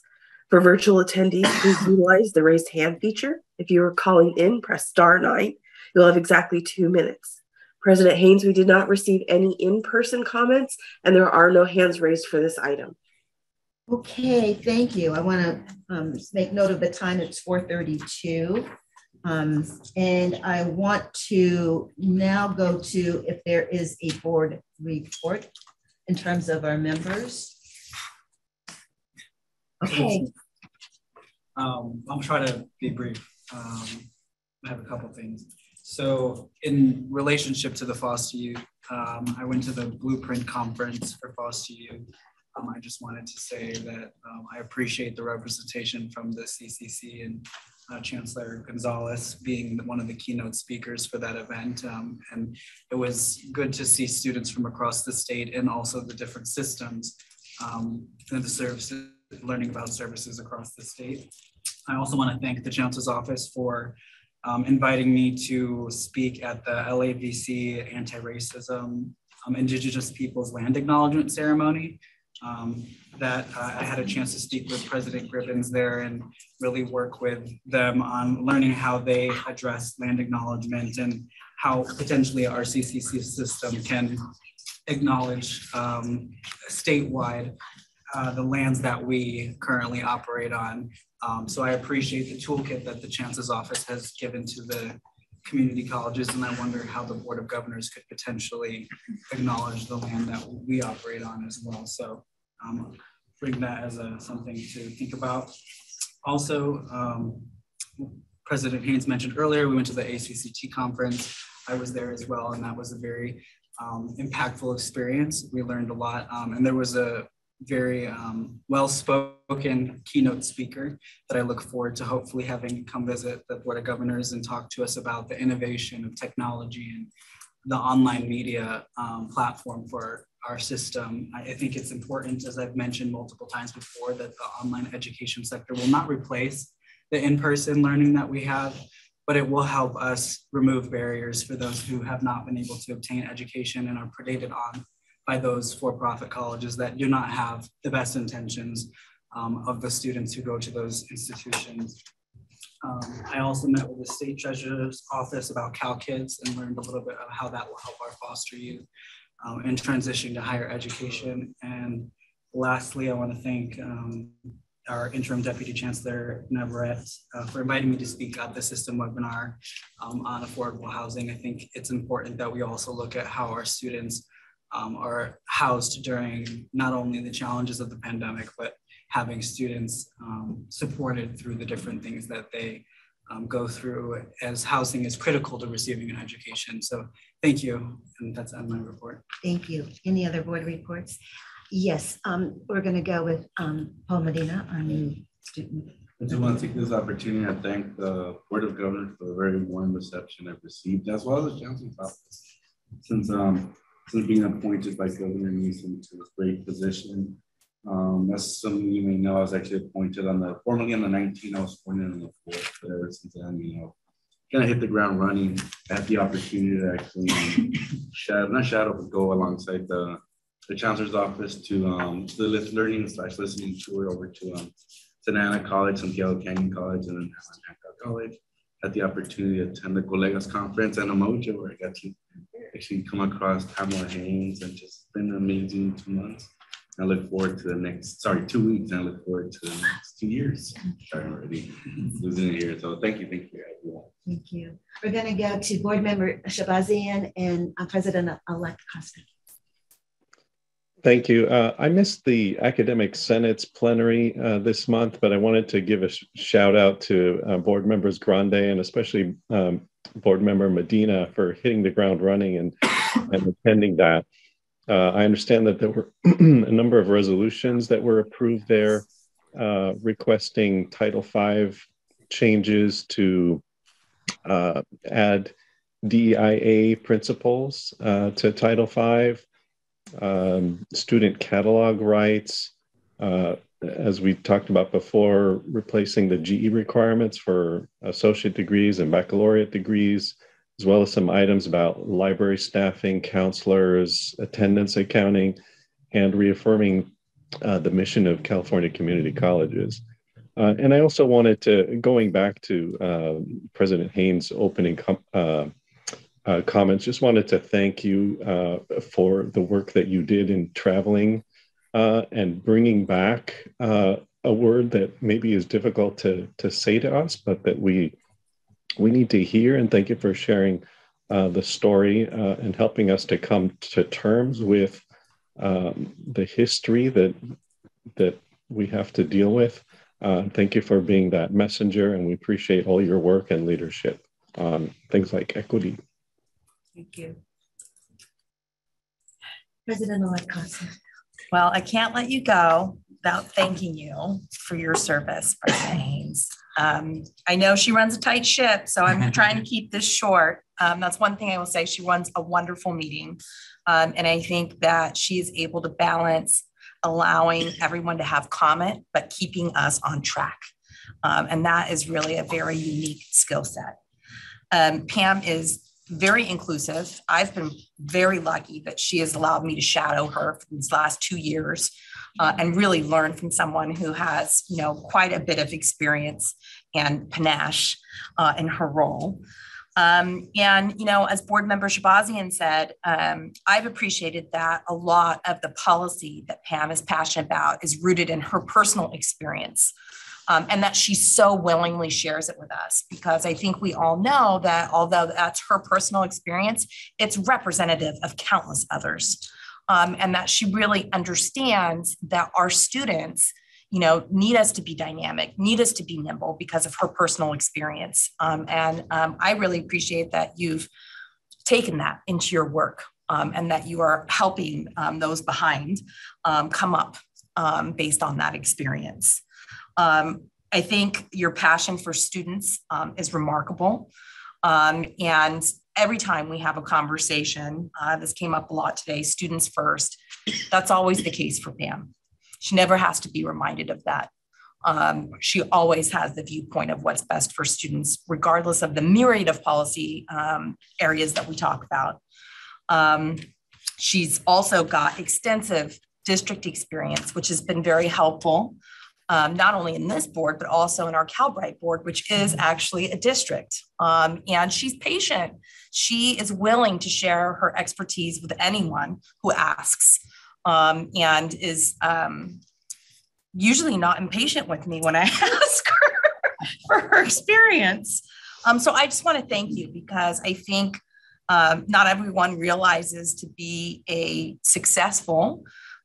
for virtual attendees, please utilize the raised hand feature. If you are calling in, press star nine. You'll have exactly two minutes. President Haynes, we did not receive any in-person comments and there are no hands raised for this item. Okay, thank you. I want to um, make note of the time. It's 432. Um, and I want to now go to if there is a board report in terms of our members. Okay. Um, I'll try to be brief. Um, I have a couple things. So, in relationship to the youth, um, I went to the Blueprint Conference for youth. Um, I just wanted to say that um, I appreciate the representation from the CCC and uh, Chancellor Gonzales being one of the keynote speakers for that event. Um, and it was good to see students from across the state and also the different systems um, and the services learning about services across the state. I also want to thank the Chancellor's Office for um, inviting me to speak at the LAVC Anti-Racism um, Indigenous Peoples Land Acknowledgement Ceremony. Um, that uh, I had a chance to speak with President Gribbons there and really work with them on learning how they address land acknowledgement and how potentially our CCC system can acknowledge um, statewide uh, the lands that we currently operate on. Um, so I appreciate the toolkit that the Chancellor's Office has given to the community colleges, and I wonder how the Board of Governors could potentially acknowledge the land that we operate on as well. So um, bring that as a, something to think about. Also, um, President Haynes mentioned earlier, we went to the ACCT conference. I was there as well, and that was a very um, impactful experience. We learned a lot, um, and there was a very um, well-spoken keynote speaker that I look forward to hopefully having come visit the Board of Governors and talk to us about the innovation of technology and the online media um, platform for our system. I, I think it's important, as I've mentioned multiple times before, that the online education sector will not replace the in-person learning that we have but it will help us remove barriers for those who have not been able to obtain education and are predated on by those for-profit colleges that do not have the best intentions um, of the students who go to those institutions. Um, I also met with the state treasurer's office about Cal Kids and learned a little bit of how that will help our foster youth um, in transition to higher education. And lastly, I want to thank um, our interim deputy chancellor Navarrete uh, for inviting me to speak at the system webinar um, on affordable housing. I think it's important that we also look at how our students um, are housed during not only the challenges of the pandemic, but having students um, supported through the different things that they um, go through as housing is critical to receiving an education. So thank you. And that's on my report. Thank you. Any other board reports? Yes, um, we're going to go with um, Paul Medina, our new student. I just want to take this opportunity to thank the Board of Governors for the very warm reception I've received, as well as the Chancellor's office. Since um, since being appointed by Governor Newsom to this great position, um, as some of you may know, I was actually appointed on the formally on the 19th. I was appointed on the 4th, but ever since then, you know, kind of hit the ground running. I had the opportunity to actually um, shadow, not shadow, but go alongside the the chancellor's office to um, the learning slash listening tour over to um, Santa Ana College, Santiago Canyon College, and then Hancock College. Had the opportunity to attend the Colegas Conference and Umoja, where I got to actually come across Tamara Haynes, and just been an amazing two months. I look forward to the next, sorry, two weeks, and I look forward to the next two years. Sorry, already losing it here. So thank you, thank you, everyone. Thank you. We're going to go to board member Shabazian and uh, President-elect Costa. Thank you. Uh, I missed the Academic Senate's plenary uh, this month, but I wanted to give a sh shout out to uh, board members Grande and especially um, board member Medina for hitting the ground running and, and attending that. Uh, I understand that there were a number of resolutions that were approved there uh, requesting Title V changes to uh, add DEIA principles to Title V um, student catalog rights, uh, as we talked about before, replacing the GE requirements for associate degrees and baccalaureate degrees, as well as some items about library staffing, counselors, attendance accounting, and reaffirming uh, the mission of California community colleges. Uh, and I also wanted to, going back to uh, President Haynes' opening uh, uh, comments. Just wanted to thank you uh, for the work that you did in traveling uh, and bringing back uh, a word that maybe is difficult to to say to us, but that we we need to hear. And thank you for sharing uh, the story uh, and helping us to come to terms with um, the history that that we have to deal with. thank you for being that messenger, and we appreciate all your work and leadership on things like equity. Thank you. President-elect Well, I can't let you go without thanking you for your service, President Haynes. Um, I know she runs a tight ship, so I'm trying to keep this short. Um, that's one thing I will say. She runs a wonderful meeting. Um, and I think that she is able to balance allowing everyone to have comment, but keeping us on track. Um, and that is really a very unique skill set. Um, Pam is very inclusive. I've been very lucky that she has allowed me to shadow her for these last two years uh, and really learn from someone who has, you know, quite a bit of experience and panache uh, in her role. Um, and, you know, as board member Shabazian said, um, I've appreciated that a lot of the policy that Pam is passionate about is rooted in her personal experience um, and that she so willingly shares it with us because I think we all know that although that's her personal experience, it's representative of countless others. Um, and that she really understands that our students you know need us to be dynamic need us to be nimble because of her personal experience um, and um, i really appreciate that you've taken that into your work um, and that you are helping um, those behind um, come up based on that experience um, I think your passion for students um, is remarkable. Um, and every time we have a conversation, uh, this came up a lot today, students first, that's always the case for Pam. She never has to be reminded of that. Um, she always has the viewpoint of what's best for students, regardless of the myriad of policy um, areas that we talk about. Um, she's also got extensive district experience, which has been very helpful, um, not only in this board, but also in our Calbright board, which is actually a district. Um, and she's patient. She is willing to share her expertise with anyone who asks um, and is um, usually not impatient with me when I ask her for her experience. Um, so I just want to thank you because I think um, not everyone realizes to be a successful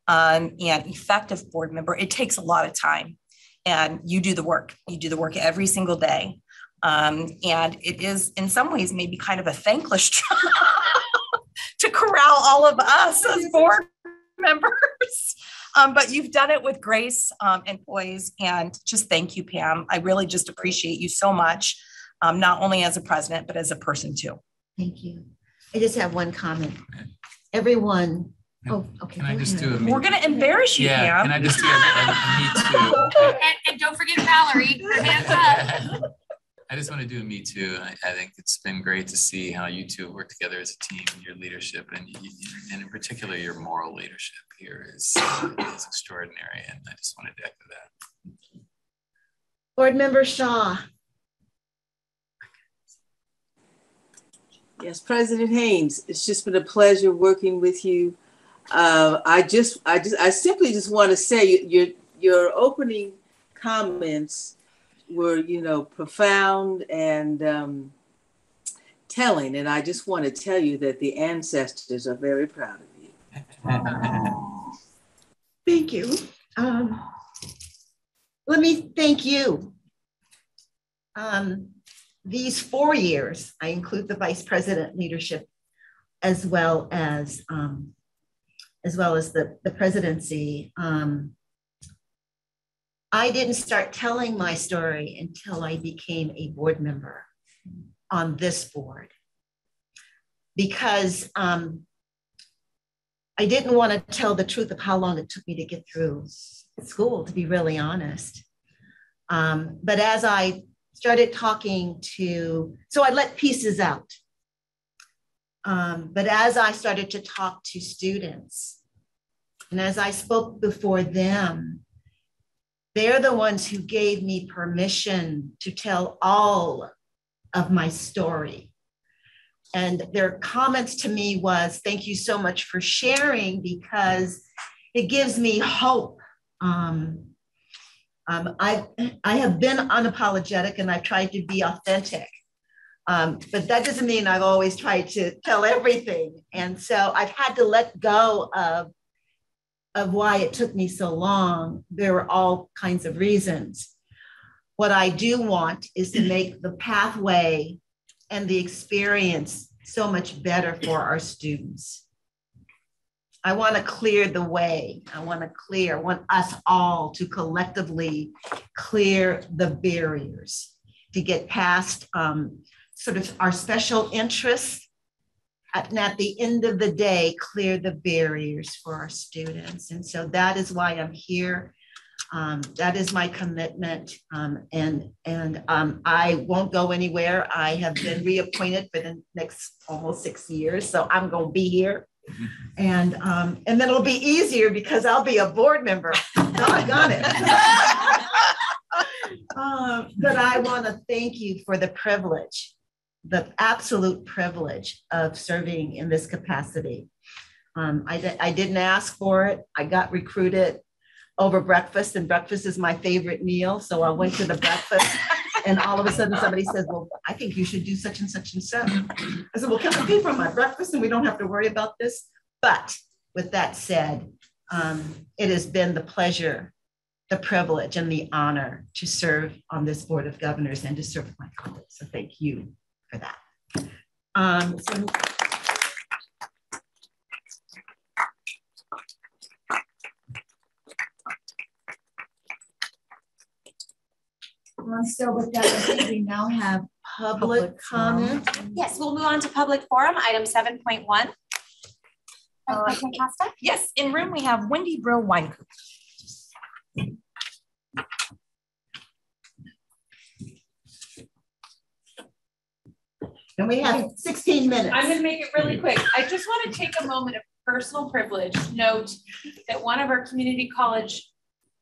um, and effective board member, it takes a lot of time. And you do the work. You do the work every single day. Um, and it is, in some ways, maybe kind of a thankless job to corral all of us as board members. Um, but you've done it with grace um, and poise. And just thank you, Pam. I really just appreciate you so much, um, not only as a president, but as a person too. Thank you. I just have one comment. Everyone, oh, okay. Can I just do a? We're going to embarrass you, Yeah, Pam. can I just do a, a, a me too? And, and don't forget Valerie, her hands up. I just want to do a me too. I, I think it's been great to see how you two work together as a team, your leadership, and you, and in particular your moral leadership here is is extraordinary. And I just wanted to echo that. Board Member Shaw. Yes, President Haynes, it's just been a pleasure working with you. Uh, I just, I just, I simply just want to say your your opening comments were, you know, profound and um, telling, and I just want to tell you that the ancestors are very proud of you. Thank you. Um, let me thank you. Um, these four years, I include the vice president leadership as well as um, as well as the, the presidency. Um, I didn't start telling my story until I became a board member on this board because um, I didn't want to tell the truth of how long it took me to get through school, to be really honest. Um, but as I started talking to, so I let pieces out. Um, but as I started to talk to students, and as I spoke before them, they're the ones who gave me permission to tell all of my story. And their comments to me was, thank you so much for sharing because it gives me hope. Um, um, I, I have been unapologetic and I've tried to be authentic. Um, but that doesn't mean I've always tried to tell everything. And so I've had to let go of, of why it took me so long. There were all kinds of reasons. What I do want is to make the pathway and the experience so much better for our students. I want to clear the way. I want to clear, I want us all to collectively clear the barriers to get past um, sort of our special interests. And at the end of the day, clear the barriers for our students. And so that is why I'm here. Um, that is my commitment. Um, and and um, I won't go anywhere. I have been reappointed for the next almost six years. So I'm going to be here. And um, and then it'll be easier because I'll be a board member. Doggone it. Uh, but I want to thank you for the privilege, the absolute privilege of serving in this capacity. Um, I, I didn't ask for it. I got recruited over breakfast, and breakfast is my favorite meal. So I went to the breakfast, and all of a sudden somebody says, Well, I think you should do such and such and such. I said, Well, can I pay for my breakfast and we don't have to worry about this? But with that said, um, it has been the pleasure, the privilege, and the honor to serve on this Board of Governors and to serve with my colleagues. So thank you for that. Um, so Um, So with that, I think we now have public comment. Yes, we'll move on to public forum, item seven point one. Yes, in room we have Wendy Brill Wine And we have 16 minutes. I'm gonna make it really quick. I just want to take a moment of personal privilege, note that one of our community college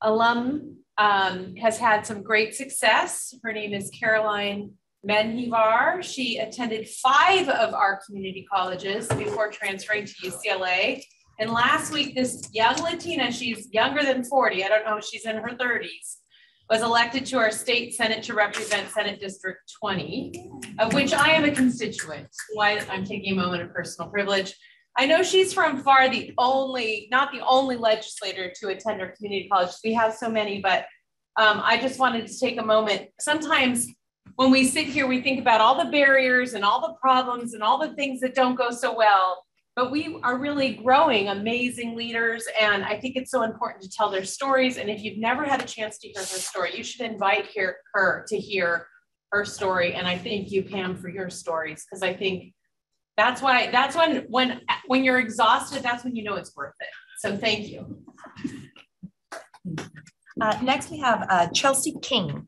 alum um, has had some great success. Her name is Caroline Menjivar. She attended five of our community colleges before transferring to UCLA. And last week, this young Latina, she's younger than 40, I don't know, she's in her 30s, was elected to our state senate to represent Senate District 20, of which I am a constituent. Why I'm taking a moment of personal privilege. I know she's from far the only, not the only legislator to attend our community college. We have so many, but um, I just wanted to take a moment. Sometimes when we sit here, we think about all the barriers and all the problems and all the things that don't go so well. But we are really growing amazing leaders. And I think it's so important to tell their stories. And if you've never had a chance to hear her story, you should invite her, her to hear her story. And I thank you, Pam, for your stories, because I think that's why that's when when when you're exhausted, that's when you know it's worth it. So thank you. Uh, next, we have uh, Chelsea King.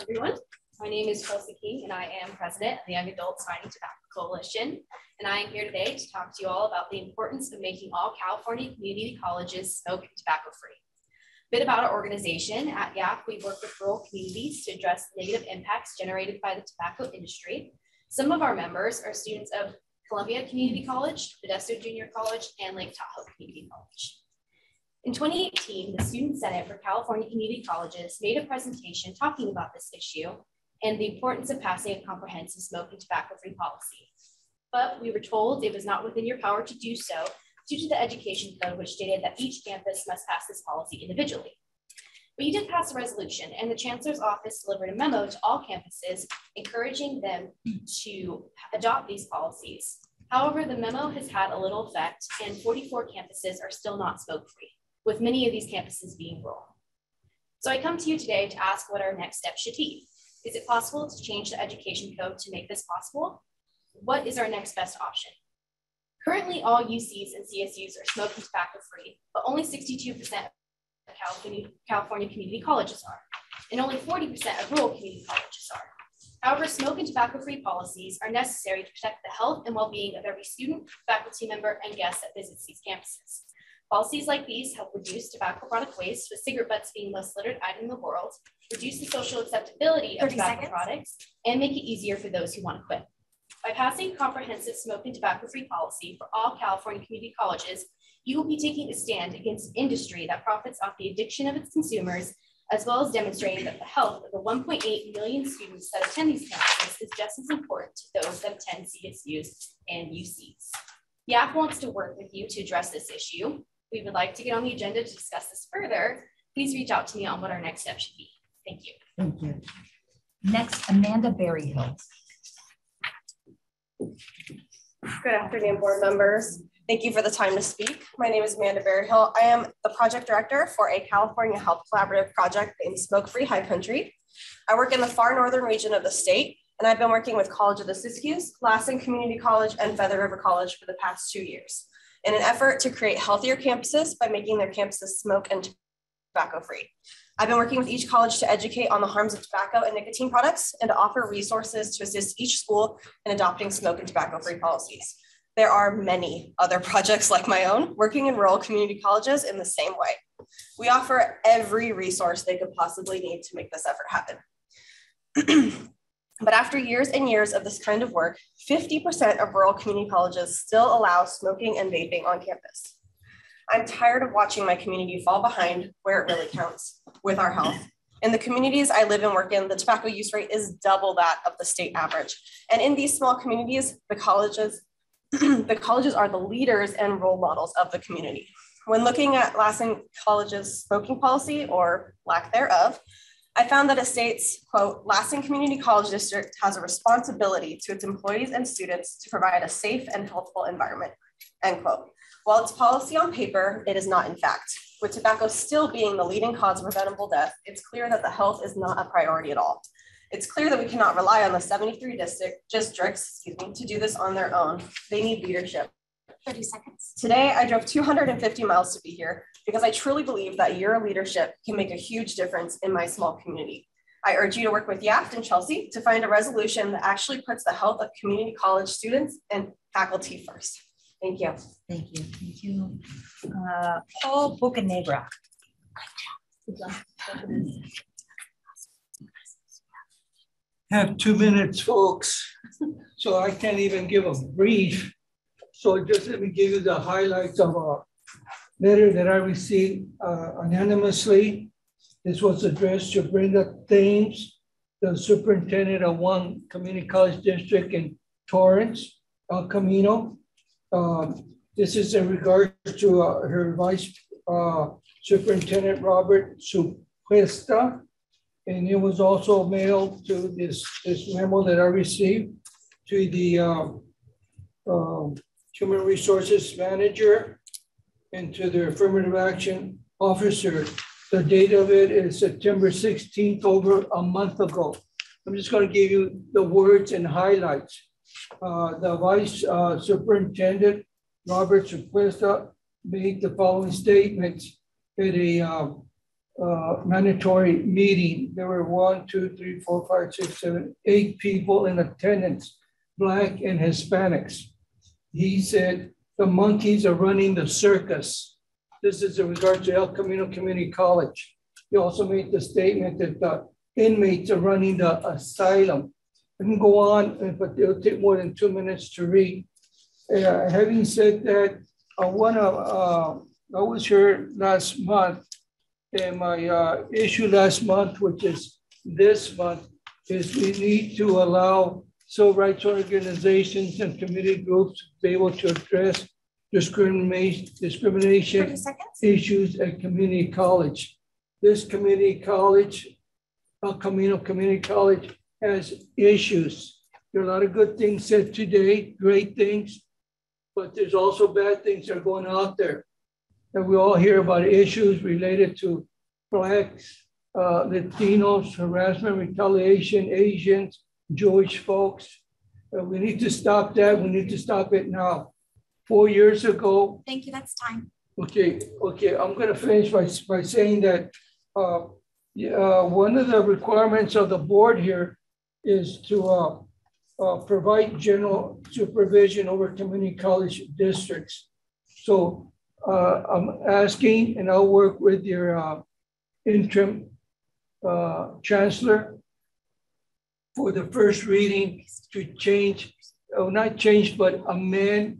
Everyone. My name is Chelsea King, and I am president of the Young Adults Fighting Tobacco Coalition. And I am here today to talk to you all about the importance of making all California community colleges smoke tobacco free. A bit about our organization. At YAFT, we work with rural communities to address negative impacts generated by the tobacco industry. Some of our members are students of Columbia Community College, Modesto Junior College, and Lake Tahoe Community College. In 2018, the Student Senate for California Community Colleges made a presentation talking about this issue and the importance of passing a comprehensive smoke and tobacco-free policy. But we were told it was not within your power to do so due to the education code, which stated that each campus must pass this policy individually. But you did pass a resolution, and the Chancellor's Office delivered a memo to all campuses encouraging them to adopt these policies. However, the memo has had a little effect, and 44 campuses are still not smoke free, with many of these campuses being rural. So I come to you today to ask what our next step should be. Is it possible to change the education code to make this possible? What is our next best option? Currently, all UCs and CSUs are smoking tobacco free, but only 62% of California, California community colleges are, and only 40% of rural community colleges are. However, smoke and tobacco free policies are necessary to protect the health and well being of every student, faculty member, and guest that visits these campuses. Policies like these help reduce tobacco product waste, with cigarette butts being the most littered item in the world, reduce the social acceptability of tobacco seconds. products, and make it easier for those who want to quit. By passing comprehensive smoke and tobacco-free policy for all California community colleges, you will be taking a stand against industry that profits off the addiction of its consumers, as well as demonstrating that the health of the 1.8 million students that attend these campuses is just as important to those that attend CSUs and UCs. YAFT wants to work with you to address this issue we would like to get on the agenda to discuss this further, please reach out to me on what our next step should be. Thank you. Thank you. Next, Amanda Berryhill. Good afternoon, board members. Thank you for the time to speak. My name is Amanda Berryhill. I am the project director for a California Health Collaborative project named Smoke Free High Country. I work in the far northern region of the state, and I've been working with College of the Siskiyous, Lassen Community College, and Feather River College for the past two years in an effort to create healthier campuses by making their campuses smoke and tobacco free. I've been working with each college to educate on the harms of tobacco and nicotine products and to offer resources to assist each school in adopting smoke and tobacco free policies. There are many other projects like my own working in rural community colleges in the same way. We offer every resource they could possibly need to make this effort happen. But after years and years of this kind of work, 50% of rural community colleges still allow smoking and vaping on campus. I'm tired of watching my community fall behind where it really counts with our health. In the communities I live and work in, the tobacco use rate is double that of the state average. And in these small communities, the colleges, the colleges are the leaders and role models of the community. When looking at Lassen College's smoking policy or lack thereof, I found that it states, quote, Lassen Community College District has a responsibility to its employees and students to provide a safe and healthful environment, end quote. While it's policy on paper, it is not in fact. With tobacco still being the leading cause of preventable death, it's clear that the health is not a priority at all. It's clear that we cannot rely on the 73 district, districts excuse me, to do this on their own. They need leadership. 30 seconds. Today, I drove 250 miles to be here because I truly believe that your leadership can make a huge difference in my small community. I urge you to work with YAFT and Chelsea to find a resolution that actually puts the health of community college students and faculty first. Thank you. Thank you. Thank you. Uh, Paul Bocanegra. have two minutes, folks. So I can't even give a brief. So just let me give you the highlights of a letter that I received uh, anonymously. This was addressed to Brenda Thames, the superintendent of one community college district in Torrance, El Camino. Um, this is in regards to uh, her vice uh, superintendent, Robert Supuesta. And it was also mailed to this, this memo that I received to the um, um, Human Resources Manager and to the Affirmative Action Officer. The date of it is September 16th, over a month ago. I'm just going to give you the words and highlights. Uh, the Vice uh, Superintendent, Robert Supuesta, made the following statements at a um, uh, mandatory meeting. There were one, two, three, four, five, six, seven, eight people in attendance, Black and Hispanics. He said, the monkeys are running the circus. This is in regard to El Camino Community College. He also made the statement that the inmates are running the asylum. I can go on, but it'll take more than two minutes to read. Uh, having said that, I want to, uh, I was here last month and my uh, issue last month, which is this month, is we need to allow civil rights organizations and community groups be able to address discrimination, discrimination issues at community college. This community college, El Camino Community College, has issues. There are a lot of good things said today, great things, but there's also bad things that are going out there and we all hear about issues related to blacks, uh, Latinos, harassment, retaliation, Asians, Jewish folks. Uh, we need to stop that. We need to stop it now. Four years ago. Thank you. That's time. Okay, okay. I'm going to finish by, by saying that uh, uh, one of the requirements of the board here is to uh, uh, provide general supervision over community college districts. So uh, I'm asking, and I'll work with your uh, interim uh, chancellor for the first reading to change, oh, not change, but amend,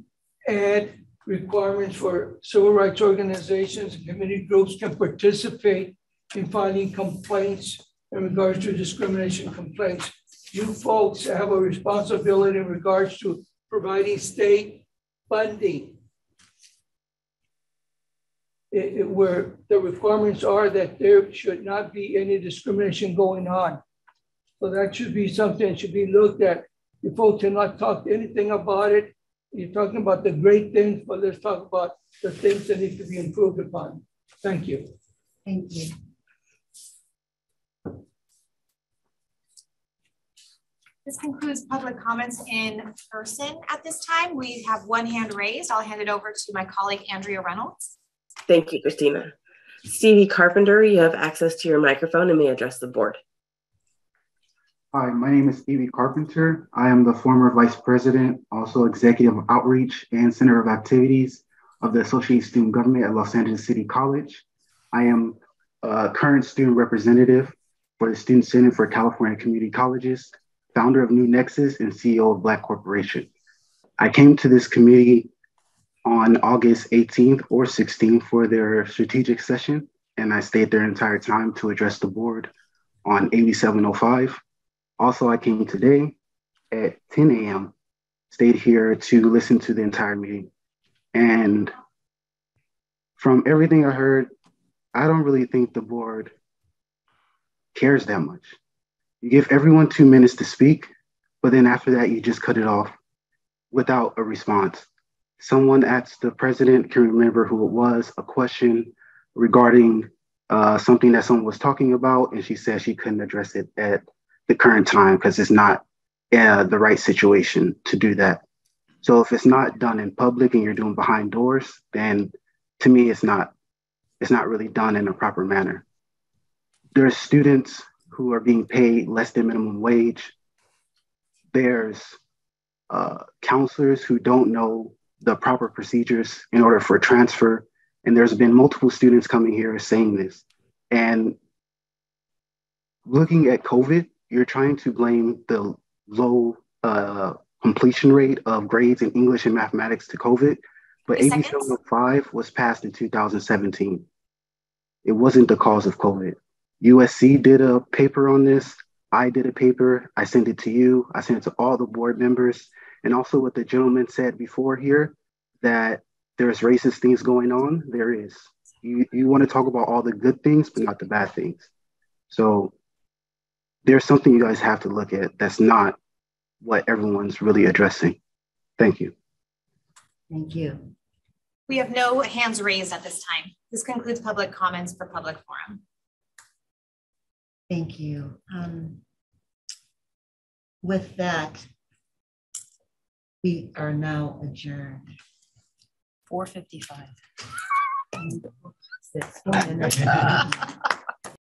add requirements for civil rights organizations and community groups can participate in filing complaints in regards to discrimination complaints. You folks have a responsibility in regards to providing state funding it, it, where the requirements are that there should not be any discrimination going on. So that should be something that should be looked at. You folks cannot talk anything about it. You're talking about the great things, but let's talk about the things that need to be improved upon. Thank you. Thank you. This concludes public comments in person at this time. We have one hand raised. I'll hand it over to my colleague, Andrea Reynolds. Thank you, Christina. Stevie Carpenter, you have access to your microphone and may address the board. Hi, my name is Stevie Carpenter. I am the former vice president, also executive outreach and center of activities of the Associated Student Government at Los Angeles City College. I am a current student representative for the Student Senate for California Community Colleges, founder of New Nexus, and CEO of Black Corporation. I came to this committee on August 18th or 16th for their strategic session, and I stayed their entire time to address the board on AB 705. Also, I came today at 10 a.m., stayed here to listen to the entire meeting. And from everything I heard, I don't really think the board cares that much. You give everyone two minutes to speak, but then after that, you just cut it off without a response someone asked the president, can remember who it was, a question regarding uh, something that someone was talking about, and she said she couldn't address it at the current time because it's not uh, the right situation to do that. So if it's not done in public and you're doing behind doors, then to me it's not it's not really done in a proper manner. There are students who are being paid less than minimum wage. There's uh, counselors who don't know the proper procedures in order for transfer. And there's been multiple students coming here saying this. And looking at COVID, you're trying to blame the low uh, completion rate of grades in English and mathematics to COVID, but AB 705 was passed in 2017. It wasn't the cause of COVID. USC did a paper on this. I did a paper. I sent it to you. I sent it to all the board members. And also what the gentleman said before here, that there's racist things going on. There is. You, you want to talk about all the good things, but not the bad things. So there's something you guys have to look at that's not what everyone's really addressing. Thank you. Thank you. We have no hands raised at this time. This concludes public comments for public forum. Thank you. Um, with that, we are now adjourned. 455. Six minutes.